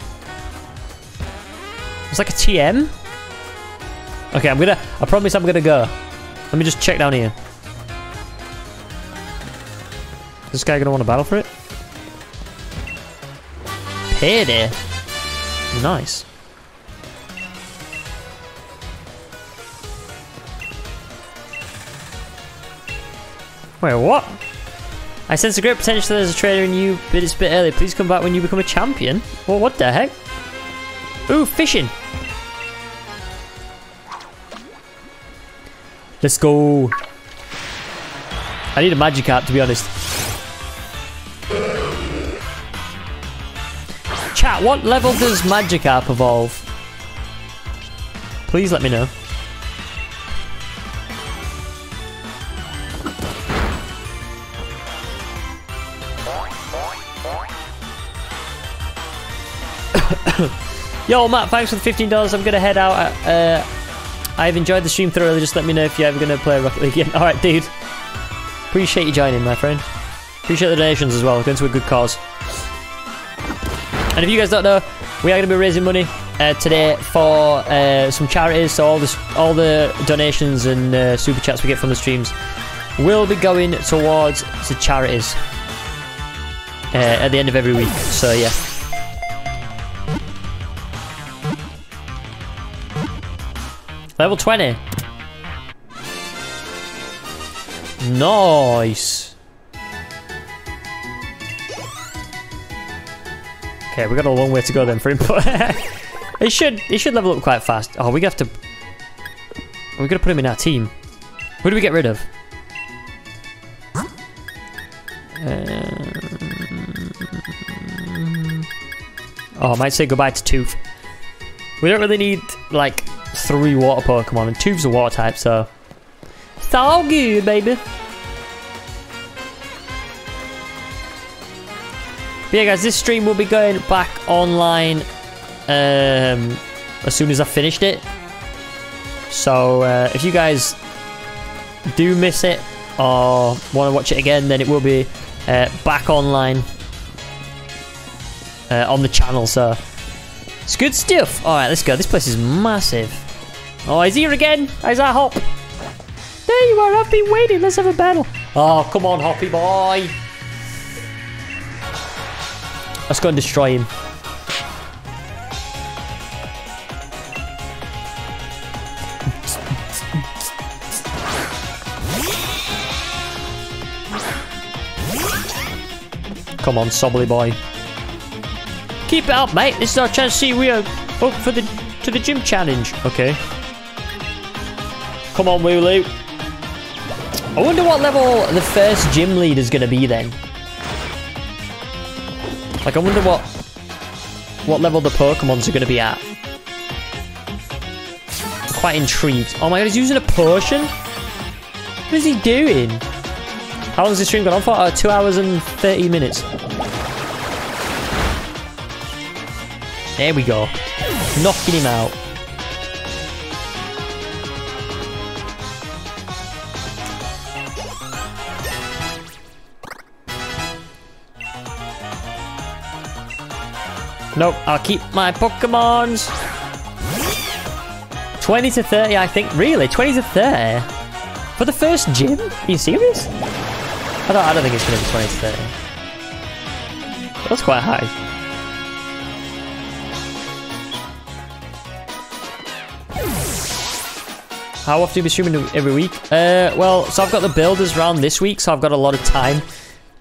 It's like a TM. Okay, I'm gonna. I promise I'm gonna go. Let me just check down here. Is this guy gonna want to battle for it? Payday. Nice. Wait, what? I sense a great potential as a trader in you, but it's a bit early. Please come back when you become a champion. Well, what the heck? Ooh, fishing. Let's go. I need a magic Magikarp, to be honest. Chat, what level does magic Magikarp evolve? Please let me know. Yo, Matt, thanks for the $15. I'm going to head out. Uh, I've enjoyed the stream thoroughly. Just let me know if you're ever going to play Rocket League again. Alright, dude. Appreciate you joining, my friend. Appreciate the donations as well. Going to a good cause. And if you guys don't know, we are going to be raising money uh, today for uh, some charities. So all the all the donations and uh, super chats we get from the streams will be going towards the charities uh, at the end of every week. So yeah. Level 20. Nice. Okay, we got a long way to go then for him, but he should he should level up quite fast. Oh, we have to. We're gonna put him in our team. Who do we get rid of? Um, oh, I might say goodbye to Tooth. We don't really need like three water Pokemon, and Tooth's a water type, so it's all good, baby. But yeah, guys, this stream will be going back online um, as soon as I finished it. So uh, if you guys do miss it or want to watch it again, then it will be uh, back online uh, on the channel. So it's good stuff. All right, let's go. This place is massive. Oh, he's here again. How's that hop? there you are. I've been waiting. Let's have a battle. Oh, come on, Hoppy boy. Let's go and destroy him. Come on, Sobbly boy. Keep it up, mate. This is our chance to see we are up for the to the gym challenge. Okay. Come on, Wooloo. I wonder what level the first gym lead is going to be then. Like, I wonder what what level the Pokemons are going to be at. I'm quite intrigued. Oh my god, he's using a potion? What is he doing? How long has this stream gone on for? Uh, two hours and 30 minutes. There we go. Knocking him out. Nope, I'll keep my Pokemons. 20 to 30, I think. Really? 20 to 30? For the first gym? Are you serious? I don't, I don't think it's going to be 20 to 30. That's quite high. How often do you be streaming every week? Uh, well, so I've got the builders round this week, so I've got a lot of time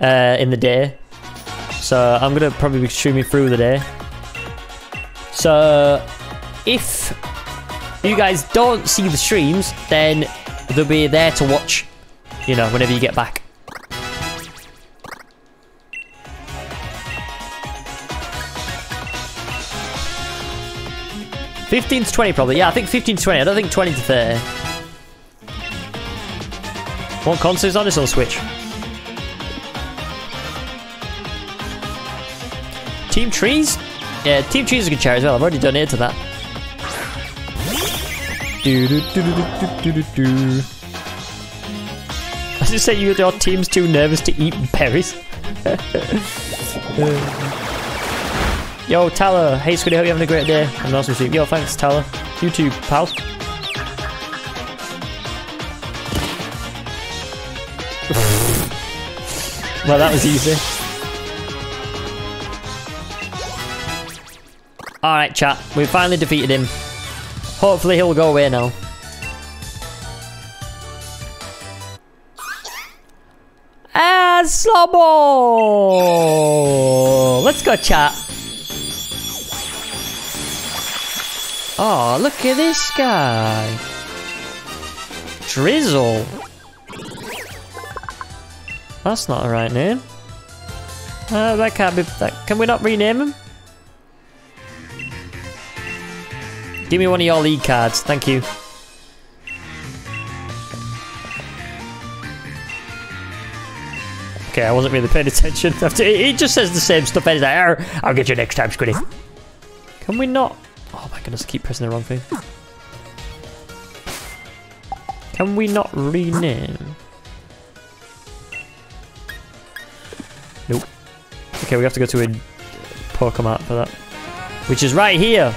uh, in the day. So I'm going to probably be streaming through the day. So if you guys don't see the streams, then they'll be there to watch, you know, whenever you get back. Fifteen to twenty, probably. Yeah, I think fifteen to twenty. I don't think twenty to thirty. What console's on this on Switch? Team Trees? Yeah, Team Trees is a good chair as well. I've already donated to that. Do, do, do, do, do, do, do. I just say you your team's too nervous to eat berries. Yo, Tyler. Hey, Squiddy, hope you're having a great day. Have an awesome stream. Yo, thanks, Tyler. You too, pal. well, that was easy. Alright, chat. We finally defeated him. Hopefully he'll go away now. Ah, Slobbo! Let's go, chat. Oh, look at this guy. Drizzile. That's not the right name. Uh, that can't be... That, can we not rename him? Give me one of your lead cards, thank you. Okay, I wasn't really paying attention. He just says the same stuff every day. I'll get you next time, Squiddy. Can we not? Oh my goodness, I keep pressing the wrong thing. Can we not rename? Nope. Okay, we have to go to a Pokemon for that. Which is right here.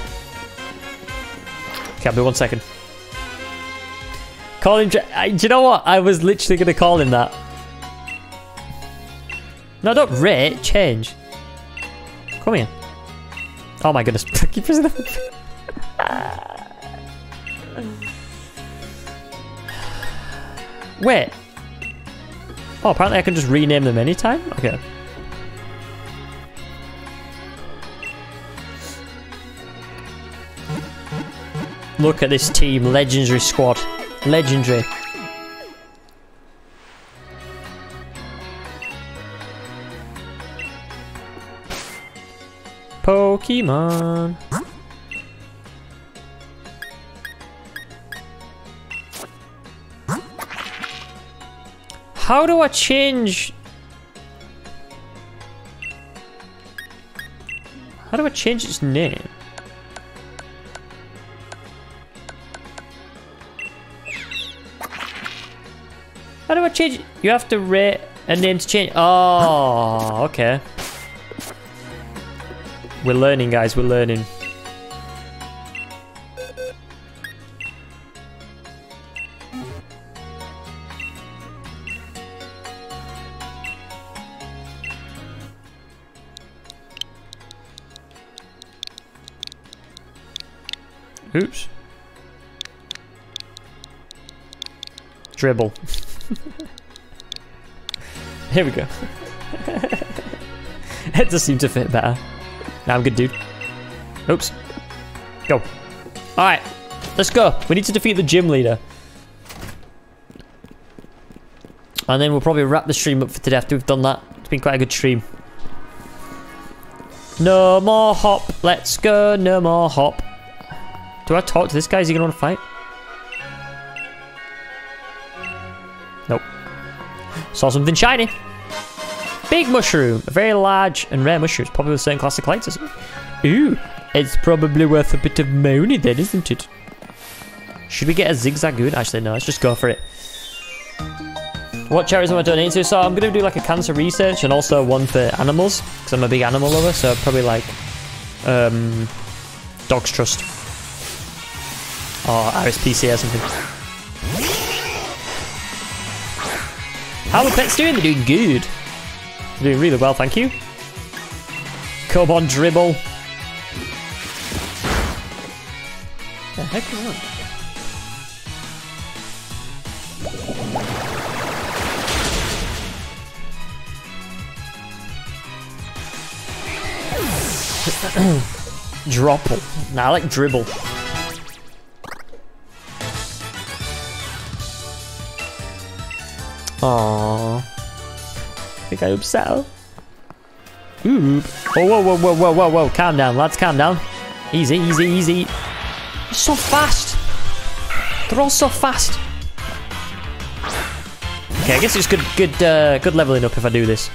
Okay, I'll be one second. Call him. I, do you know what? I was literally going to call him that. No, don't rate. Change. Come here. Oh my goodness. Keep pressing the... Wait. Oh, apparently I can just rename them anytime? Okay. Look at this team, legendary squad. Legendary. Pokemon. How do I change... How do I change its name? How do I change it? You have to rate and then to change. Oh, okay. We're learning, guys. We're learning. Oops. Dribble. Here we go. it does seem to fit better. Now I'm good, dude. Oops. Go. Alright. Let's go. We need to defeat the gym leader. And then we'll probably wrap the stream up for today after we've done that. It's been quite a good stream. No more hop. Let's go. No more hop. Do I talk to this guy? Is he going to want to fight? Saw something shiny. Big mushroom. A very large and rare mushroom. It's probably the same classic it? Ooh. It's probably worth a bit of money then, isn't it? Should we get a zigzagoon? Actually, no. Let's just go for it. What charities am I donating to? So I'm going to do like a cancer research and also one for animals because I'm a big animal lover. So probably like um, Dogs Trust or RSPCA or something. How are pets doing? They're doing good. They're doing really well, thank you. Come on, dribble. The heck is that? Dropple. Nah, I like dribble. Aww. I think I upset her. Ooh. Oh, whoa, whoa, whoa, whoa, whoa, whoa. Calm down, lads, calm down. Easy, easy, easy. So fast. They're all so fast. Okay, I guess it's good, good, uh, good leveling up if I do this.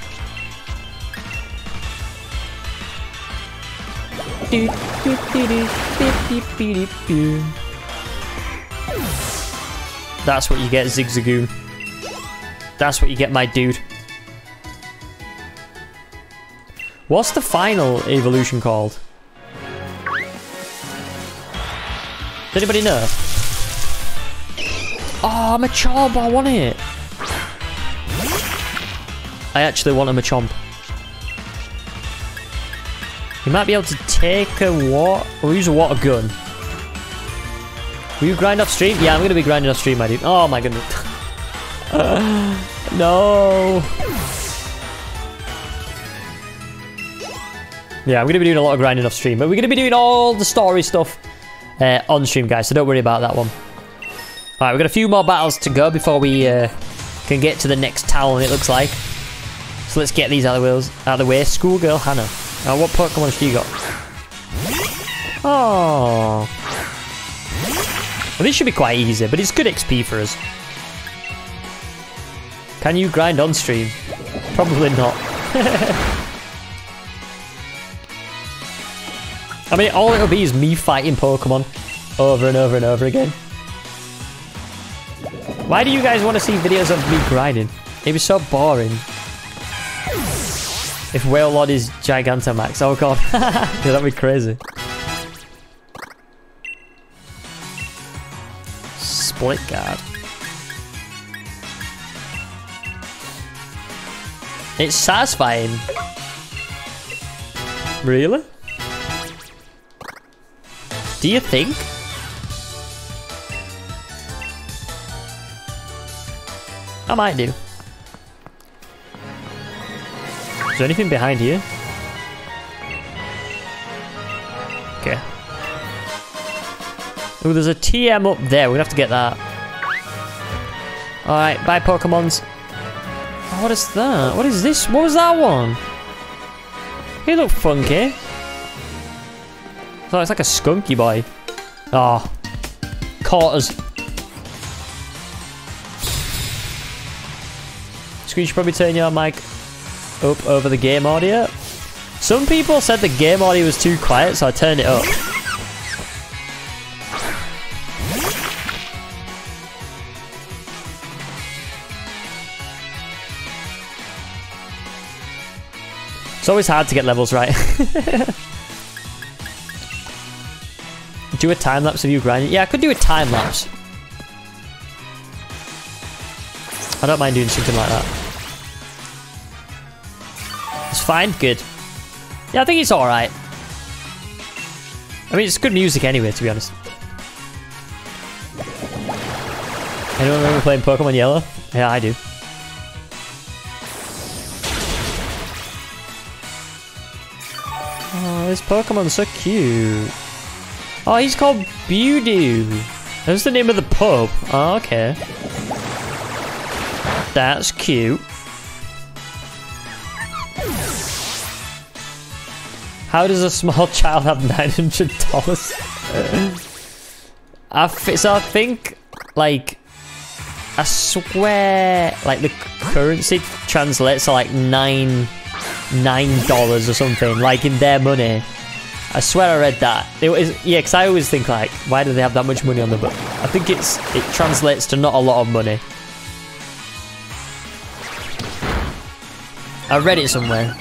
That's what you get, Zigzagoon. That's what you get, my dude. What's the final evolution called? Does anybody know? Ah, oh, Machamp, I want it. I actually want him a chomp. You might be able to take a what? Or use a water gun. Will you grind off stream? Yeah, I'm to be grinding off stream, my dude. Oh my goodness. no. Yeah, I'm going to be doing a lot of grinding off stream. But we're going to be doing all the story stuff uh, on stream, guys. So don't worry about that one. Alright, we've got a few more battles to go before we uh, can get to the next town, it looks like. So let's get these out of the, wheels, out of the way. Schoolgirl Hannah. Now, what Pokemon has she got? Oh. Well, this should be quite easy, but it's good XP for us. Can you grind on stream? Probably not. I mean, all it'll be is me fighting Pokemon over and over and over again. Why do you guys want to see videos of me grinding? It'd be so boring. If Wailord is Gigantamax. Oh god. that'd be crazy. Split guard. It's satisfying. Really? Do you think? I might do. Is there anything behind here? Okay. Oh, there's a TM up there. We'd have to get that. Alright, bye Pokemons. What is that? What is this? What was that one? He looked funky. So it's like a skunky boy. Oh. Caught us. Screen should probably turn your mic up over the game audio. Some people said the game audio was too quiet, so I turned it up. It's always hard to get levels right. do a time lapse of you grinding. Yeah, I could do a time lapse. I don't mind doing something like that. It's fine, good. Yeah, I think it's alright. I mean, it's good music anyway, to be honest. Anyone remember playing Pokemon Yellow? Yeah, I do. This Pokemon's so cute. Oh, he's called Budew. That's the name of the pub. Oh, okay. That's cute. How does a small child have nine hundred dollars? I f- so I think like I swear like the currency translates to like nine nine dollars or something like in their money. I swear I read that. It was yeah, because I always think like, why do they have that much money on the book? I think it's it translates to not a lot of money. I read it somewhere.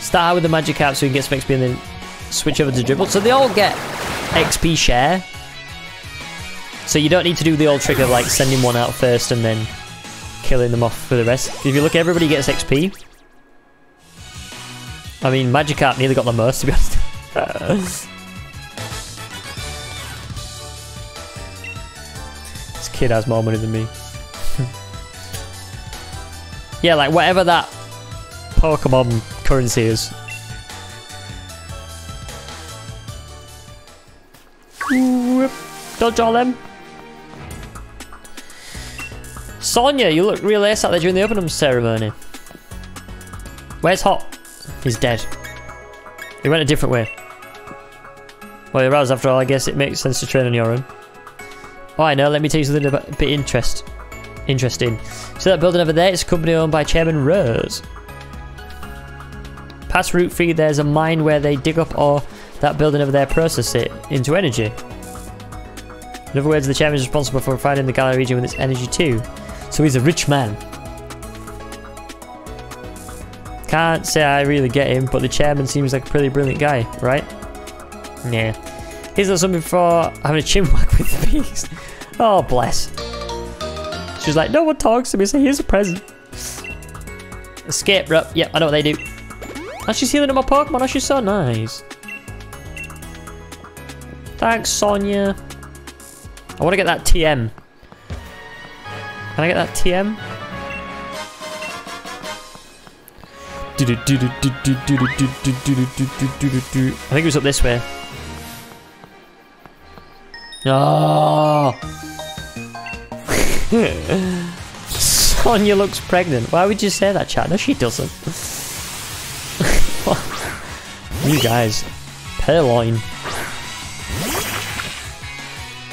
Start out with the Magikarp so you can get some XP and then switch over to dribble. So they all get XP share. So you don't need to do the old trick of like sending one out first and then killing them off for the rest. If you look, everybody gets XP. I mean, Magikarp nearly got the most, to be honest. this kid has more money than me. yeah, like whatever that Pokemon currency is. Whoop. Dodge all them. Sonia, you look real ace out there during the opening ceremony. Where's Hop? He's dead. He went a different way. Well, you're Rouse after all, I guess it makes sense to train on your own. Oh, I know, let me tell you something about, a bit interest, interesting. So that building over there is a company owned by Chairman Rose. Past Route 3, there's a mine where they dig up ore, that building over there process it into energy. In other words, the chairman is responsible for providing the Galar region with its energy too. So he's a rich man. Can't say I really get him, but the chairman seems like a pretty brilliant guy, right? Yeah. Here's a little something for having a chin whack with the beast. Oh, bless. She's like, no one talks to me, so here's a present. Escape rope. Yep, I know what they do. Oh, she's healing up my Pokemon. Oh, she's so nice. Thanks, Sonia. I want to get that TM. Can I get that TM? I think it was up this way. Ah! Oh. Sonia looks pregnant. Why would you say that, chat? No, she doesn't. you guys. Purrloin.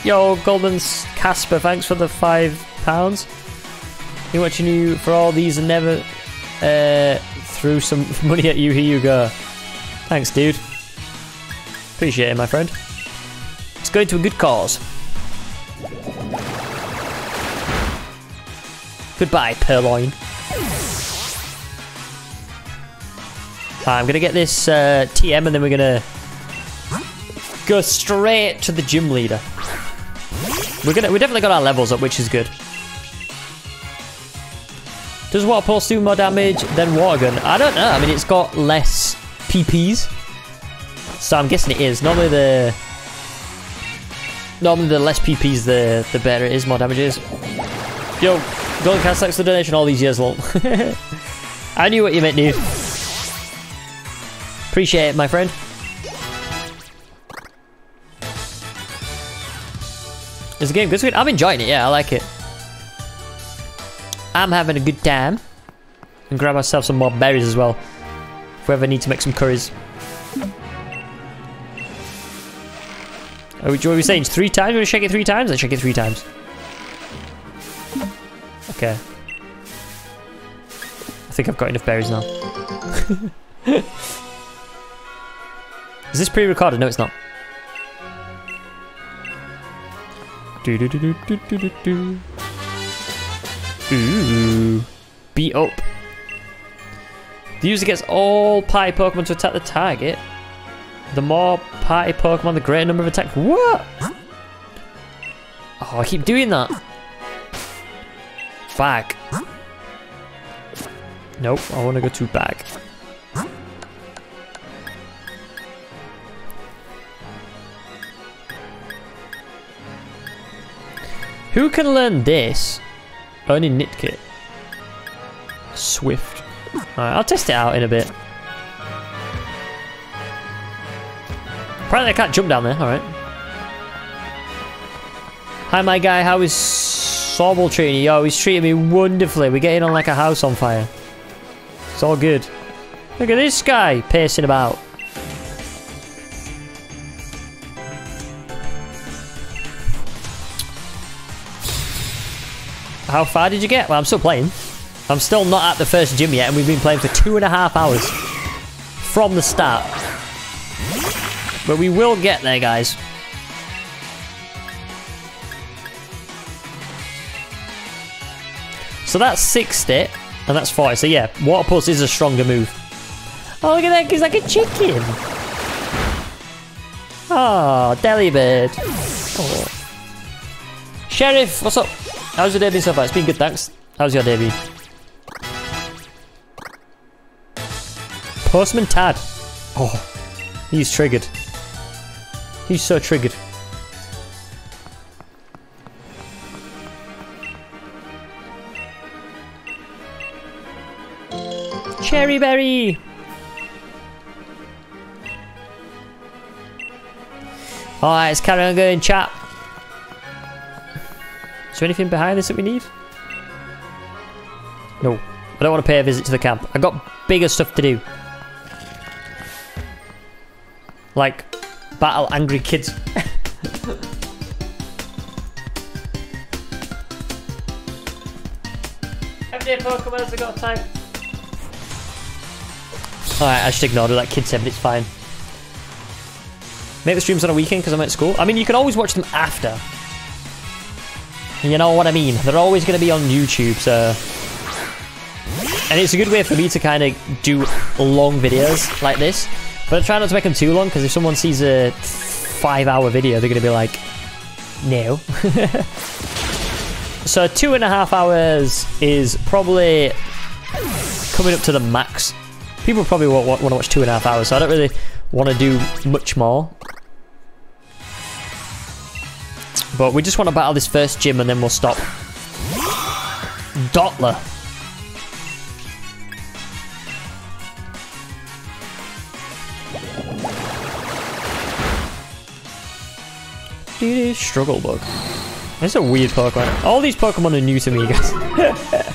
Yo, Golden's Casper, thanks for the five pounds. Been watching you for all these and never uh, threw some money at you. Here you go. Thanks, dude. Appreciate it, my friend. It's going to a good cause. Goodbye, Purrloin. I'm gonna get this uh, TM and then we're gonna go straight to the gym leader. We're gonna we definitely got our levels up, which is good. Does Water Pulse do more damage than Water Gun? I don't know. I mean, it's got less PPs, so I'm guessing it is. Normally the normally the less PPs, the the better it is, more damage is. Yo, Golden Cast, thanks for the donation all these years, lol. I knew what you meant, dude. Appreciate it, my friend. It's a game good. I'm enjoying it. Yeah, I like it. I'm having a good time. And grab myself some more berries as well. If we ever need to make some curries. Are we, what are we saying? It's Three times? We're gonna shake it three times? Let's shake it three times. Okay. I think I've got enough berries now. Is this pre-recorded? No, it's not. Do do do do do do do do. Ooh. Beat up. The user gets all party Pokemon to attack the target. The more party Pokemon, the greater number of attacks. What? Oh, I keep doing that. Back. Nope, I want to go to back. Who can learn this? Only Nickit. Swift. I'll test it out in a bit. Apparently I can't jump down there, alright. Hi my guy, how is Sobble treating you? Yo, he's treating me wonderfully. We're getting on like a house on fire. It's all good. Look at this guy pacing about. How far did you get? Well, I'm still playing. I'm still not at the first gym yet, and we've been playing for two and a half hours from the start. But we will get there, guys. So that's 60, and that's 40. So yeah, Water Pulse is a stronger move. Oh, look at that, he's like a chicken. Oh, Delibird. Oh. Sheriff, what's up? How's your day been so far? It's been good, thanks. How's your day been? Postman Tad. Oh, he's triggered. He's so triggered. Cherry berry. Alright, let's carry on going, chat. Is there anything behind this that we need? No. I don't want to pay a visit to the camp. I've got bigger stuff to do. Like, battle angry kids. Everyday Pokemon has got time. Alright, I just ignored that kid said, but it's fine. Make the streams on a weekend because I'm at school. I mean, you can always watch them after. You know what I mean? They're always going to be on YouTube, so... And it's a good way for me to kind of do long videos like this. But I try not to make them too long, because if someone sees a five-hour video, they're going to be like, no. so two and a half hours is probably coming up to the max. People probably won't want to watch two and a half hours, so I don't really want to do much more. But we just want to battle this first gym and then we'll stop. Dottler. Struggle bug. That's a weird Pokemon. All these Pokemon are new to me, guys.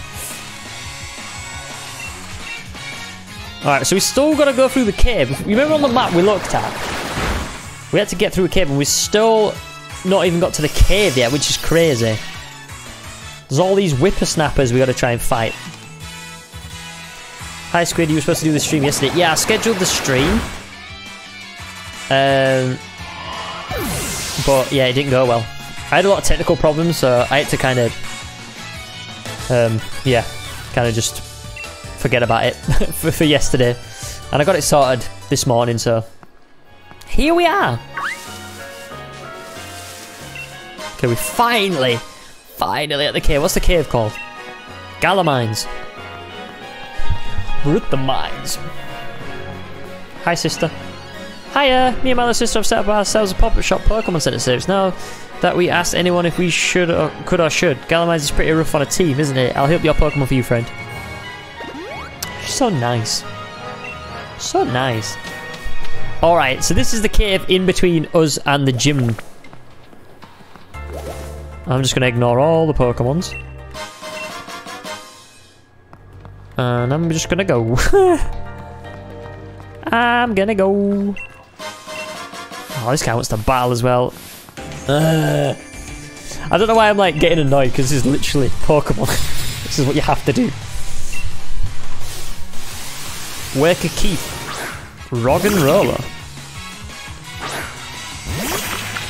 Alright, so we still got to go through the cave. You remember on the map we looked at? We had to get through a cave and we still not even got to the cave yet, which is crazy. There's all these whippersnappers we got to try and fight. Hi Squid, you were supposed to do the stream yesterday. Yeah, I scheduled the stream. Um, but yeah, it didn't go well. I had a lot of technical problems, so I had to kind of, um, yeah, kind of just forget about it for, for yesterday. And I got it sorted this morning, so here we are. Okay, we finally, finally at the cave. What's the cave called? Galar Mines. We're at the mines. Hi, sister. Hiya! Me and my little sister have set up ourselves a pop-up shop Pokemon Center series. Now that we asked anyone if we should or could or should. Galar Mines is pretty rough on a team, isn't it? I'll help your Pokemon for you, friend. So nice. So nice. Alright, so this is the cave in between us and the gym. I'm just to ignore all the Pokemons. And I'm just to go. I'm to go. Oh, this guy wants to battle as well. Uh, I don't know why I'm like getting annoyed because this is literally Pokemon. this is what you have to do. Work a Keith. Roggenrola.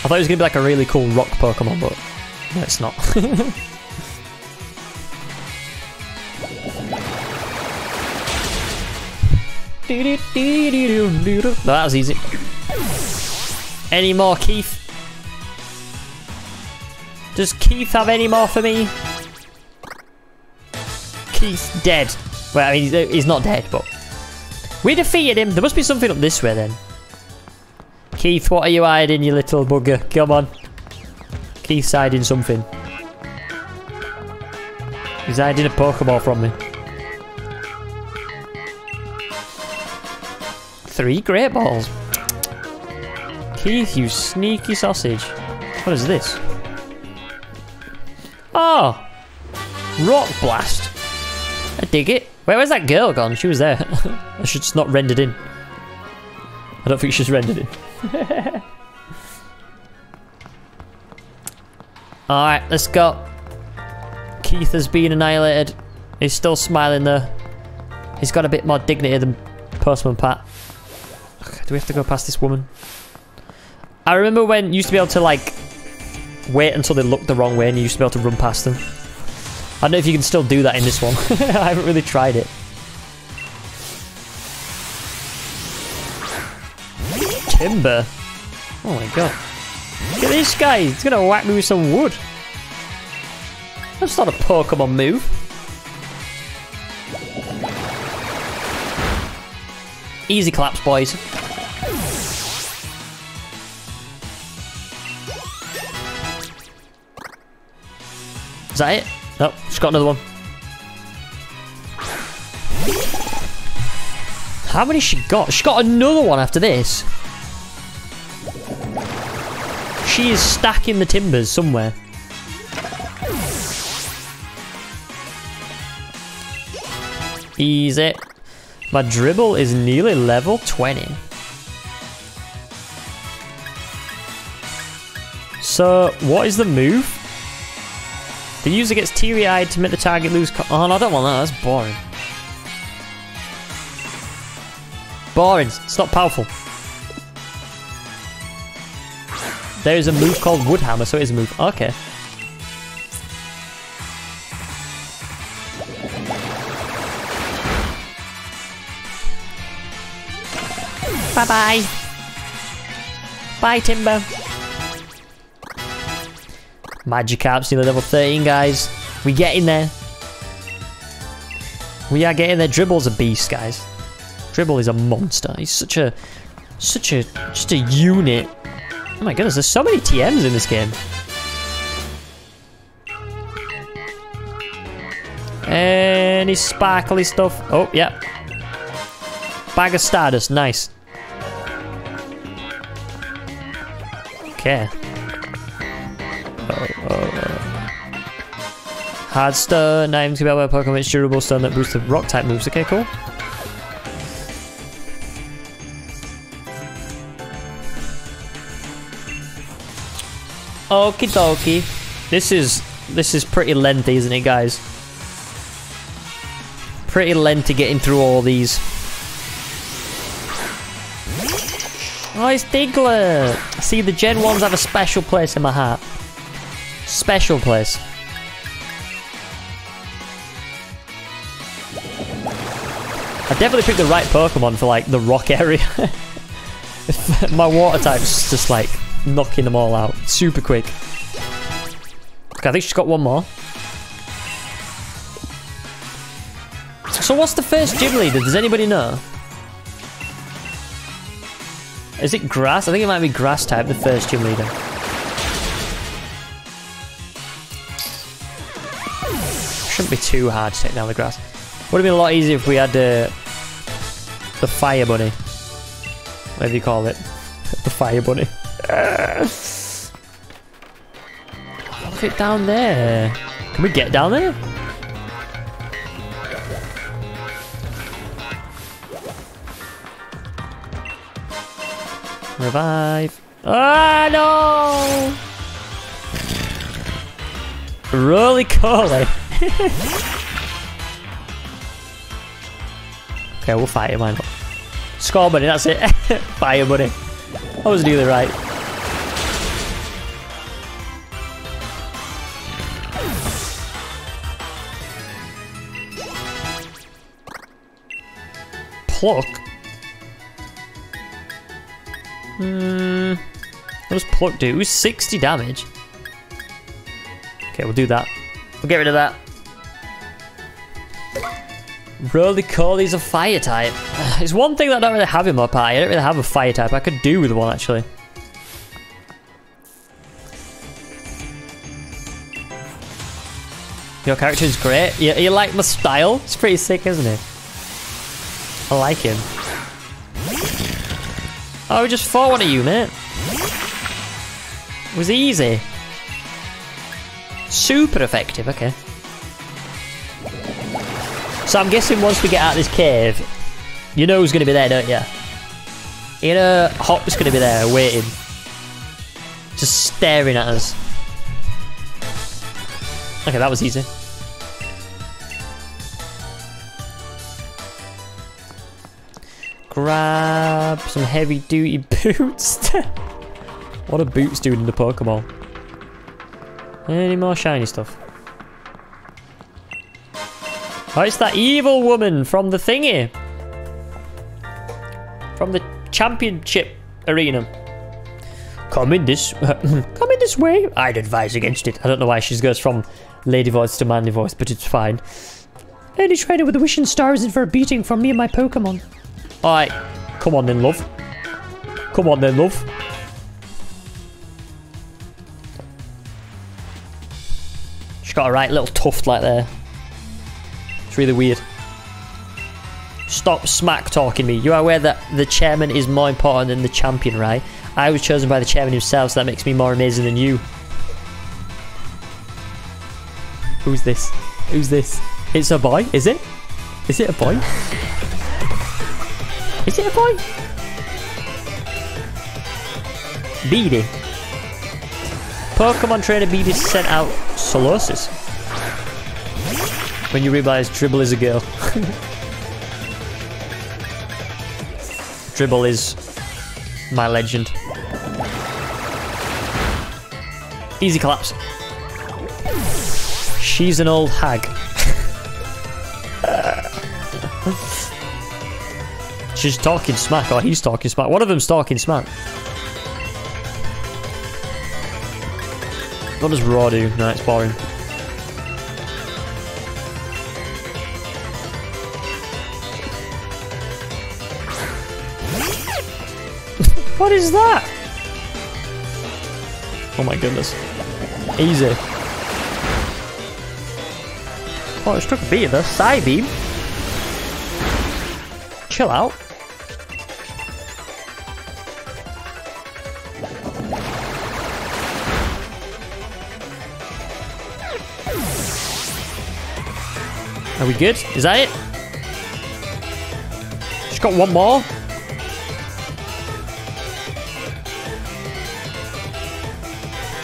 I thought it was to be like a really cool rock Pokemon, but no, it's not. no, that was easy. Any more, Keith? Does Keith have any more for me? Keith dead. Well, I mean, he's not dead, but... We defeated him. There must be something up this way, then. Keith, what are you hiding, you little bugger? Come on. Keith's hiding something. He's hiding a Pokeball from me. Three Great Balls. Keith, you sneaky sausage. What is this? Oh! Rock Blast. I dig it. Where was that girl gone? She was there. Should just not rendered in. I don't think she's rendered in. Alright, let's go. Keith has been annihilated. He's still smiling though. He's got a bit more dignity than Postman Pat. Okay, do we have to go past this woman? I remember when you used to be able to like wait until they looked the wrong way and you used to be able to run past them. I don't know if you can still do that in this one. I haven't really tried it. Timburr. Oh my god. Look at this guy. He's gonna whack me with some wood. That's not a Pokemon move. Easy claps, boys. Is that it? Nope, she's got another one. How many she got? She got another one after this. She is stacking the timbers somewhere. Easy. My dribble is nearly level 20. So, what is the move? The user gets teary-eyed to make the target lose Oh, no, I don't want that. That's boring. Boring. It's not powerful. There is a move called Woodhammer, so it is a move. Okay. Bye-bye. Bye, Timburr. Magikarp's nearly level 13, guys. We get in there. We are getting there. Dribble's a beast, guys. Dribble is a monster. He's such a, such a, just a unit. Oh my goodness, there's so many TMs in this game. Any sparkly stuff? Oh, yeah. Bag of Stardust, nice. Okay. Oh, oh, oh. Hard be able to Pokemon, it's durable stone that boosts the rock type moves. Okay, cool. Okie dokie. This is this is pretty lengthy, isn't it, guys? Pretty lengthy getting through all these. Oh, it's Diglett! See, the Gen 1s have a special place in my heart. Special place. I definitely picked the right Pokemon for, like, the rock area. my water type's just, like, knocking them all out. Super quick. Okay, I think she's got one more. So what's the first gym leader? Does anybody know? Is it grass? I think it might be grass type, the first gym leader. Shouldn't be too hard to take down the grass. Would have been a lot easier if we had uh, the fire bunny. Whatever you call it. the fire bunny. Look it down there. Can we get down there? Revive. Ah, no! Rolycoly. okay, we'll fight him, why not? Score buddy, that's it. Fire buddy. I was the right. Pluck? Hmm. What does Pluck do? It 60 damage. Okay, we'll do that. We'll get rid of that. Rolycoly's a fire type. It's one thing that I don't really have in my party. I don't really have a fire type. I could do with one actually. Your character is great. You, you like my style? It's pretty sick, isn't it? I like him. Oh, we just fought one of you, mate. It was easy. Super effective, okay. So I'm guessing once we get out of this cave, you know who's going to be there, don't you? You know Hop's going to be there waiting. Just staring at us. Okay, that was easy. Grab some heavy duty boots. what are boots doing in the Pokemon? Any more shiny stuff? Oh, it's that evil woman from the thingy. From the championship arena. Come in this, come in this way. I'd advise against it. I don't know why she goes from lady voice to manly voice, but it's fine. Any trainer with a wishing star isn't for a beating from me and my Pokemon. Alright, come on then, love. Come on then, love. She's got a right little tuft like there. It's really weird. Stop smack talking me. You are aware that the chairman is more important than the champion, right? I was chosen by the chairman himself, so that makes me more amazing than you. Who's this? Who's this? It's a boy, is it? Is it a boy? Is it a boy? Beady. Pokemon trainer Beady sent out Solosis. When you realise Dribble is a girl. Dribble is my legend. Easy collapse. She's an old hag. She's talking smack, or he's talking smack. One of them's talking smack. What does Raw do? No, it's boring. what is that? Oh my goodness. Easy. Oh, it struck a beat there. Psybeam. Chill out. Are we good? Is that it? She's got one more.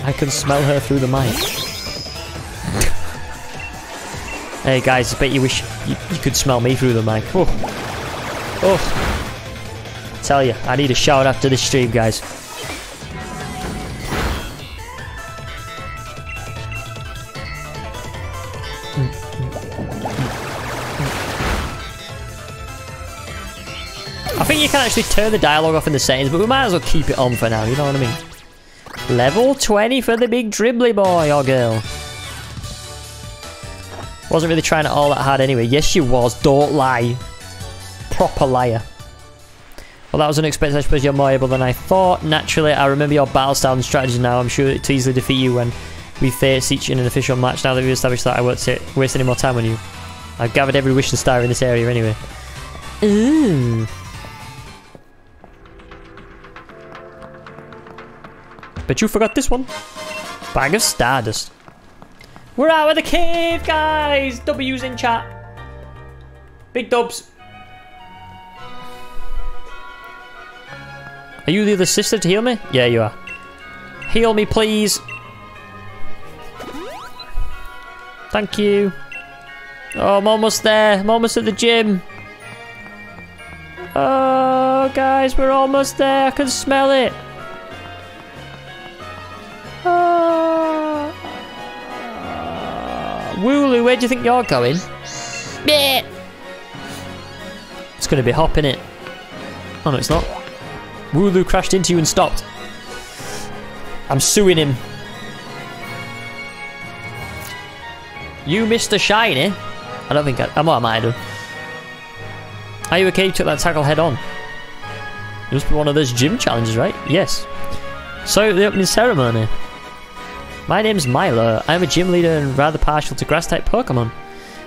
I can smell her through the mic. hey guys, I bet you wish you, you could smell me through the mic. Oh. Oh. Tell you, I need a shout after this stream, guys. I think you can actually turn the dialogue off in the settings, but we might as well keep it on for now, you know what I mean? Level 20 for the big dribbly boy or girl. Wasn't really trying it all that hard anyway. Yes, you was. Don't lie. Proper liar. Well, that was unexpected. I suppose you're more able than I thought. Naturally, I remember your battle style and strategy now. I'm sure to easily defeat you when we face each in an official match. Now that we've established that, I won't waste any more time on you. I've gathered every wish and star in this area anyway. Ooh. But you forgot this one. Bag of Stardust. We're out of the cave, guys! W's in chat. Big dubs. Are you the other sister to heal me? Yeah, you are. Heal me, please. Thank you. Oh, I'm almost there. I'm almost at the gym. Oh, guys, we're almost there. I can smell it. Ah. Wooloo, where do you think you're going? Bleh. It's going to be hopping it. Oh, no, it's not. Wooloo crashed into you and stopped. I'm suing him. You Mr. Shiny? I don't think I... I'm what am I? Are you okay? You took that tackle head on. It must be one of those gym challenges, right? Yes. So, the opening ceremony. My name's Milo. I'm a gym leader and rather partial to grass-type Pokemon.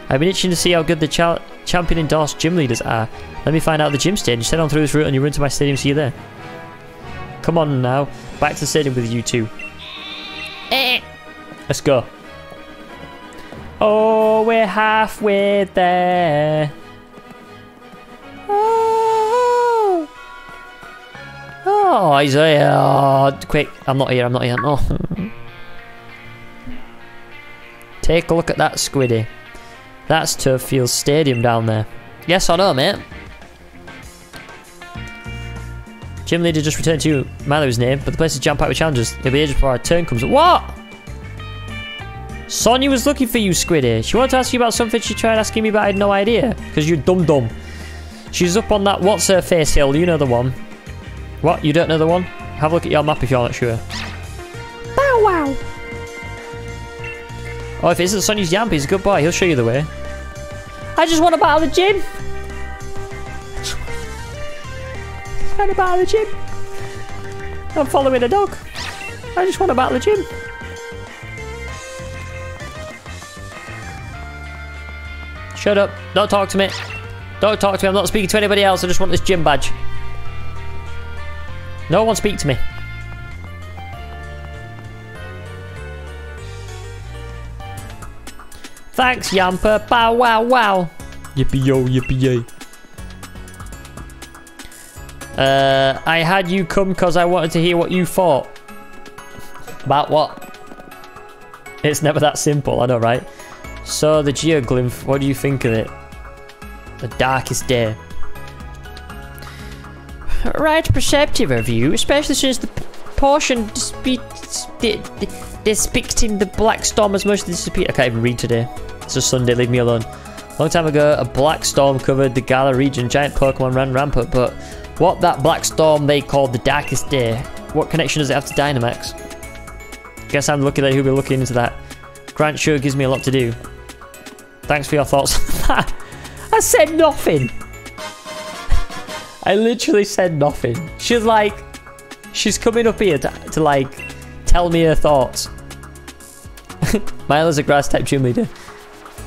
I've been itching to see how good the cha- champion-endorsed gym leaders are. Let me find out the gym stage. Head on through this route and you run to my stadium, see you there. Come on now. Back to the stadium with you two. Eh. Let's go. Oh, we're halfway there. Oh. Oh, he's here. Oh, quick. I'm not here. I'm not here. No. Take a look at that, Squiddy. That's Turf Turffield Stadium down there. Yes or no, mate? Gym leader just returned to you, Milo's name, but the place is jam-packed with challenges. It'll be ages before our turn comes. What? Sonia was looking for you, Squiddy. She wanted to ask you about something she tried asking me, but I had no idea. Because you're dumb-dumb. She's up on that what's-her-face hill. You know the one. What? You don't know the one? Have a look at your map if you're not sure. Bow wow. Oh, if it isn't he's a good boy. He'll show you the way. I just want to battle the gym. I want to battle the gym. I'm following a dog. I just want to battle the gym. Shut up. Don't talk to me. Don't talk to me. I'm not speaking to anybody else. I just want this gym badge. No one speak to me. Thanks, Yamper. Bow wow wow. Yippee yo, yippee yay. Uh, I had you come because I wanted to hear what you thought. About what? It's never that simple, I know, right? So, the Geoglyph, what do you think of it? The darkest day. Right perceptive of you, especially since the portion despicting the Black Storm has mostly disappeared. I can't even read today. It's a Sunday, leave me alone. Long time ago, a black storm covered the Galar region. Giant Pokemon ran rampant, but what that black storm they called the darkest day, what connection does it have to Dynamax? Guess I'm lucky that he'll be looking into that. Grant sure gives me a lot to do. Thanks for your thoughts. I said nothing. I literally said nothing. She's like, she's coming up here to, to like, tell me your thoughts. Milo's a grass type gym leader.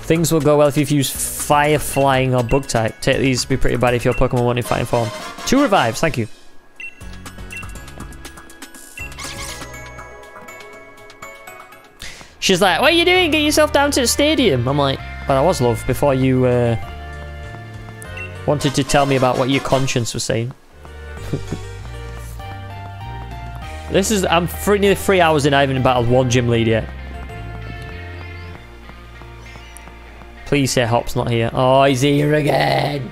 Things will go well if you've used fire, flying, or bug type. Take these, be pretty bad if your Pokemon want in fighting form. Two revives, thank you. She's like, what are you doing? Get yourself down to the stadium. I'm like, but I was love before you uh, wanted to tell me about what your conscience was saying. this is, I'm three, nearly three hours in, I haven't battled one gym lead yet. Please say Hop's not here. Oh, he's here again.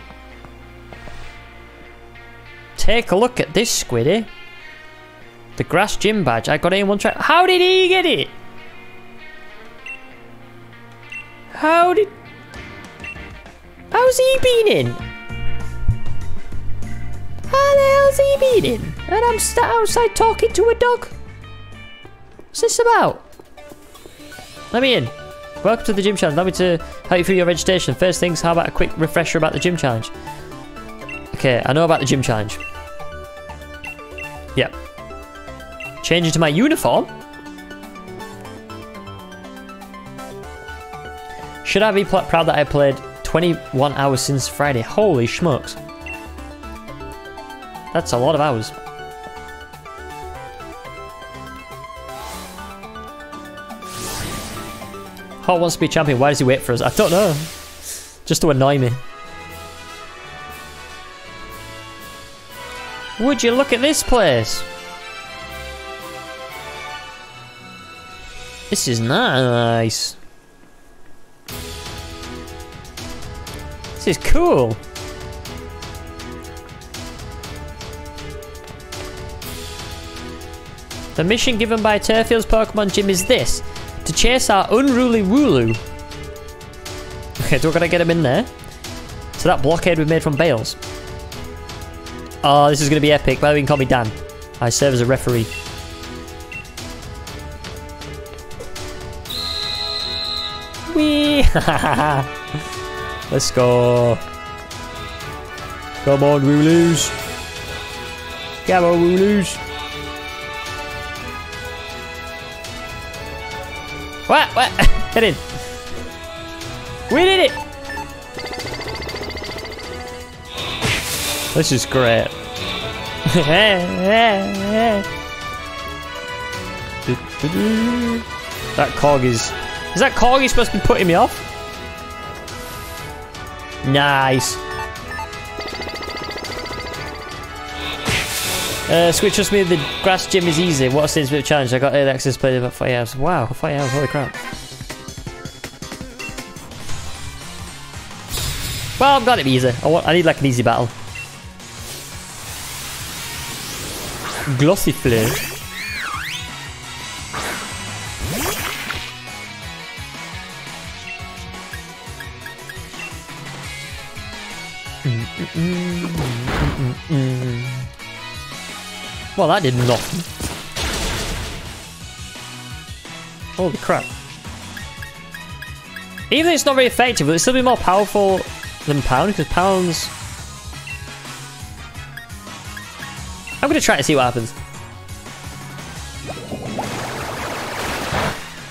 Take a look at this, Squiddy. The grass gym badge. I got it in one try. How did he get it? How did... How's he been in? How the hell's he been in? And I'm sat outside talking to a dog? What's this about? Let me in. Welcome to the gym challenge. Allow me to help you through your registration. First things, how about a quick refresher about the gym challenge? Okay, I know about the gym challenge. Yep. Change into my uniform? Should I be proud that I played 21 hours since Friday? Holy schmucks. That's a lot of hours. Hop wants to be champion. Why does he wait for us? I don't know. Just to annoy me. Would you look at this place? This is nice. This is cool. The mission given by Turffield's Pokemon Gym is this. To chase our unruly Wooloo. Okay, do we gotta get him in there? So that blockade we made from bales. Oh, this is gonna be epic. By the way, you can call me Dan. I serve as a referee. Wee! Let's go. Come on, Wooloos. Come on, Wooloos. What? What? Get in. We did it! This is great. that cog is... Is that corgi supposed to be putting me off? Nice. Uh, Squid, trust me, the grass gym is easy. What a since bit of challenge. I got early access played about 5 hours. Wow, 5 hours, holy crap. Well, I've got it easy. I, want, I need like an easy battle. Gossifleur. Well, that did nothing. Holy crap. Even though it's not very effective, will it still be more powerful than Pound? Because Pound's... I'm going to try to see what happens.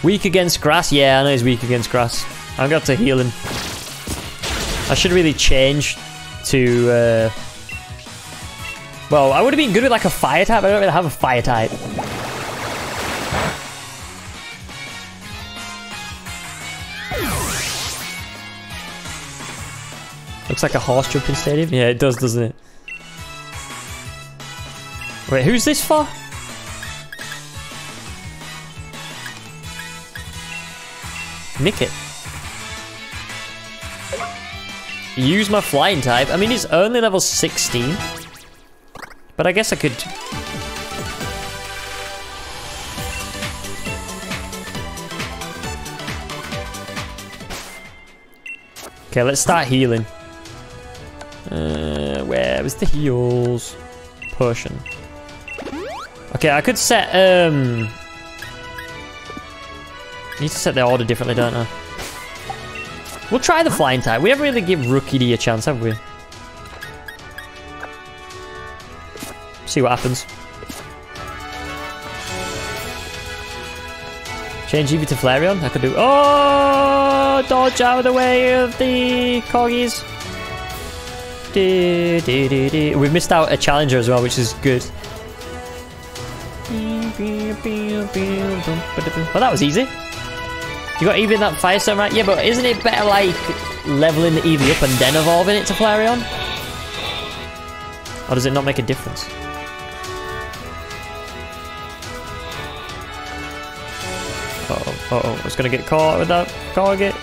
Weak against grass? Yeah, I know he's weak against grass. I'm going to heal him. I should really change to... Uh... Well, I would have been good with like a fire type. I don't really have a fire type. Looks like a horse jumping stadium. Yeah, it does, doesn't it? Wait, who's this for? Nickit. Use my flying type. I mean, he's only level 16. But I guess I could... Okay, let's start healing. Uh, where was the heals? Potion. Okay, I could set, um... I need to set the order differently, don't I? We'll try the flying type. We haven't really give Rookidee a chance, have we? See what happens. Change Eevee to Flareon? I could do... Oh! Dodge out of the way of the corgis. We've missed out a challenger as well, which is good. Well, that was easy. You got Eevee in that Fire Stone, right? Yeah, but isn't it better, like, leveling the Eevee up and then evolving it to Flareon? Or does it not make a difference? Uh-oh, uh-oh, I was gonna get caught with that target.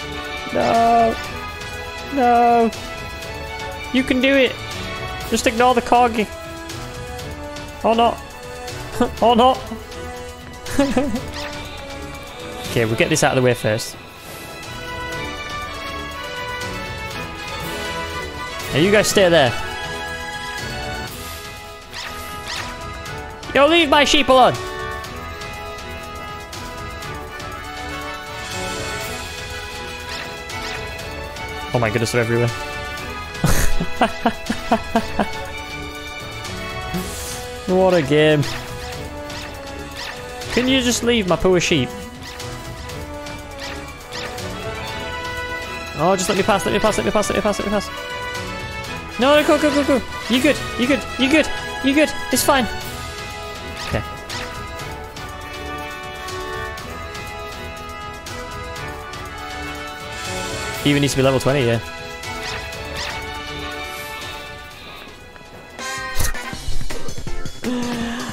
No! No! You can do it! Just ignore the corgi. Or not. or not. okay, we'll get this out of the way first. Now you guys stay there. Yo, leave my sheep alone! Oh my goodness, they're everywhere. what a game. Can you just leave my poor sheep? Oh, just let me pass, let me pass, let me pass, let me pass, let me pass. No, no, go, go, go, go. You good, you good, you good, you good. It's fine. Eevee needs to be level 20, yeah.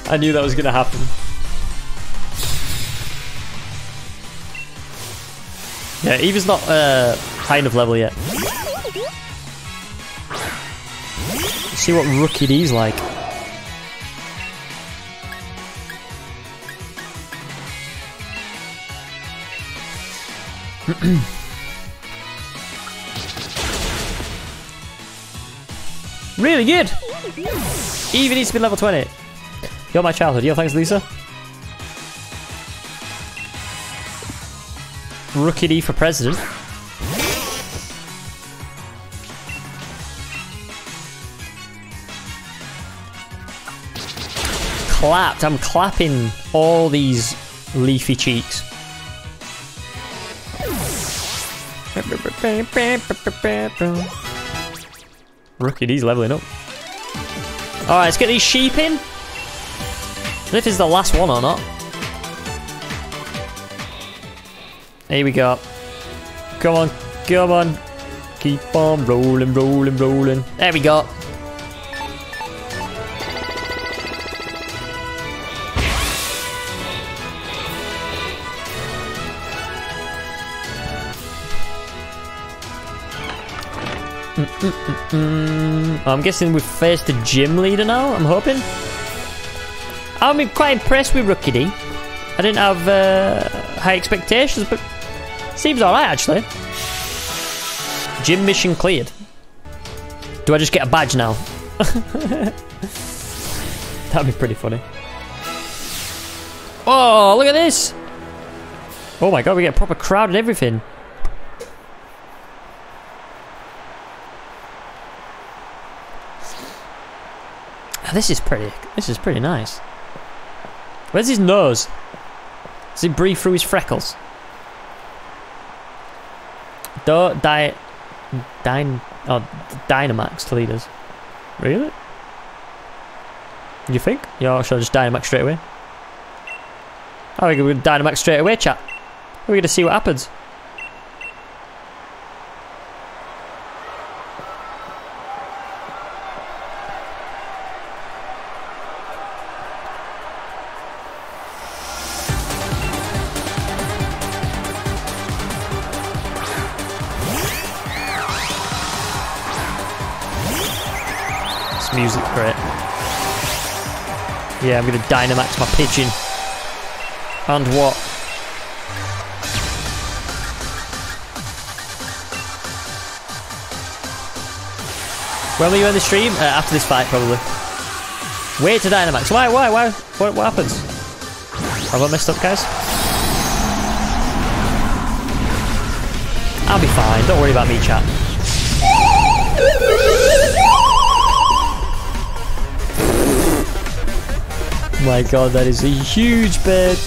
I knew that was gonna happen. Yeah, Eevee's not uh, high enough level yet. Let's see what Rookidee's like. really good! Eevee needs to be level 20. You're my childhood. Yo, thanks, Lisa. Rookidee for president. Clapped. I'm clapping all these leafy cheeks. Rookidee's leveling up. Alright, let's get these sheep in. if this is the last one or not. Here we go. Come on, come on. Keep on rolling, rolling, rolling. There we go. Mm, mm. I'm guessing we've faced the gym leader now, I'm hoping. I'm quite impressed with Rookidee. I didn't have uh, high expectations, but seems alright actually. Gym mission cleared. Do I just get a badge now? That'd be pretty funny. Oh, look at this! Oh my god, we get a proper crowd and everything. This is pretty. This is pretty nice. Where's his nose? Does he breathe through his freckles? Don't die. Dyn. Oh, Dynamax to lead. Really? You think? Yeah, should I just Dynamax straight away? Oh, we're going to Dynamax straight away, chat. We're going to see what happens. Yeah, I'm gonna Dynamax my pigeon. And what? When will you end the stream? Uh, after this fight, probably. Wait to Dynamax. Why? Why? Why? What, what happens? Have I messed up, guys? I'll be fine. Don't worry about me, chat. My god, that is a huge bed.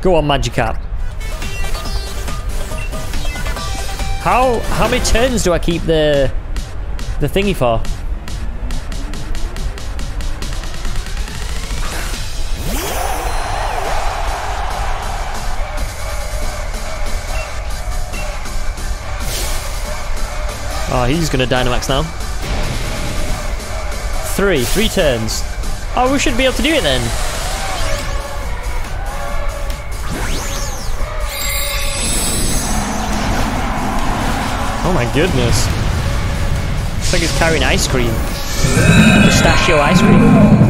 Go on, Magikarp. How how many turns do I keep the the thingy for? Oh, he's gonna Dynamax now. Three, three turns. Oh, we should be able to do it then. Oh my goodness. Looks like he's carrying ice cream. Pistachio ice cream.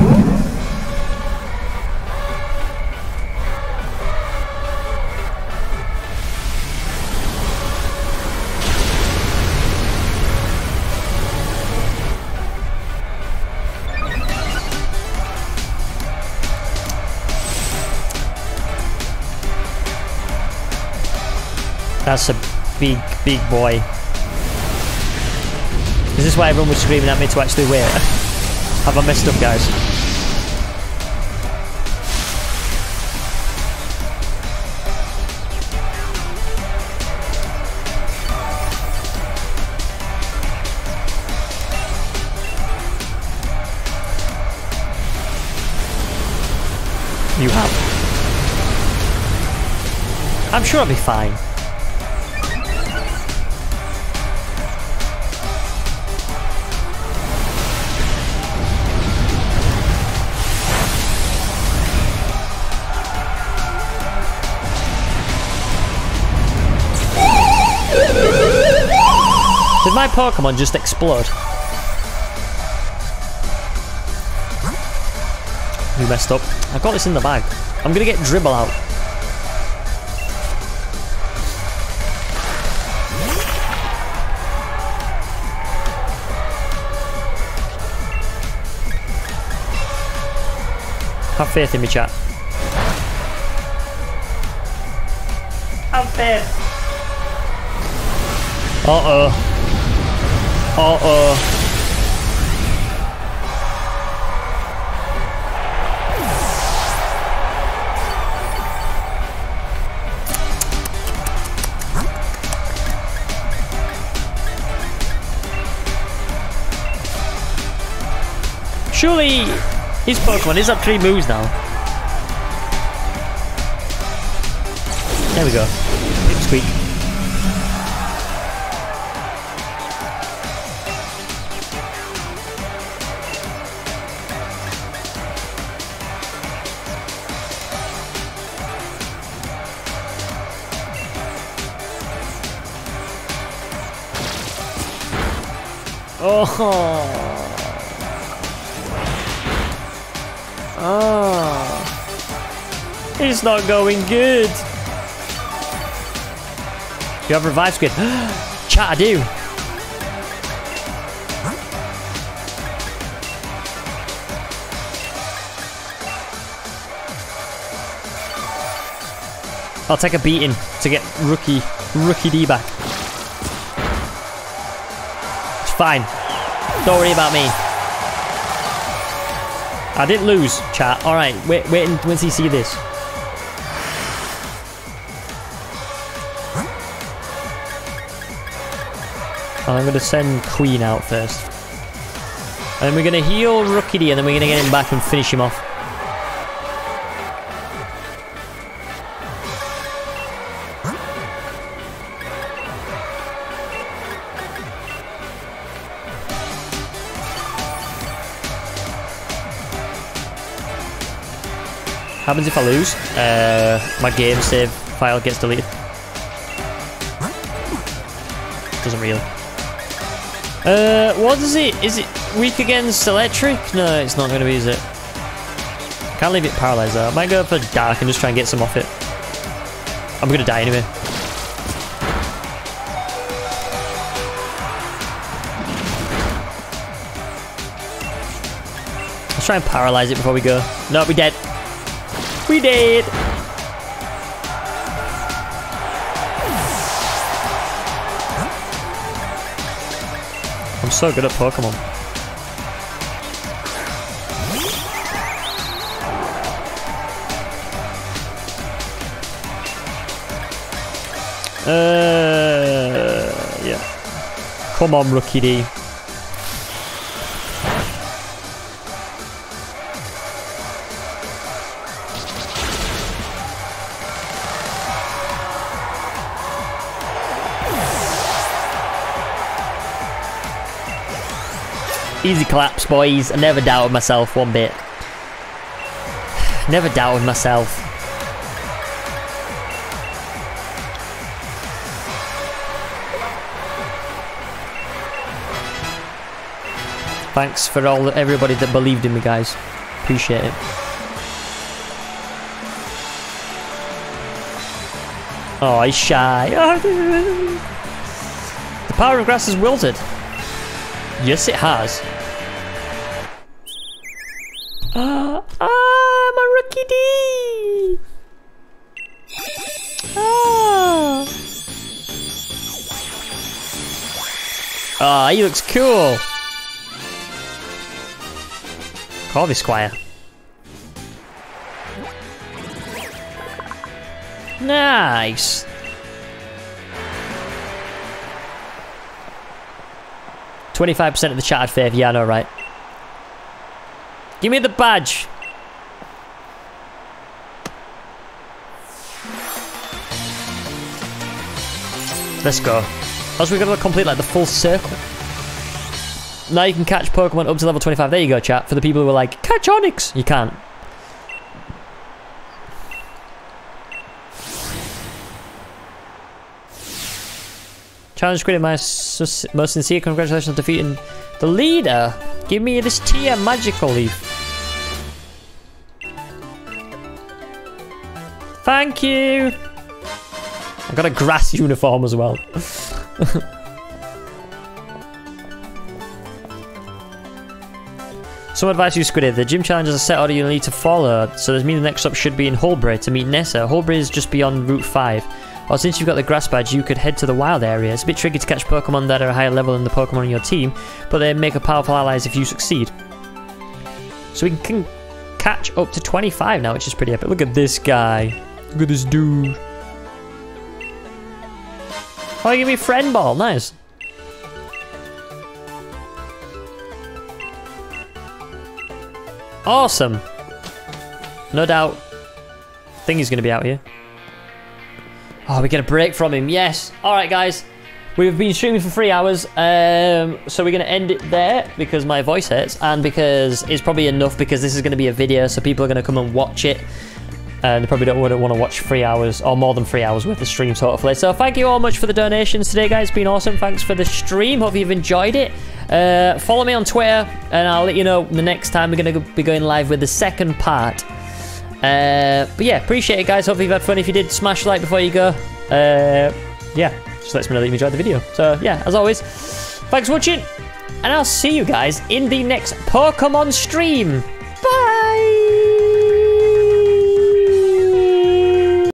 That's a big, big boy. Is this why everyone was screaming at me to actually wait? Have I messed up, guys? You have. I'm sure I'll be fine. My Pokemon just explode? You messed up. I've got this in the bag. I'm gonna get Dribble out. Have faith in me, chat. have faith. Uh-oh. Uh-oh. Surely his Pokemon is up three moves now. There we go. Squeak. Oh. Oh. It's not going good. You have revive squid. Chat, I do. I'll take a beating to get rookie Rookidee back. It's fine. Don't worry about me. I didn't lose, chat. Alright, wait wait until you see this. And I'm going to send Queen out first. And then we're going to heal Rookidee and then we're going to get him back and finish him off. Happens if I lose? Uh, my game save file gets deleted. Doesn't really. Uh, what is it? Is it weak against electric? No, it's not going to be, is it? Can't leave it paralyzed though. I might go for dark and just try and get some off it. I'm going to die anyway. Let's try and paralyze it before we go. No, we're dead. We dead. I'm so good at Pokemon. Uh, yeah. Come on, Rookidee. Easy collapse, boys. I never doubted myself one bit. Never doubted myself. Thanks for all everybody that believed in me, guys. Appreciate it. Oh, he's shy. the power of grass has wilted. Yes, it has. Ah, he looks cool. Call Squire. Nice. 25% of the chat had faith. Yeah, I know, right? Give me the badge. Let's go. Also, we're to complete like the full circle. Now you can catch Pokemon up to level 25. There you go, chat. For the people who are like, catch Onix! You can't. Challenge created my most sincere congratulations on defeating the leader. Give me this tier magical leaf. Thank you. I've got a grass uniform as well. Some advice you Squiddy. The gym challenges are set order you'll need to follow, so this means the next stop should be in Hulbury to meet Nessa. Hulbury is just beyond Route 5. Or since you've got the grass badge, you could head to the wild area. It's a bit tricky to catch Pokemon that are a higher level than the Pokemon on your team, but they make a powerful allies if you succeed. So we can catch up to 25 now, which is pretty epic. Look at this guy. Look at this dude. Oh, you give me friend ball. Nice. Awesome. No doubt. Think he's going to be out here. Oh, we get a break from him. Yes. All right, guys. We've been streaming for three hours, um, so we're going to end it there because my voice hurts and because it's probably enough because this is going to be a video, so people are going to come and watch it. And they probably don't want to, want to watch three hours or more than three hours worth of streams, hopefully. So thank you all much for the donations today, guys. It's been awesome. Thanks for the stream. Hope you've enjoyed it. Uh, follow me on Twitter, and I'll let you know the next time we're going to be going live with the second part. Uh, but yeah, appreciate it, guys. Hope you've had fun. If you did, smash like before you go. Uh, yeah, just lets me know that you enjoyed the video. So yeah, as always, thanks for watching, and I'll see you guys in the next Pokemon stream.